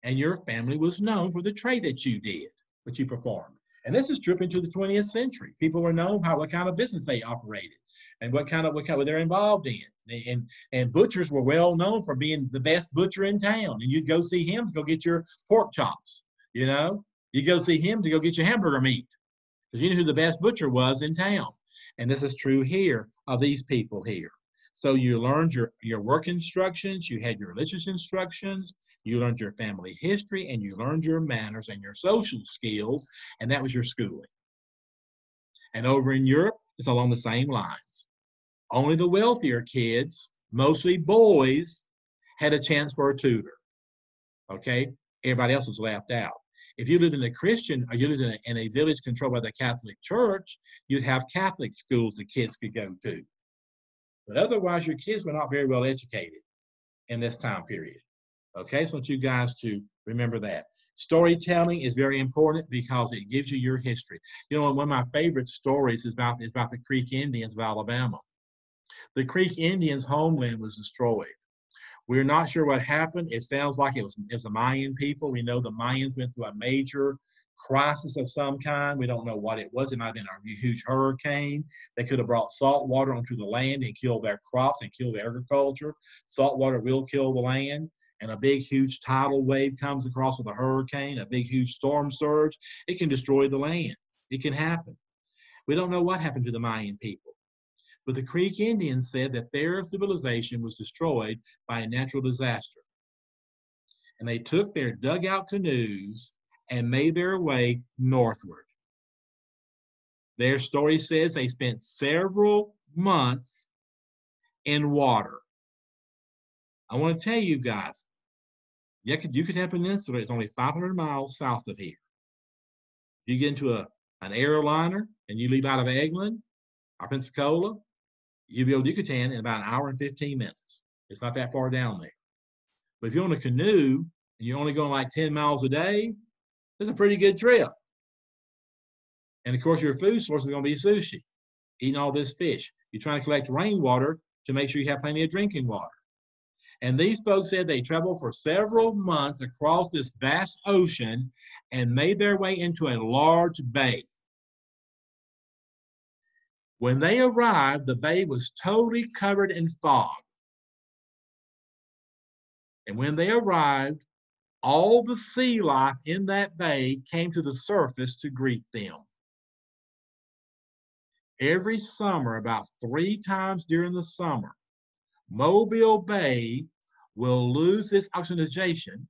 And your family was known for the trade that you did, what you performed. And this is true into the 20th century. People were known how what kind of business they operated and what kind of what kind of they're involved in. And and butchers were well known for being the best butcher in town. And you'd go see him to go get your pork chops, you know. You go see him to go get your hamburger meat because you knew who the best butcher was in town. And this is true here of these people here. So you learned your, your work instructions, you had your religious instructions, you learned your family history, and you learned your manners and your social skills, and that was your schooling. And over in Europe, it's along the same lines. Only the wealthier kids, mostly boys, had a chance for a tutor. Okay? Everybody else was left out. If you lived in a Christian or you lived in a, in a village controlled by the Catholic Church, you'd have Catholic schools the kids could go to. But otherwise, your kids were not very well educated in this time period. Okay, so I want you guys to remember that. Storytelling is very important because it gives you your history. You know, one of my favorite stories is about is about the Creek Indians of Alabama. The Creek Indians' homeland was destroyed. We're not sure what happened. It sounds like it was, it was the Mayan people. We know the Mayans went through a major crisis of some kind. We don't know what it was. It might have been a huge hurricane. They could have brought salt water onto the land and killed their crops and killed agriculture. Salt water will kill the land. And a big, huge tidal wave comes across with a hurricane, a big, huge storm surge. It can destroy the land. It can happen. We don't know what happened to the Mayan people. But the Creek Indians said that their civilization was destroyed by a natural disaster. And they took their dugout canoes and made their way northward. Their story says they spent several months in water. I want to tell you guys, Yucatan Peninsula is only 500 miles south of here. You get into a, an airliner and you leave out of Eglin or Pensacola, you'll be to Yucatan in about an hour and 15 minutes. It's not that far down there. But if you're on a canoe and you're only going like 10 miles a day, it's a pretty good trip. And of course, your food source is going to be sushi, eating all this fish. You're trying to collect rainwater to make sure you have plenty of drinking water. And these folks said they traveled for several months across this vast ocean and made their way into a large bay. When they arrived, the bay was totally covered in fog. And when they arrived, all the sea life in that bay came to the surface to greet them. Every summer, about three times during the summer, Mobile Bay will lose its oxygenation,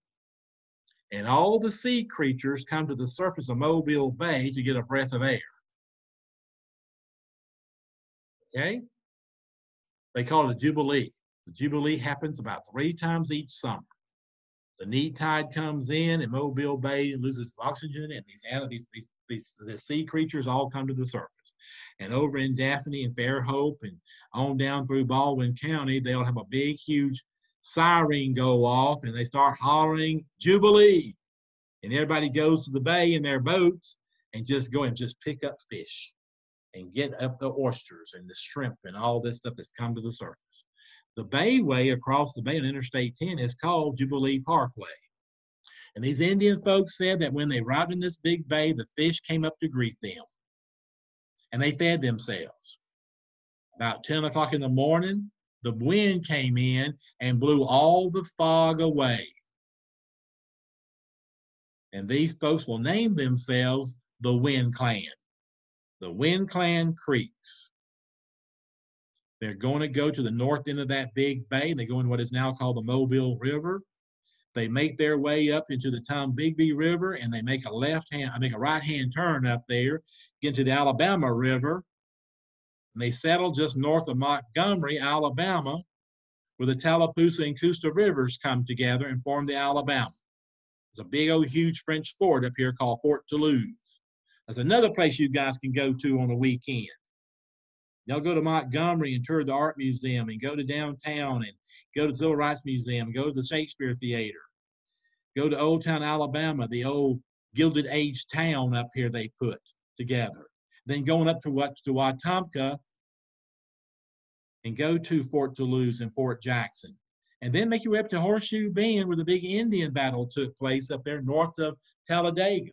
and all the sea creatures come to the surface of Mobile Bay to get a breath of air. Okay? They call it a jubilee. The jubilee happens about three times each summer. The neap tide comes in and Mobile Bay loses oxygen, and these these these these the sea creatures all come to the surface. And over in Daphne and Fairhope and on down through Baldwin County, they'll have a big, huge siren go off, and they start hollering Jubilee, and everybody goes to the bay in their boats and just go and just pick up fish and get up the oysters and the shrimp and all this stuff that's come to the surface. The bayway across the bay on Interstate 10 is called Jubilee Parkway. And these Indian folks said that when they arrived in this big bay, the fish came up to greet them. And they fed themselves. About 10 o'clock in the morning, the wind came in and blew all the fog away. And these folks will name themselves the Wind Clan the Wind Clan Creeks. They're going to go to the north end of that big bay. They go in what is now called the Mobile River. They make their way up into the Tom Tombigbee River and they make a left hand, I make a right hand turn up there, get into the Alabama River. And they settle just north of Montgomery, Alabama, where the Tallapoosa and Coosa rivers come together and form the Alabama. There's a big old huge French fort up here called Fort Toulouse. That's another place you guys can go to on the weekend. Y'all go to Montgomery and tour the art museum and go to downtown and go to the Civil Rights Museum, go to the Shakespeare Theater, go to Old Town Alabama, the old Gilded Age town up here they put together. Then going up to what to Wetumpka and go to Fort Toulouse and Fort Jackson. And then make your way up to Horseshoe Bend where the big Indian battle took place up there north of Talladega.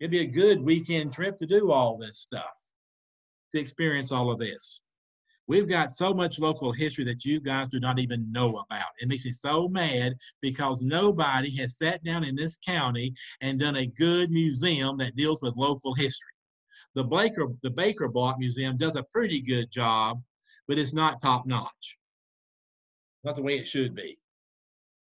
It'd be a good weekend trip to do all this stuff, to experience all of this. We've got so much local history that you guys do not even know about. It makes me so mad because nobody has sat down in this county and done a good museum that deals with local history. The Baker, the Baker Block Museum does a pretty good job, but it's not top notch. Not the way it should be.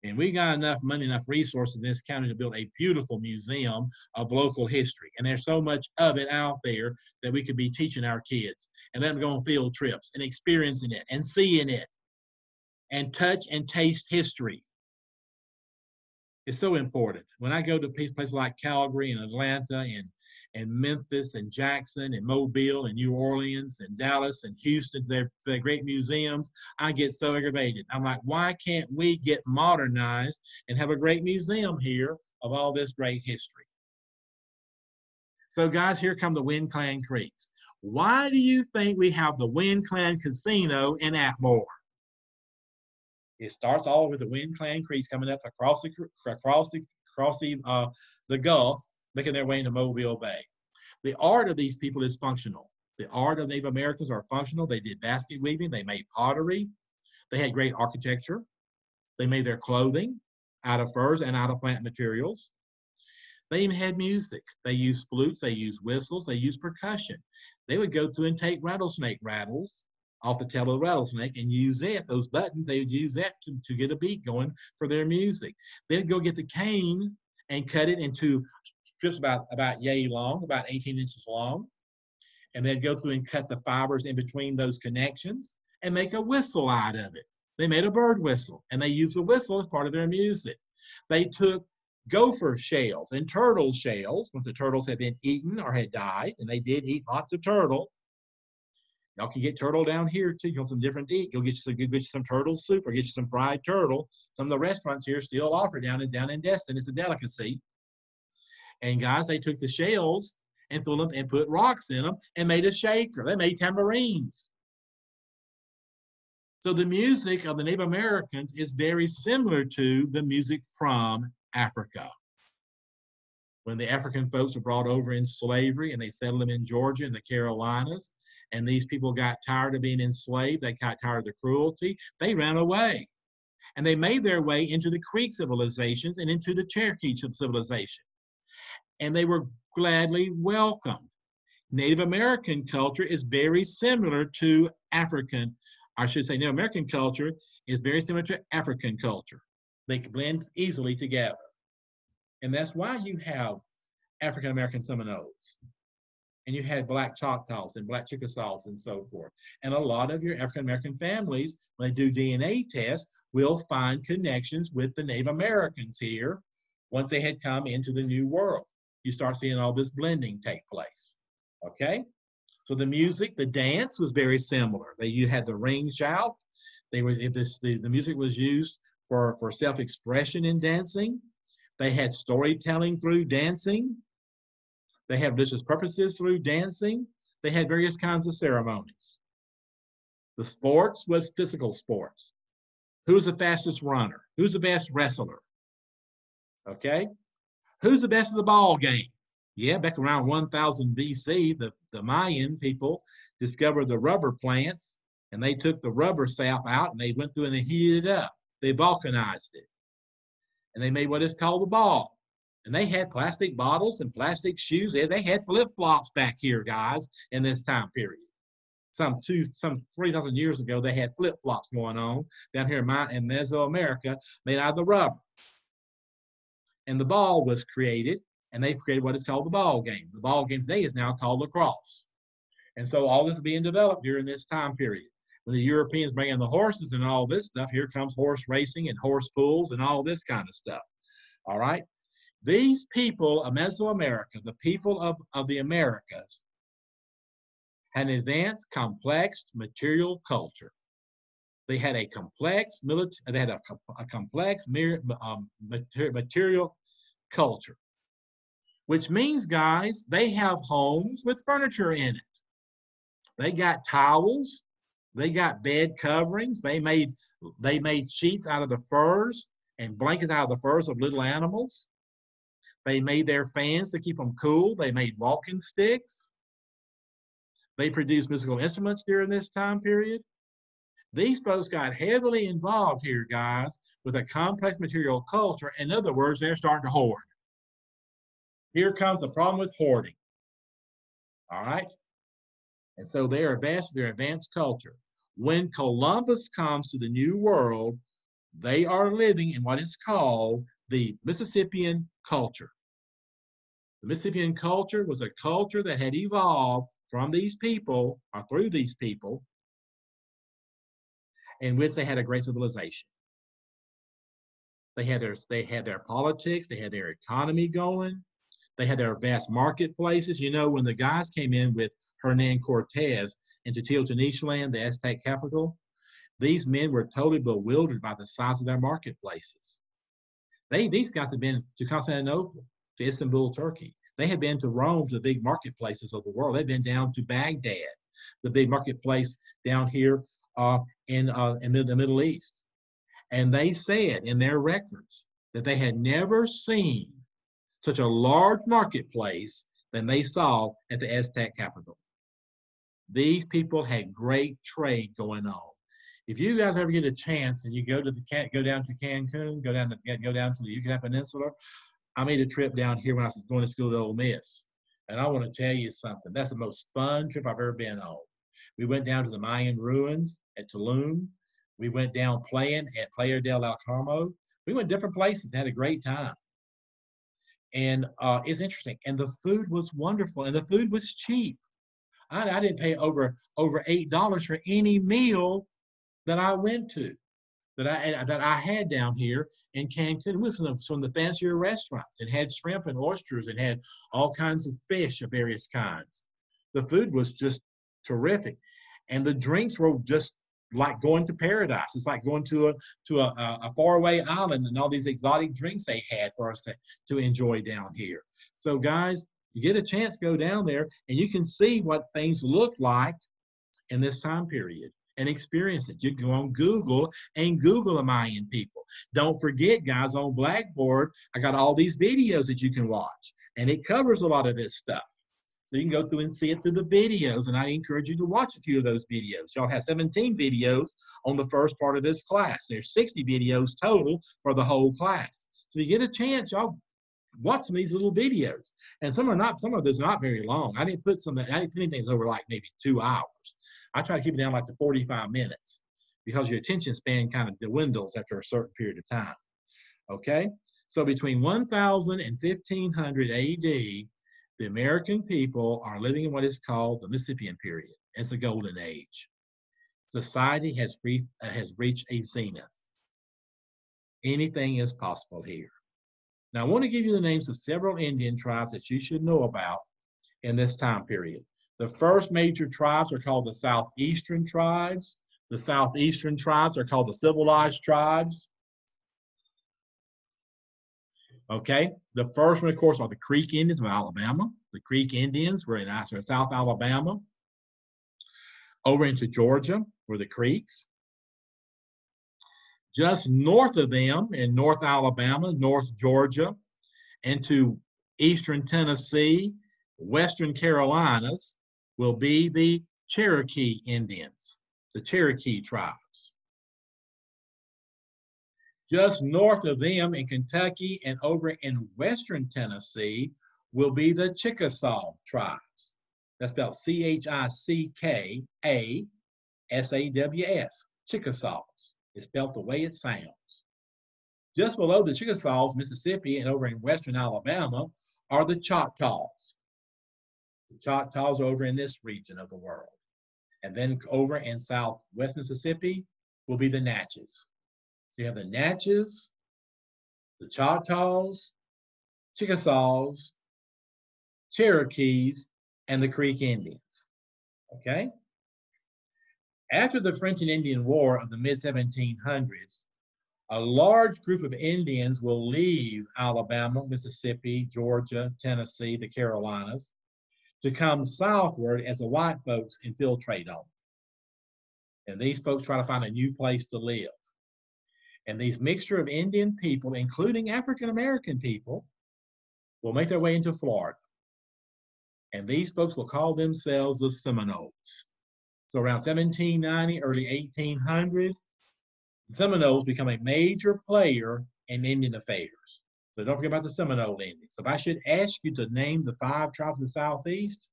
And we got enough money, enough resources in this county to build a beautiful museum of local history. And there's so much of it out there that we could be teaching our kids and let them go on field trips and experiencing it and seeing it and touch and taste history. It's so important. When I go to places like Calgary and Atlanta and and Memphis and Jackson and Mobile and New Orleans and Dallas and Houston, they're, they're great museums. I get so aggravated. I'm like, why can't we get modernized and have a great museum here of all this great history? So, guys, here come the Wind Clan Creeks. Why do you think we have the Wind Clan Casino in Atmore? It starts all with the Wind Clan Creeks coming up across the across the across the uh, the Gulf making their way into Mobile Bay. The art of these people is functional. The art of Native Americans are functional. They did basket weaving, they made pottery, they had great architecture, they made their clothing out of furs and out of plant materials. They even had music. They used flutes, they used whistles, they used percussion. They would go through and take rattlesnake rattles off the tail of the rattlesnake and use that, those buttons, they would use that to, to get a beat going for their music. They'd go get the cane and cut it into strips about, about yay long, about 18 inches long. And they'd go through and cut the fibers in between those connections and make a whistle out of it. They made a bird whistle and they used the whistle as part of their music. They took gopher shells and turtle shells once the turtles had been eaten or had died, and they did eat lots of turtle. Y'all can get turtle down here too. You want some different eat. Go get you some, get you some turtle soup or get you some fried turtle. Some of the restaurants here still offer down in down in Destin. It's a delicacy. And guys, they took the shells and threw them and put rocks in them and made a shaker. They made tambourines. So the music of the Native Americans is very similar to the music from Africa. When the African folks were brought over in slavery and they settled them in Georgia and the Carolinas, and these people got tired of being enslaved, they got tired of the cruelty, they ran away. And they made their way into the Creek civilizations and into the Cherokee civilization and they were gladly welcomed. Native American culture is very similar to African, I should say, Native American culture is very similar to African culture. They blend easily together. And that's why you have African American Seminoles. And you had black Choctaws and black Chickasaws and so forth. And a lot of your African American families, when they do DNA tests, will find connections with the Native Americans here once they had come into the New World you start seeing all this blending take place. Okay? So the music, the dance was very similar. They you had the rings out. They were this the, the music was used for, for self-expression in dancing. They had storytelling through dancing. They had religious purposes through dancing. They had various kinds of ceremonies. The sports was physical sports. Who's the fastest runner? Who's the best wrestler? Okay. Who's the best of the ball game? Yeah, back around 1000 BC, the, the Mayan people discovered the rubber plants and they took the rubber sap out and they went through and they heated it up. They vulcanized it. And they made what is called the ball. And they had plastic bottles and plastic shoes. They had flip flops back here, guys, in this time period. Some two, some 3,000 years ago, they had flip flops going on down here in, my, in Mesoamerica made out of the rubber and the ball was created, and they created what is called the ball game. The ball game today is now called lacrosse. And so all this is being developed during this time period. When the Europeans bring in the horses and all this stuff, here comes horse racing and horse pools and all this kind of stuff. All right? These people of Mesoamerica, the people of, of the Americas, had an advanced, complex material culture. They had a complex military, they had a, a complex um, material culture, which means, guys, they have homes with furniture in it. They got towels, they got bed coverings, they made they made sheets out of the furs and blankets out of the furs of little animals. They made their fans to keep them cool. They made walking sticks. They produced musical instruments during this time period. These folks got heavily involved here, guys, with a complex material culture. In other words, they're starting to hoard. Here comes the problem with hoarding. All right? And so they are advanced, they're advanced culture. When Columbus comes to the New World, they are living in what is called the Mississippian culture. The Mississippian culture was a culture that had evolved from these people or through these people in which they had a great civilization. They had their they had their politics, they had their economy going, they had their vast marketplaces. You know, when the guys came in with Hernan Cortez into Teotihuacan, the Aztec capital, these men were totally bewildered by the size of their marketplaces. They these guys had been to Constantinople, to Istanbul, Turkey. They had been to Rome, to the big marketplaces of the world. They'd been down to Baghdad, the big marketplace down here uh, in, uh, in the Middle East. And they said in their records that they had never seen such a large marketplace than they saw at the Aztec capital. These people had great trade going on. If you guys ever get a chance and you go to the go down to Cancun, go down to go down to the Yucatan Peninsula, I made a trip down here when I was going to school to Ole Miss, and I want to tell you something. That's the most fun trip I've ever been on. We went down to the Mayan ruins at Tulum. We went down playing at Playa del Carmen. We went different places, had a great time. And uh, it's interesting. And the food was wonderful, and the food was cheap. I, I didn't pay over over eight dollars for any meal that I went to that I that I had down here in Cancun. We from the, fancier restaurants. It had shrimp and oysters. and had all kinds of fish of various kinds. The food was just terrific, and the drinks were just like going to paradise. It's like going to a to a, a faraway island and all these exotic drinks they had for us to to enjoy down here. So guys, you get a chance, go down there, and you can see what things look like in this time period and experience it. You go on Google and Google the Mayan people. Don't forget, guys, on Blackboard, I got all these videos that you can watch, and it covers a lot of this stuff. So you can go through and see it through the videos, and I encourage you to watch a few of those videos. Y'all have 17 videos on the first part of this class. There's 60 videos total for the whole class. So you get a chance, y'all watch some of these little videos. And some are not, some of those are not very long. I didn't put some, I didn't put anything over like maybe two hours. I try to keep it down like to 45 minutes because your attention span kind of dwindles after a certain period of time. Okay? So between 1000 and 1500 AD, the American people are living in what is called the Mississippian period. It's a golden age. Society has, reached, uh, has reached a zenith. Anything is possible here. Now, I want to give you the names of several Indian tribes that you should know about in this time period. The first major tribes are called the Southeastern tribes. The Southeastern tribes are called the civilized tribes. Okay, the first one, of course, are the Creek Indians of Alabama. The Creek Indians were in uh, South Alabama. Over into Georgia were the Creeks. Just north of them in North Alabama, North Georgia, into eastern Tennessee, western Carolinas, will be the Cherokee Indians, the Cherokee tribe. Just north of them in Kentucky and over in western Tennessee will be the Chickasaw tribes. That's spelled C H I C K A S A W S, Chickasaws. It's spelled the way it sounds. Just below the Chickasaws, Mississippi, and over in western Alabama are the Choctaws. The Choctaws are over in this region of the world. And then over in southwest Mississippi will be the Natchez. So you have the Natchez, the Choctaws, Chickasaws, Cherokees, and the Creek Indians. Okay? After the French and Indian War of the mid 1700s, a large group of Indians will leave Alabama, Mississippi, Georgia, Tennessee, the Carolinas to come southward as the white folks infiltrate on. And these folks try to find a new place to live. And these mixture of Indian people, including African American people, will make their way into Florida. And these folks will call themselves the Seminoles. So around 1790, early 1800, the Seminoles become a major player in Indian affairs. So don't forget about the Seminole Indians. So if I should ask you to name the five tribes of the Southeast,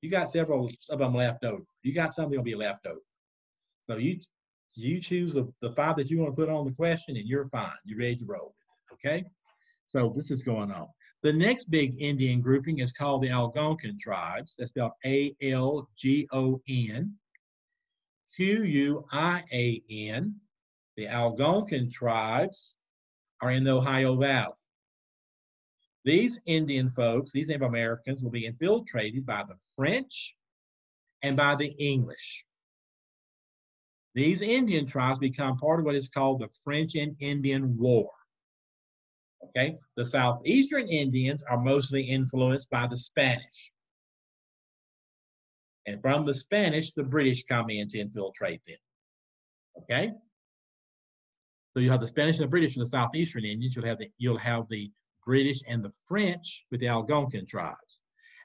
you got several of them left over. You got something will be left over. So you you choose the, the five that you want to put on the question and you're fine. You're ready to roll with it. Okay? So this is going on. The next big Indian grouping is called the Algonquin tribes. That's spelled A-L-G-O-N. Q-U-I-A-N. The Algonquin tribes are in the Ohio Valley. These Indian folks, these Native Americans, will be infiltrated by the French and by the English. These Indian tribes become part of what is called the French and Indian War. Okay, the southeastern Indians are mostly influenced by the Spanish. And from the Spanish, the British come in to infiltrate them. Okay? So you have the Spanish and the British in the southeastern Indians. You'll have the you'll have the British and the French with the Algonquin tribes.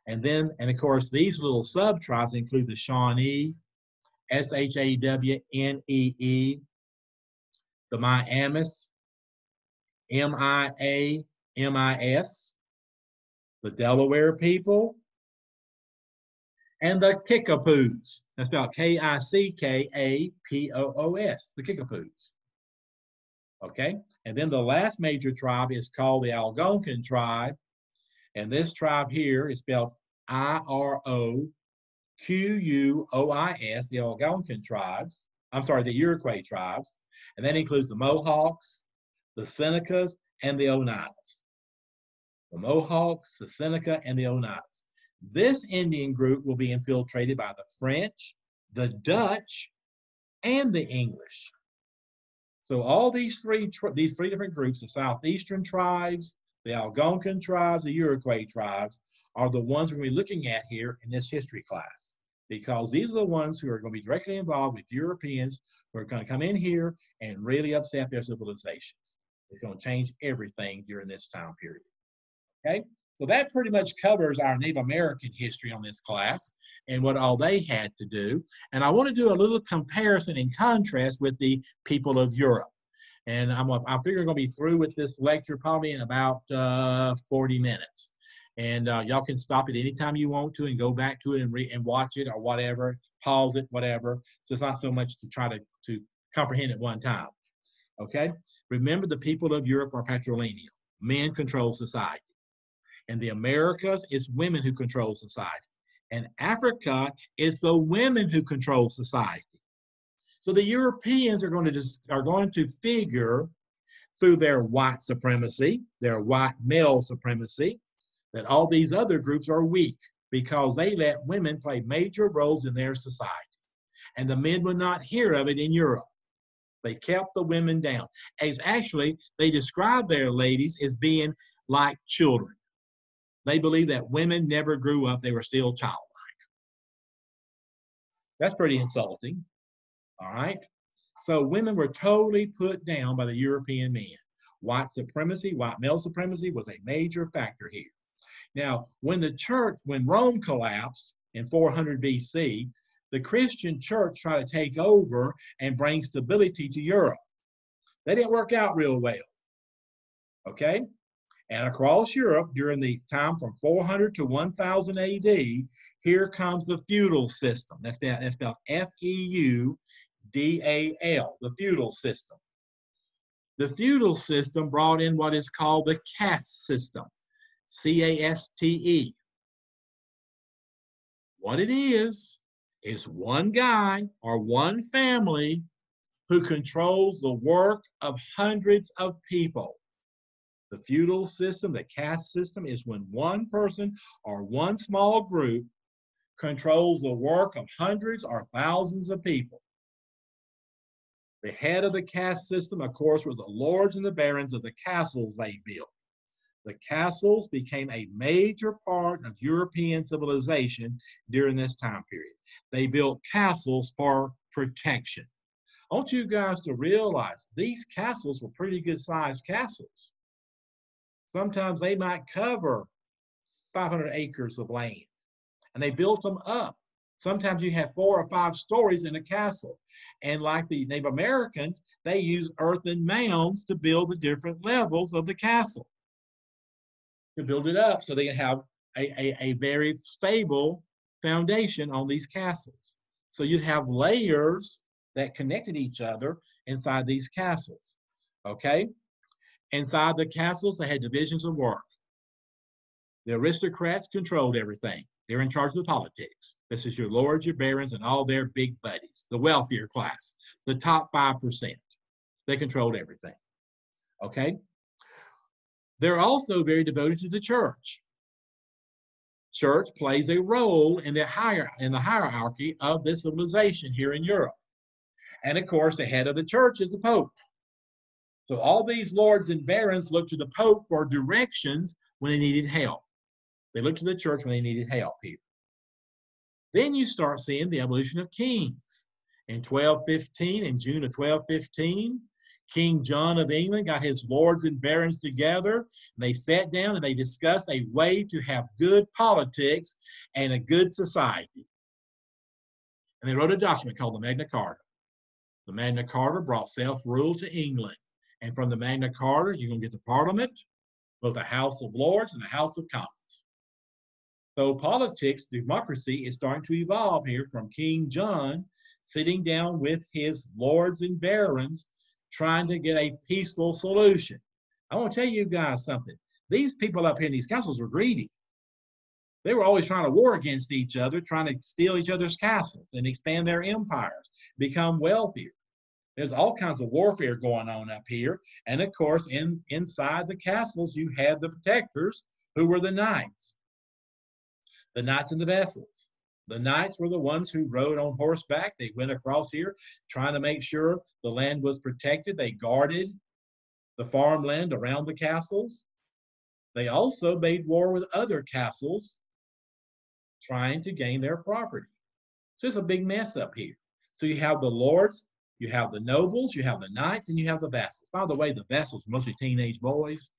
And then, and of course, these little sub tribes include the Shawnee, S H A W N E E, the Miamis, M I A M I S, the Delaware people, and the Kickapoos. That's spelled K I C K A P O O S, the Kickapoos. Okay, and then the last major tribe is called the Algonquin tribe, and this tribe here is spelled I R O Q U O I S, the Algonquin tribes. I'm sorry, the Iroquois tribes, and that includes the Mohawks, the Senecas, and the Oneidas. The Mohawks, the Seneca, and the Oneidas. This Indian group will be infiltrated by the French, the Dutch, and the English. So all these three these three different groups, the southeastern tribes, the Algonquin tribes, the Iroquois tribes, are the ones we're going to be looking at here in this history class. Because these are the ones who are going to be directly involved with Europeans who are going to come in here and really upset their civilizations. It's going to change everything during this time period. Okay? So that pretty much covers our Native American history on this class and what all they had to do. And I want to do a little comparison and contrast with the people of Europe. And I'm, I figure I'm going to be through with this lecture probably in about uh, 40 minutes. And uh, y'all can stop it anytime you want to and go back to it and, re- and watch it or whatever, pause it, whatever. So it's not so much to try to, to comprehend at one time. Okay? Remember, the people of Europe are patrilineal. Men control society. And the Americas, it's women who control society. And Africa, it's the women who control society. So the Europeans are going to just are going to figure through their white supremacy, their white male supremacy, that all these other groups are weak because they let women play major roles in their society. And the men would not hear of it in Europe. They kept the women down. As actually, they describe their ladies as being like children. They believe that women never grew up, they were still childlike. That's pretty insulting. All right. So women were totally put down by the European men. White supremacy, white male supremacy was a major factor here. Now, when the church, when Rome collapsed in 400 BC, the Christian church tried to take over and bring stability to Europe. They didn't work out real well. Okay? And across Europe during the time from 400 to 1000 AD, here comes the feudal system. That's spelled, that's spelled F E U D A L, the feudal system. The feudal system brought in what is called the caste system, C A S T E. What it is, is one guy or one family who controls the work of hundreds of people. The feudal system, the caste system, is when one person or one small group controls the work of hundreds or thousands of people. The head of the caste system, of course, were the lords and the barons of the castles they built. The castles became a major part of European civilization during this time period. They built castles for protection. I want you guys to realize these castles were pretty good sized castles. Sometimes they might cover 500 acres of land. and they built them up. Sometimes you have four or five stories in a castle. And like the Native Americans, they use earthen mounds to build the different levels of the castle, to build it up so they can have a, a, a very stable foundation on these castles. So you'd have layers that connected each other inside these castles. Okay? Inside the castles, they had divisions of work. The aristocrats controlled everything. They're in charge of the politics. This is your lords, your barons, and all their big buddies, the wealthier class, the top 5%. They controlled everything. Okay? They're also very devoted to the church. Church plays a role in the higher in the hierarchy of this civilization here in Europe. And of course, the head of the church is the Pope. So all these lords and barons looked to the Pope for directions when they needed help. They looked to the church when they needed help here. Then you start seeing the evolution of kings. In 1215, in June of 1215, King John of England got his lords and barons together. And they sat down and they discussed a way to have good politics and a good society. And they wrote a document called the Magna Carta. The Magna Carta brought self rule to England. And from the Magna Carta, you're going to get the Parliament, both the House of Lords and the House of Commons. So politics, democracy is starting to evolve here from King John sitting down with his lords and barons trying to get a peaceful solution. I want to tell you guys something. These people up here in these castles were greedy. They were always trying to war against each other, trying to steal each other's castles and expand their empires, become wealthier. There's all kinds of warfare going on up here. And of course, in inside the castles, you had the protectors who were the knights the knights and the vassals. The knights were the ones who rode on horseback. They went across here trying to make sure the land was protected. They guarded the farmland around the castles. They also made war with other castles trying to gain their property. So it's a big mess up here. So you have the lords, you have the nobles, you have the knights, and you have the vassals. By the way, the vassals mostly teenage boys.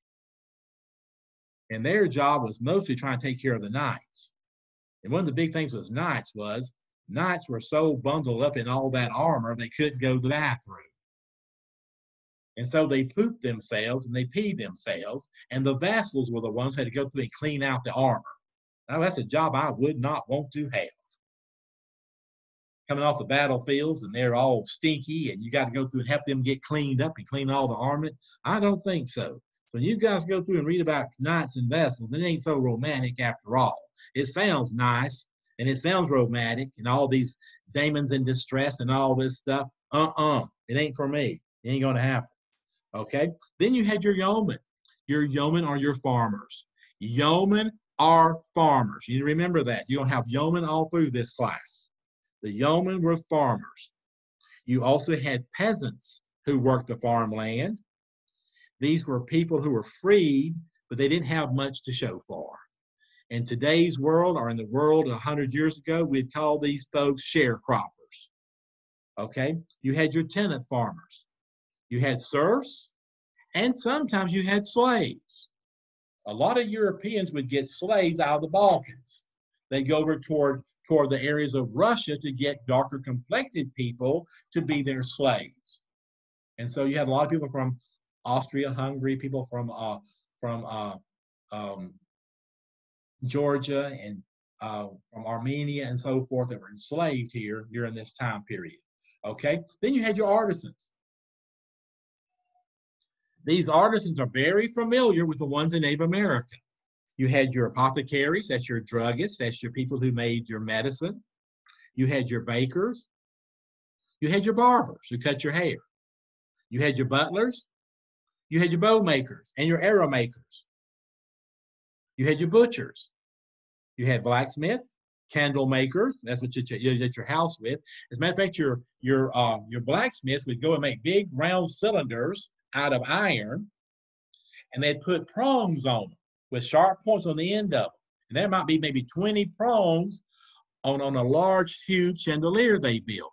And their job was mostly trying to take care of the knights. And one of the big things with knights was knights were so bundled up in all that armor they couldn't go to the bathroom. And so they pooped themselves and they peed themselves, and the vassals were the ones who had to go through and clean out the armor. Now that's a job I would not want to have. Coming off the battlefields and they're all stinky, and you got to go through and help them get cleaned up and clean all the armor. I don't think so. So you guys go through and read about knights and vassals. It ain't so romantic after all. It sounds nice and it sounds romantic and all these demons in distress and all this stuff. Uh-uh. It ain't for me. It ain't gonna happen. Okay. Then you had your yeomen. Your yeomen are your farmers. Yeomen are farmers. You remember that. You don't have yeomen all through this class. The yeomen were farmers. You also had peasants who worked the farmland. These were people who were freed, but they didn't have much to show for. In today's world, or in the world 100 years ago, we'd call these folks sharecroppers. Okay? You had your tenant farmers, you had serfs, and sometimes you had slaves. A lot of Europeans would get slaves out of the Balkans. They'd go over toward, toward the areas of Russia to get darker complected people to be their slaves. And so you had a lot of people from Austria, Hungary, people from uh, from uh, um, Georgia and uh, from Armenia and so forth that were enslaved here during this time period. Okay, then you had your artisans. These artisans are very familiar with the ones in Native America. You had your apothecaries, that's your druggists, that's your people who made your medicine. You had your bakers. You had your barbers who cut your hair. You had your butlers, you had your bow makers and your arrow makers. You had your butchers. You had blacksmith, candle makers. That's what you, you at your house with. As a matter of fact, your your uh, your blacksmith would go and make big round cylinders out of iron, and they'd put prongs on them with sharp points on the end of them. And there might be maybe 20 prongs on, on a large, huge chandelier they built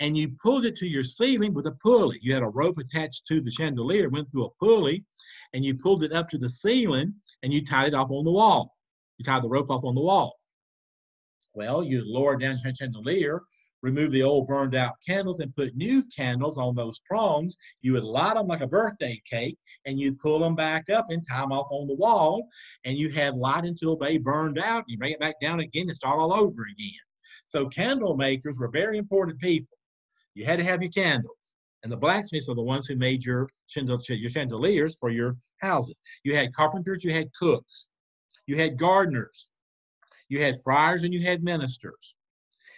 and you pulled it to your ceiling with a pulley. You had a rope attached to the chandelier, went through a pulley, and you pulled it up to the ceiling and you tied it off on the wall. You tied the rope off on the wall. Well, you lower down your chandelier, remove the old burned out candles and put new candles on those prongs. You would light them like a birthday cake and you'd pull them back up and tie them off on the wall. And you had light until they burned out. You bring it back down again and start all over again. So candle makers were very important people. You had to have your candles. And the blacksmiths are the ones who made your, your chandeliers for your houses. You had carpenters, you had cooks, you had gardeners, you had friars, and you had ministers.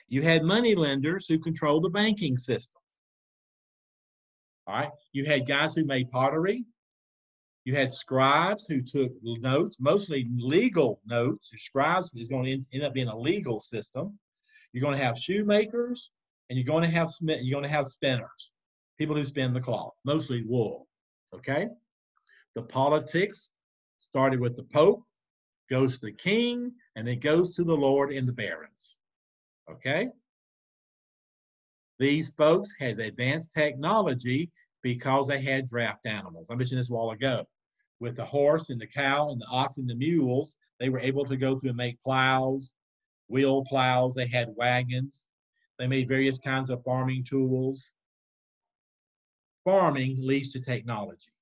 You had money lenders who controlled the banking system. All right. You had guys who made pottery. You had scribes who took notes, mostly legal notes. Your scribes is going to end up being a legal system. You're going to have shoemakers, and you're going to have you're going to have spinners, people who spin the cloth, mostly wool. Okay. The politics started with the Pope, goes to the king, and then goes to the Lord and the barons. Okay? These folks had advanced technology because they had draft animals. I mentioned this a while ago. With the horse and the cow and the ox and the mules, they were able to go through and make plows, wheel plows. They had wagons. They made various kinds of farming tools. Farming leads to technology.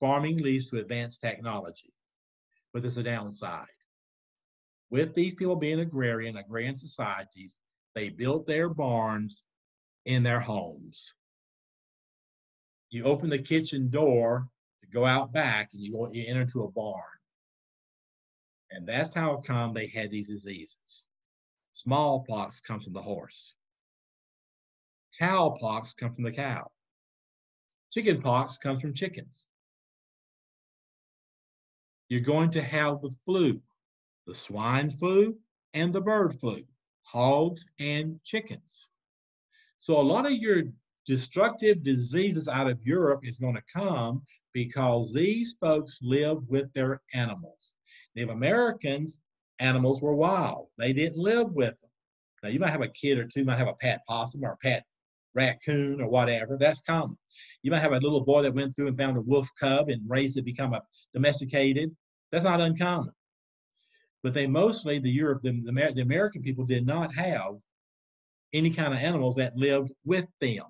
Farming leads to advanced technology, but there's a downside. With these people being agrarian, agrarian societies, they built their barns in their homes. You open the kitchen door to go out back and you go you enter into a barn. And that's how come they had these diseases. Smallpox comes from the horse. Cowpox comes from the cow. Chickenpox comes from chickens. You're going to have the flu, the swine flu and the bird flu hogs, and chickens. So a lot of your destructive diseases out of Europe is going to come because these folks live with their animals. Native Americans, animals were wild. They didn't live with them. Now you might have a kid or two, might have a pet possum or a pet raccoon or whatever. That's common. You might have a little boy that went through and found a wolf cub and raised it, become a domesticated. That's not uncommon but they mostly the Europe the, the, the American people did not have any kind of animals that lived with them,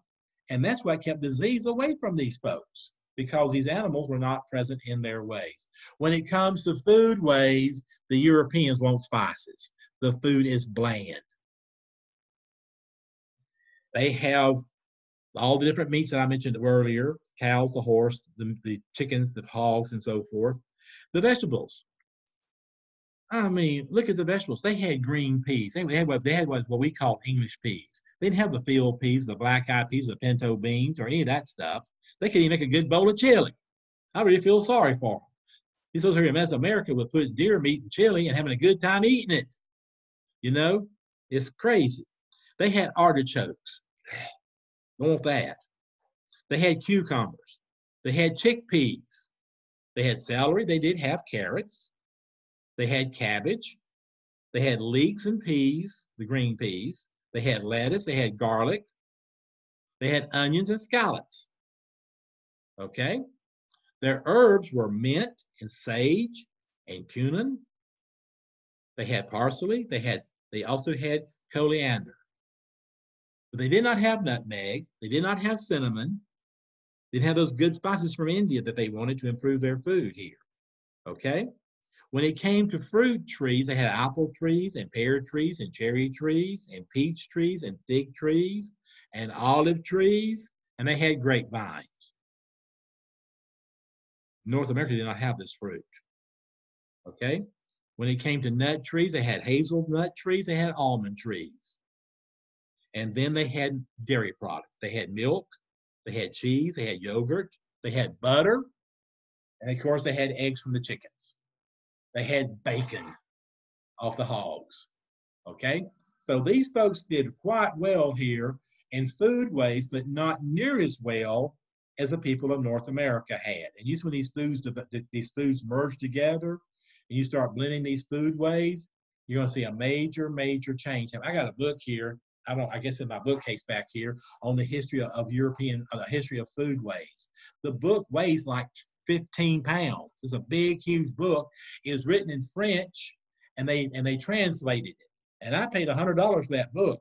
and that's what kept disease away from these folks because these animals were not present in their ways. When it comes to food ways, the Europeans want spices. The food is bland. They have all the different meats that I mentioned earlier cows, the horse, the, the chickens, the hogs, and so forth. The vegetables, I mean, look at the vegetables. They had green peas. They had what they had what, we call English peas. They didn't have the field peas, the black eyed peas, the pinto beans, or any of that stuff. They could even make a good bowl of chili. I really feel sorry for them. These folks here in Mesoamerica would put deer meat in chili and having a good time eating it. You know, it's crazy. They had artichokes. Don't want that. They had cucumbers. They had chickpeas. They had celery. They did have carrots. They had cabbage. They had leeks and peas, the green peas. They had lettuce. They had garlic. They had onions and scallops. Okay? Their herbs were mint and sage and cumin. They had parsley. They had they also had coriander. But they did not have nutmeg. They did not have cinnamon. They didn't have those good spices from India that they wanted to improve their food here. Okay? When it came to fruit trees, they had apple trees and pear trees and cherry trees and peach trees and fig trees and olive trees, and they had grapevines. North America did not have this fruit. Okay? When it came to nut trees, they had hazelnut trees, they had almond trees. And then they had dairy products. They had milk, they had cheese, they had yogurt, they had butter, and of course, they had eggs from the chickens. They had bacon off the hogs. Okay? So these folks did quite well here in food ways, but not near as well as the people of North America had. And usually when these foods these foods merge together and you start blending these food ways, you're going to see a major, major change. I got a book here. I don't. I guess in my bookcase back here on the history of, European, uh, the history of food ways. The book weighs like 15 pounds. It's a big, huge book. It was written in French, and they and they translated it. And I paid $100 for that book,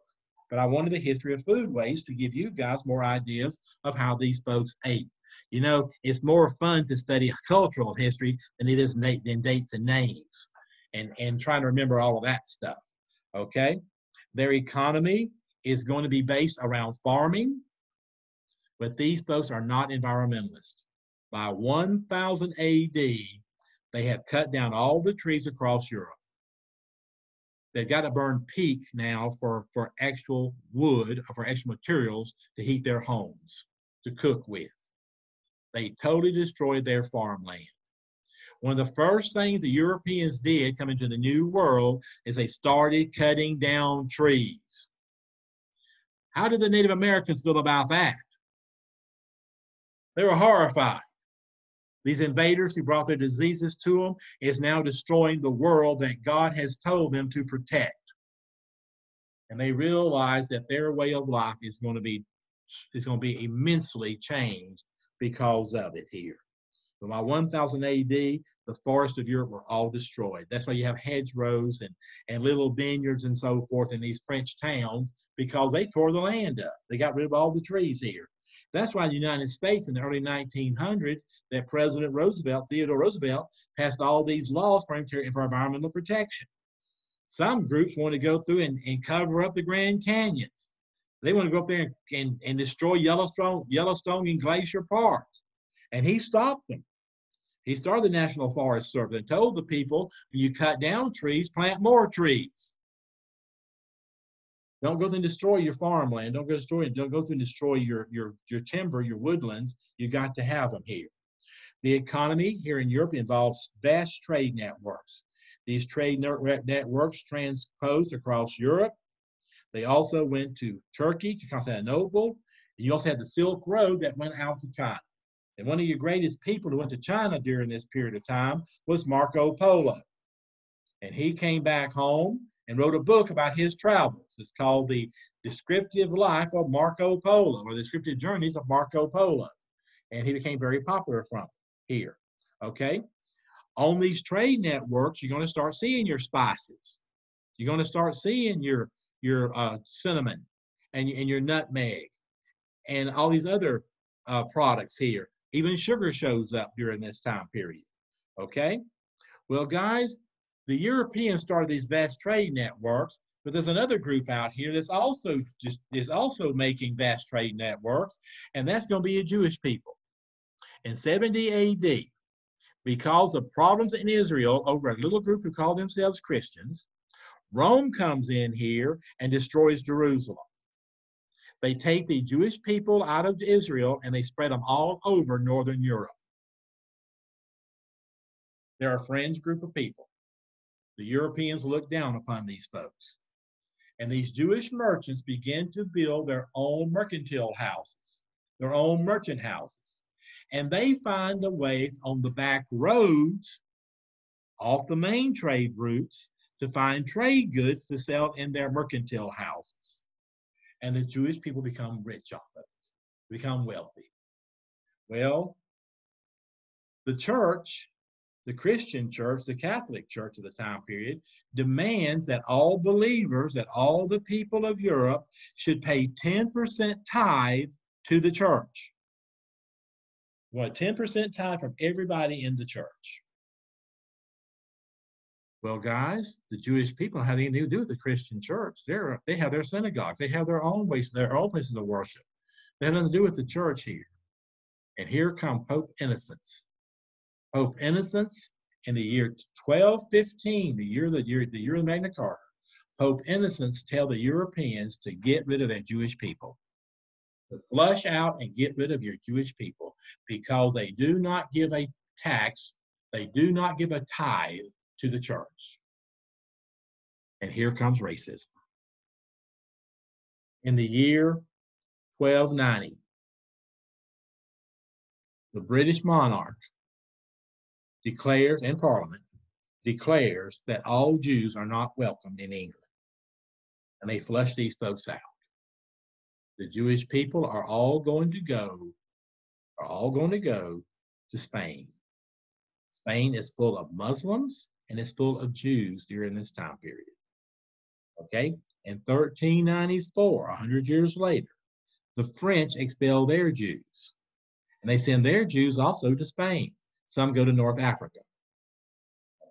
but I wanted the history of food waste to give you guys more ideas of how these folks ate. You know, it's more fun to study cultural history than it is than dates and names and, and trying to remember all of that stuff. Okay? Their economy is going to be based around farming, but these folks are not environmentalists. By 1000 AD, they have cut down all the trees across Europe. They've got to burn peat now for, for actual wood or for actual materials to heat their homes, to cook with. They totally destroyed their farmland. One of the first things the Europeans did coming to the New World is they started cutting down trees. How did the Native Americans feel about that? They were horrified. These invaders who brought their diseases to them is now destroying the world that God has told them to protect. And they realize that their way of life is going to be is going to be immensely changed because of it here. But by 1000 AD, the forests of Europe were all destroyed. That's why you have hedgerows and, and little vineyards and so forth in these French towns because they tore the land up. They got rid of all the trees here. That's why the United States in the early 1900s, that President Roosevelt, Theodore Roosevelt, passed all these laws for, for environmental protection. Some groups want to go through and, and cover up the Grand Canyons. They want to go up there and, and, and destroy Yellowstone, Yellowstone and Glacier Park. And he stopped them. He started the National Forest Service and told the people, when you cut down trees, plant more trees. Don't go through and destroy your farmland. Don't go destroy. Don't go through and destroy your your your timber, your woodlands. You got to have them here. The economy here in Europe involves vast trade networks. These trade networks transposed across Europe. They also went to Turkey, to Constantinople. And you also had the Silk Road that went out to China. And one of your greatest people who went to China during this period of time was Marco Polo. And he came back home and wrote a book about his travels. It's called The Descriptive Life of Marco Polo or The Descriptive Journeys of Marco Polo. And he became very popular from here. Okay? On these trade networks, you're going to start seeing your spices. You're going to start seeing your your uh, cinnamon and, and your nutmeg and all these other uh, products here. Even sugar shows up during this time period. Okay? Well, guys, the Europeans started these vast trade networks, but there's another group out here that's also just is also making vast trade networks, and that's going to be a Jewish people. In 70 AD, because of problems in Israel over a little group who call themselves Christians, Rome comes in here and destroys Jerusalem. They take the Jewish people out of Israel and they spread them all over Northern Europe. They're a fringe group of people. The Europeans look down upon these folks. And these Jewish merchants begin to build their own mercantile houses, their own merchant houses. And they find a way on the back roads, off the main trade routes, to find trade goods to sell in their mercantile houses. And the Jewish people become rich off of it, become wealthy. Well, the church the Christian church, the Catholic church of the time period, demands that all believers, that all the people of Europe should pay 10% tithe to the church. What, 10% tithe from everybody in the church. Well, guys, the Jewish people have anything to do with the Christian church. They're, they have their synagogues. They have their own ways, their own places of worship. They have nothing to do with the church here. And here come Pope Innocence Pope Innocence in the year 1215, the year the year the year of Magna Carta, Pope Innocence tell the Europeans to get rid of their Jewish people, to flush out and get rid of your Jewish people because they do not give a tax, they do not give a tithe to the church. And here comes racism. In the year 1290, the British monarch declares, in Parliament, declares that all Jews are not welcomed in England. And they flush these folks out. The Jewish people are all going to go, are all going to go to Spain. Spain is full of Muslims and it's full of Jews during this time period. Okay, in 1394, 100 years later, the French expel their Jews. And they send their Jews also to Spain. Some go to North Africa.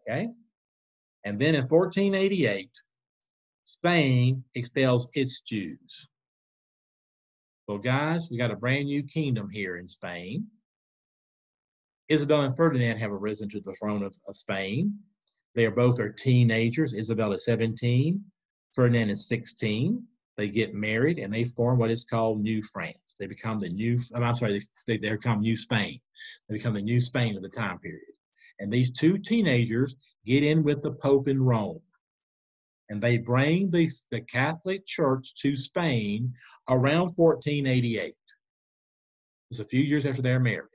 Okay? And then in 1488, Spain expels its Jews. Well, guys, we got a brand new kingdom here in Spain. Isabella and Ferdinand have arisen to the throne of, of Spain. They are both are teenagers. Isabella is 17, Ferdinand is 16 they get married and they form what is called New France. They become the new, I'm sorry, they, they become New Spain. They become the New Spain of the time period. And these two teenagers get in with the Pope in Rome. And they bring the, the Catholic Church to Spain around 1488. It's a few years after they're married.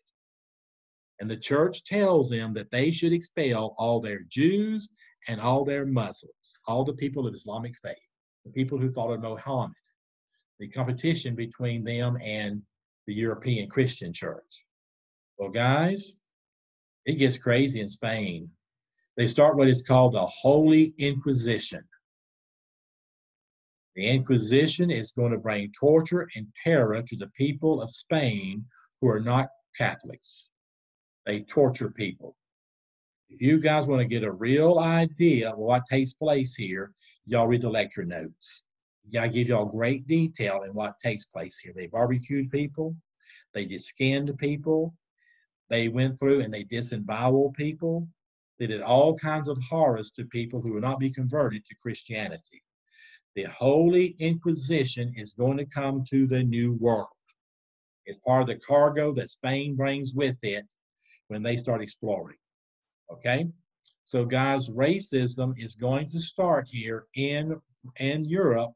And the church tells them that they should expel all their Jews and all their Muslims, all the people of Islamic faith the people who followed Mohammed, the competition between them and the European Christian church. Well, guys, it gets crazy in Spain. They start what is called the Holy Inquisition. The Inquisition is going to bring torture and terror to the people of Spain who are not Catholics. They torture people. If you guys want to get a real idea of what takes place here, y'all read the lecture notes. I give y'all great detail in what takes place here. They barbecued people, they did skinned people, they went through and they disemboweled people. They did all kinds of horrors to people who would not be converted to Christianity. The Holy Inquisition is going to come to the New World. It's part of the cargo that Spain brings with it when they start exploring. Okay? So, guys, racism is going to start here in, in Europe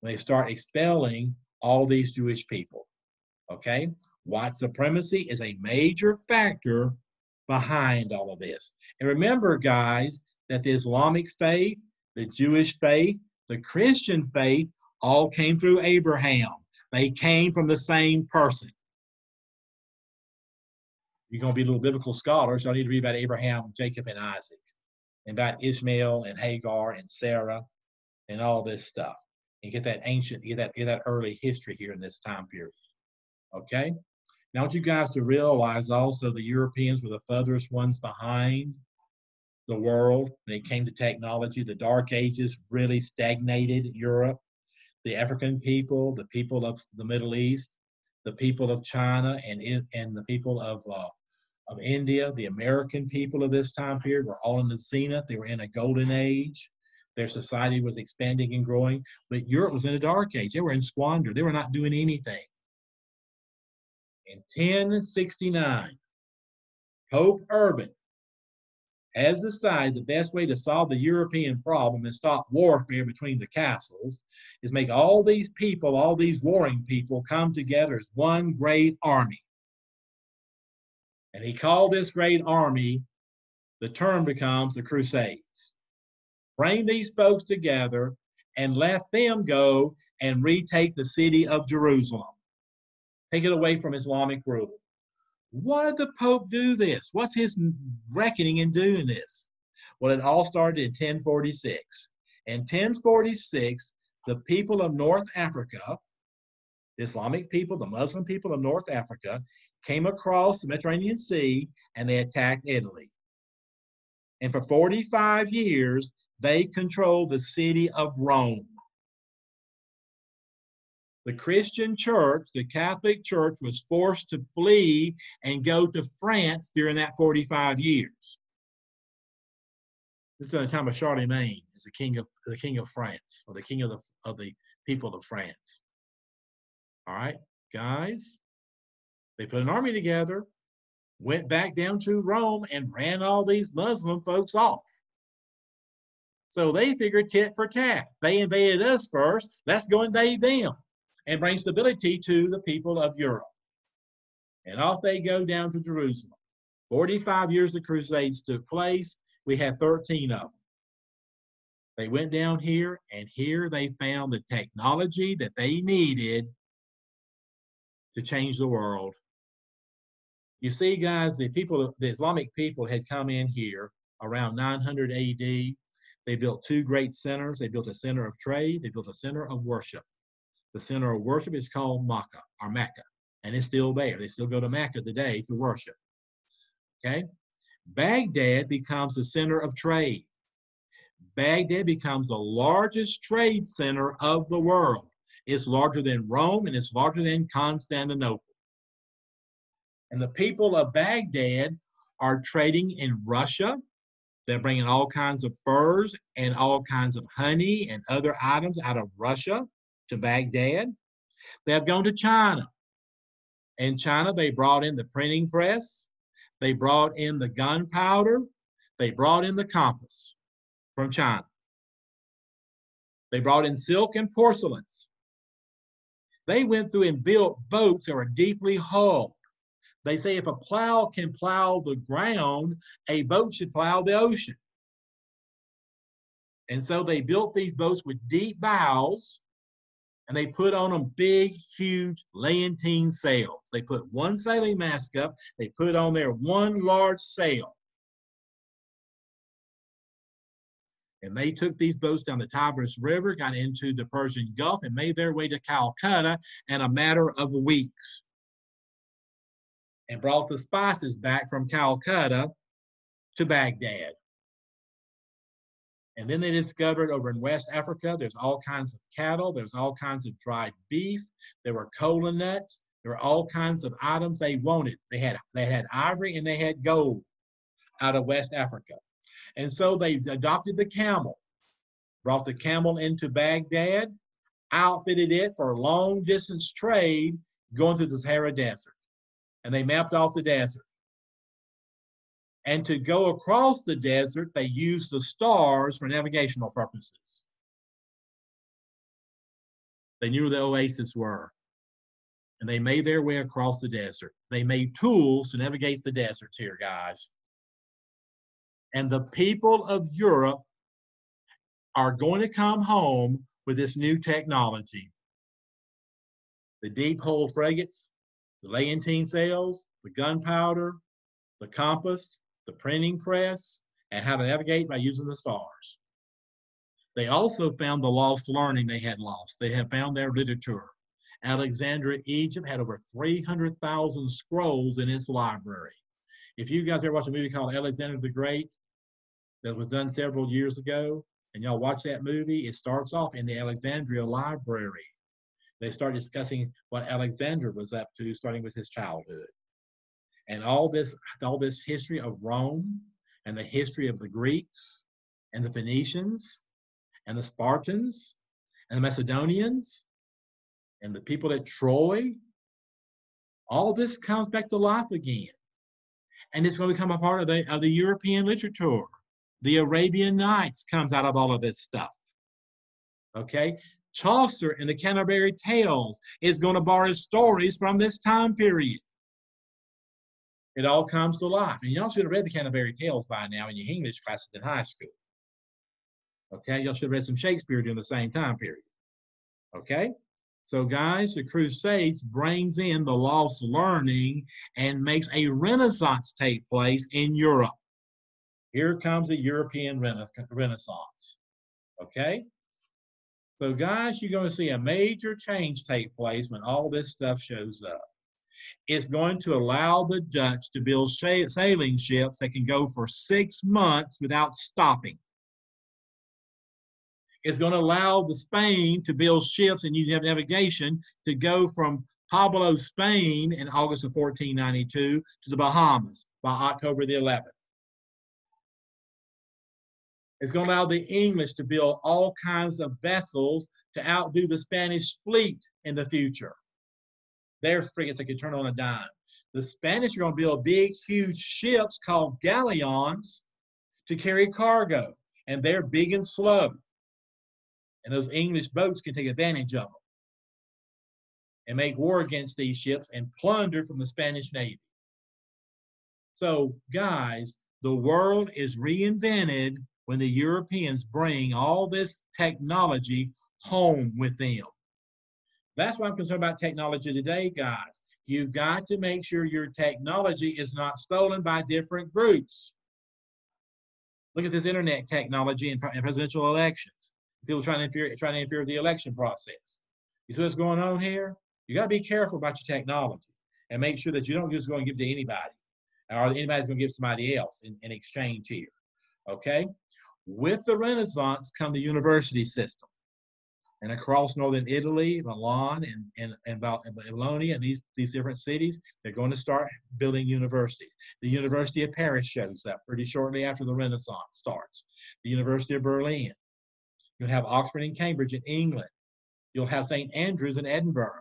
when they start expelling all these Jewish people. Okay? White supremacy is a major factor behind all of this. And remember, guys, that the Islamic faith, the Jewish faith, the Christian faith all came through Abraham. They came from the same person you're going to be a little biblical scholars, you need to read about Abraham, Jacob, and Isaac, and about Ishmael and Hagar and Sarah, and all this stuff, and get that ancient, get that, get that early history here in this time period. Okay. Now, I want you guys to realize also the Europeans were the furthest ones behind the world when it came to technology. The Dark Ages really stagnated Europe. The African people, the people of the Middle East, the people of China, and and the people of uh, of India, the American people of this time period were all in the zenith. They were in a golden age. Their society was expanding and growing. But Europe was in a dark age. They were in squander. They were not doing anything. In 1069, Pope Urban has decided the best way to solve the European problem and stop warfare between the castles is make all these people, all these warring people, come together as one great army. And he called this great army, the term becomes the Crusades. Bring these folks together and let them go and retake the city of Jerusalem. Take it away from Islamic rule. Why did the Pope do this? What's his reckoning in doing this? Well, it all started in 1046. In 1046, the people of North Africa, the Islamic people, the Muslim people of North Africa, came across the Mediterranean Sea and they attacked Italy. And for 45 years, they controlled the city of Rome. The Christian church, the Catholic church, was forced to flee and go to France during that 45 years. This is during the time of Charlemagne as the king of the king of France, or the king of the of the people of France. All right, guys. They put an army together, went back down to Rome, and ran all these Muslim folks off. So they figured tit for tat. They invaded us first. Let's go invade them and bring stability to the people of Europe. And off they go down to Jerusalem. 45 years the Crusades took place. We had 13 of them. They went down here, and here they found the technology that they needed to change the world you see, guys, the people, the Islamic people had come in here around 900 AD. They built two great centers. They built a center of trade. They built a center of worship. The center of worship is called Makkah or Mecca, and it's still there. They still go to Mecca today to worship. Okay? Baghdad becomes the center of trade. Baghdad becomes the largest trade center of the world. It's larger than Rome and it's larger than Constantinople. And the people of Baghdad are trading in Russia. They're bringing all kinds of furs and all kinds of honey and other items out of Russia to Baghdad. They have gone to China. In China, they brought in the printing press, they brought in the gunpowder, they brought in the compass from China. They brought in silk and porcelains. They went through and built boats that were deeply hulled. They say if a plow can plow the ground, a boat should plow the ocean. And so they built these boats with deep bows and they put on them big, huge lateen sails. They put one sailing mask up, they put on there one large sail. And they took these boats down the Tigris River, got into the Persian Gulf, and made their way to Calcutta in a matter of weeks. And brought the spices back from Calcutta to Baghdad. And then they discovered over in West Africa, there's all kinds of cattle, there's all kinds of dried beef, there were cola nuts, there were all kinds of items they wanted. They had they had ivory and they had gold out of West Africa. And so they adopted the camel, brought the camel into Baghdad, outfitted it for long distance trade going through the Sahara Desert. And they mapped off the desert. And to go across the desert, they used the stars for navigational purposes. They knew where the oases were. And they made their way across the desert. They made tools to navigate the deserts here, guys. And the people of Europe are going to come home with this new technology. The deep hole frigates, the lateen sails, the gunpowder, the compass, the printing press, and how to navigate by using the stars. They also found the lost learning they had lost. They had found their literature. Alexandria, Egypt had over 300,000 scrolls in its library. If you guys ever watch a movie called Alexander the Great that was done several years ago, and y'all watch that movie, it starts off in the Alexandria library. They start discussing what Alexander was up to, starting with his childhood and all this all this history of Rome and the history of the Greeks and the Phoenicians and the Spartans and the Macedonians and the people at Troy, all this comes back to life again. And it's going to become a part of the, of the European literature. The Arabian Nights comes out of all of this stuff. Okay? Chaucer in the Canterbury Tales is going to borrow stories from this time period it all comes to life. And y'all should have read the Canterbury Tales by now in your English classes in high school. Okay, y'all should have read some Shakespeare during the same time period. Okay, so guys, the Crusades brings in the lost learning and makes a renaissance take place in Europe. Here comes the European Renaissance. Okay, so guys, you're going to see a major change take place when all this stuff shows up It's going to allow the Dutch to build sailing ships that can go for six months without stopping. It's going to allow the Spain to build ships and use navigation to go from Palos, Spain in August of 1492 to the Bahamas by October the 11th. It's going to allow the English to build all kinds of vessels to outdo the Spanish fleet in the future. They're frigates that can turn on a dime. The Spanish are going to build big, huge ships called galleons to carry cargo, and they're big and slow. And those English boats can take advantage of them and make war against these ships and plunder from the Spanish Navy. So, guys, the world is reinvented when the Europeans bring all this technology home with them. That's why I'm concerned about technology today, guys. You've got to make sure your technology is not stolen by different groups. Look at this internet technology in, presidential elections. People trying to interfere, trying to interfere with the election process. You see what's going on here? You got to be careful about your technology and make sure that you don't just go and give to anybody or anybody's going to give somebody else in, in exchange here. Okay? With the Renaissance come the university system. And across northern Italy, Milan, and, and, and Bologna, and these, these different cities, they're going to start building universities. The University of Paris shows up pretty shortly after the Renaissance starts. The University of Berlin. You'll have Oxford and Cambridge in England. You'll have St. Andrews in Edinburgh,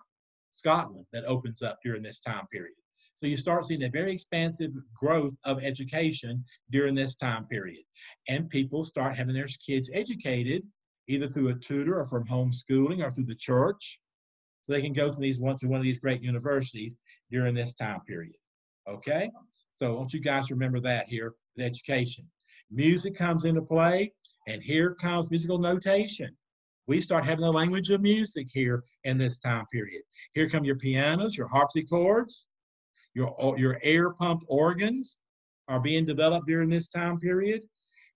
Scotland, that opens up during this time period. So you start seeing a very expansive growth of education during this time period. And people start having their kids educated either through a tutor or from homeschooling or through the church. So they can go to these one to one of these great universities during this time period. Okay? So I want you guys to remember that here with education. Music comes into play, and here comes musical notation. We start having the language of music here in this time period. Here come your pianos, your harpsichords, your, your air pumped organs are being developed during this time period.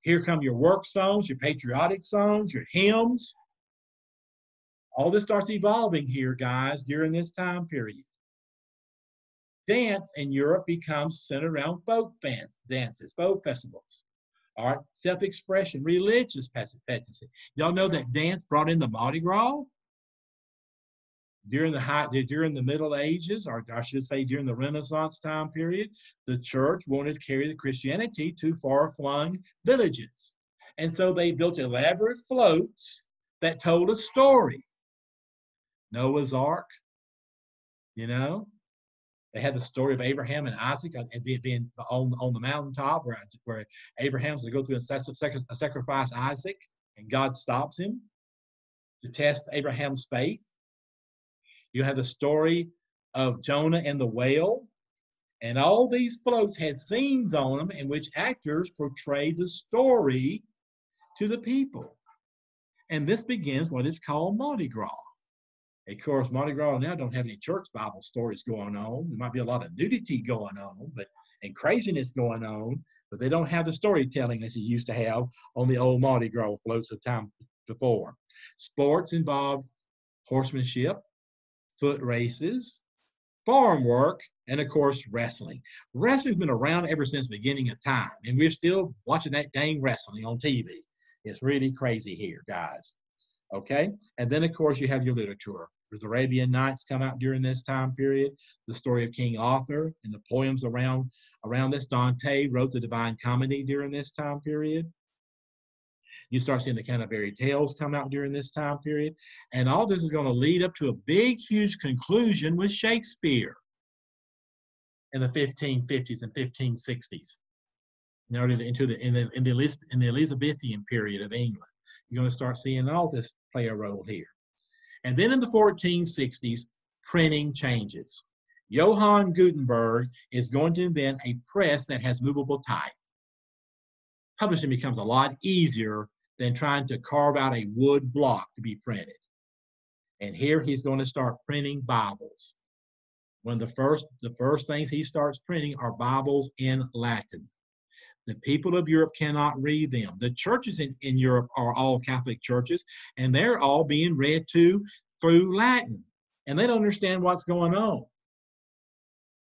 Here come your work songs, your patriotic songs, your hymns. All this starts evolving here, guys, during this time period. Dance in Europe becomes centered around folk dance, dances, folk festivals. All right, self-expression, religious pageantry. Y'all know that dance brought in the Mardi Gras? During the high, during the Middle Ages, or I should say during the Renaissance time period, the church wanted to carry the Christianity to far-flung villages. And so they built elaborate floats that told a story. Noah's Ark, you know, they had the story of Abraham and Isaac uh, and being on, on the mountaintop where, where Abraham's to go through and sacrifice Isaac, and God stops him to test Abraham's faith. You have the story of Jonah and the whale. And all these floats had scenes on them in which actors portrayed the story to the people. And this begins what is called Mardi Gras. Of course, Mardi Gras now don't have any church Bible stories going on. There might be a lot of nudity going on, but and craziness going on, but they don't have the storytelling as it used to have on the old Mardi Gras floats of time before. Sports involved horsemanship, foot races, farm work, and of course, wrestling. Wrestling's been around ever since the beginning of time, and we're still watching that dang wrestling on TV. It's really crazy here, guys. Okay? And then, of course, you have your literature. The Arabian Nights come out during this time period. The story of King Arthur and the poems around around this. Dante wrote the Divine Comedy during this time period. You start seeing the Canterbury Tales come out during this time period. And all this is going to lead up to a big, huge conclusion with Shakespeare in the 1550s and 1560s. Into the, in, the, in, the, in the Elizabethan period of England. You're going to start seeing all this play a role here. And then in the 1460s, printing changes. Johann Gutenberg is going to invent a press that has movable type. Publishing becomes a lot easier than trying to carve out a wood block to be printed. And here he's going to start printing Bibles. One of the first, the first things he starts printing are Bibles in Latin. The people of Europe cannot read them. The churches in, in Europe are all Catholic churches, and they're all being read to through Latin. And they don't understand what's going on.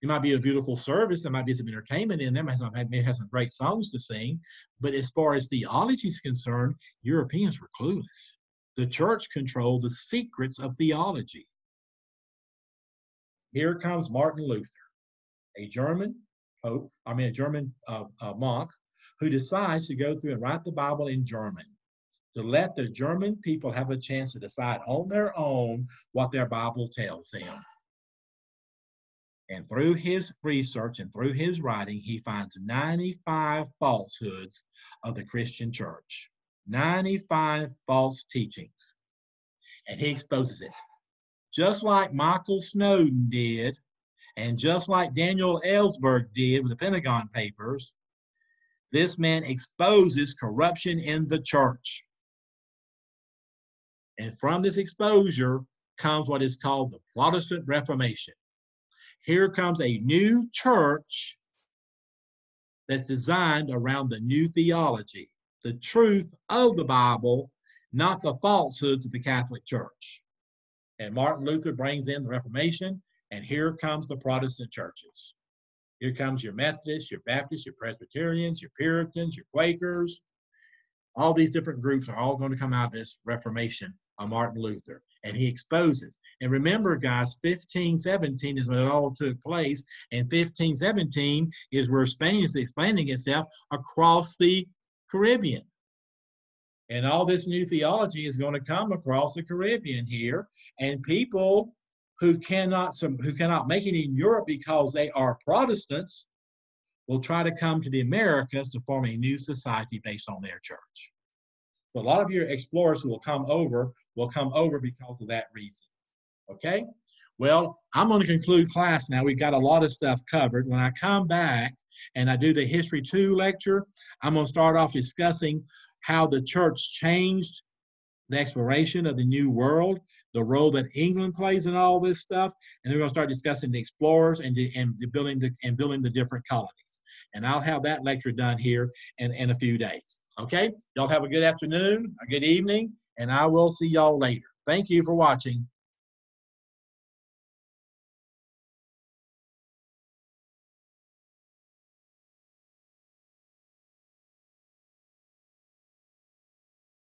It might be a beautiful service. There might be some entertainment in there. It may have some great songs to sing. But as far as theology is concerned, Europeans were clueless. The church controlled the secrets of theology. Here comes Martin Luther, a German pope, I mean, a German uh, uh, monk who decides to go through and write the Bible in German to let the German people have a chance to decide on their own what their Bible tells them. And through his research and through his writing, he finds 95 falsehoods of the Christian church, 95 false teachings. And he exposes it. Just like Michael Snowden did, and just like Daniel Ellsberg did with the Pentagon Papers, this man exposes corruption in the church. And from this exposure comes what is called the Protestant Reformation here comes a new church that's designed around the new theology. the truth of the Bible, not the falsehoods of the Catholic Church. And Martin Luther brings in the Reformation, and here comes the Protestant churches. Here comes your Methodists, your Baptists, your Presbyterians, your Puritans, your Quakers. All these different groups are all going to come out of this Reformation of Martin Luther. And he exposes. And remember, guys, 1517 is when it all took place. And 1517 is where Spain is expanding itself across the Caribbean. And all this new theology is going to come across the Caribbean here. And people who cannot who cannot make it in Europe because they are Protestants will try to come to the Americas to form a new society based on their church. So a lot of your explorers who will come over will come over because of that reason. Okay? Well, I'm going to conclude class now. We've got a lot of stuff covered. When I come back and I do the History 2 lecture, I'm going to start off discussing how the church changed the exploration of the New World, the role that England plays in all this stuff, and then we're going to start discussing the explorers and the, and the building the and building the different colonies. And I'll have that lecture done here in, in a few days. Okay? Y'all have a good afternoon, a good evening, and I will see y'all later. Thank you for watching.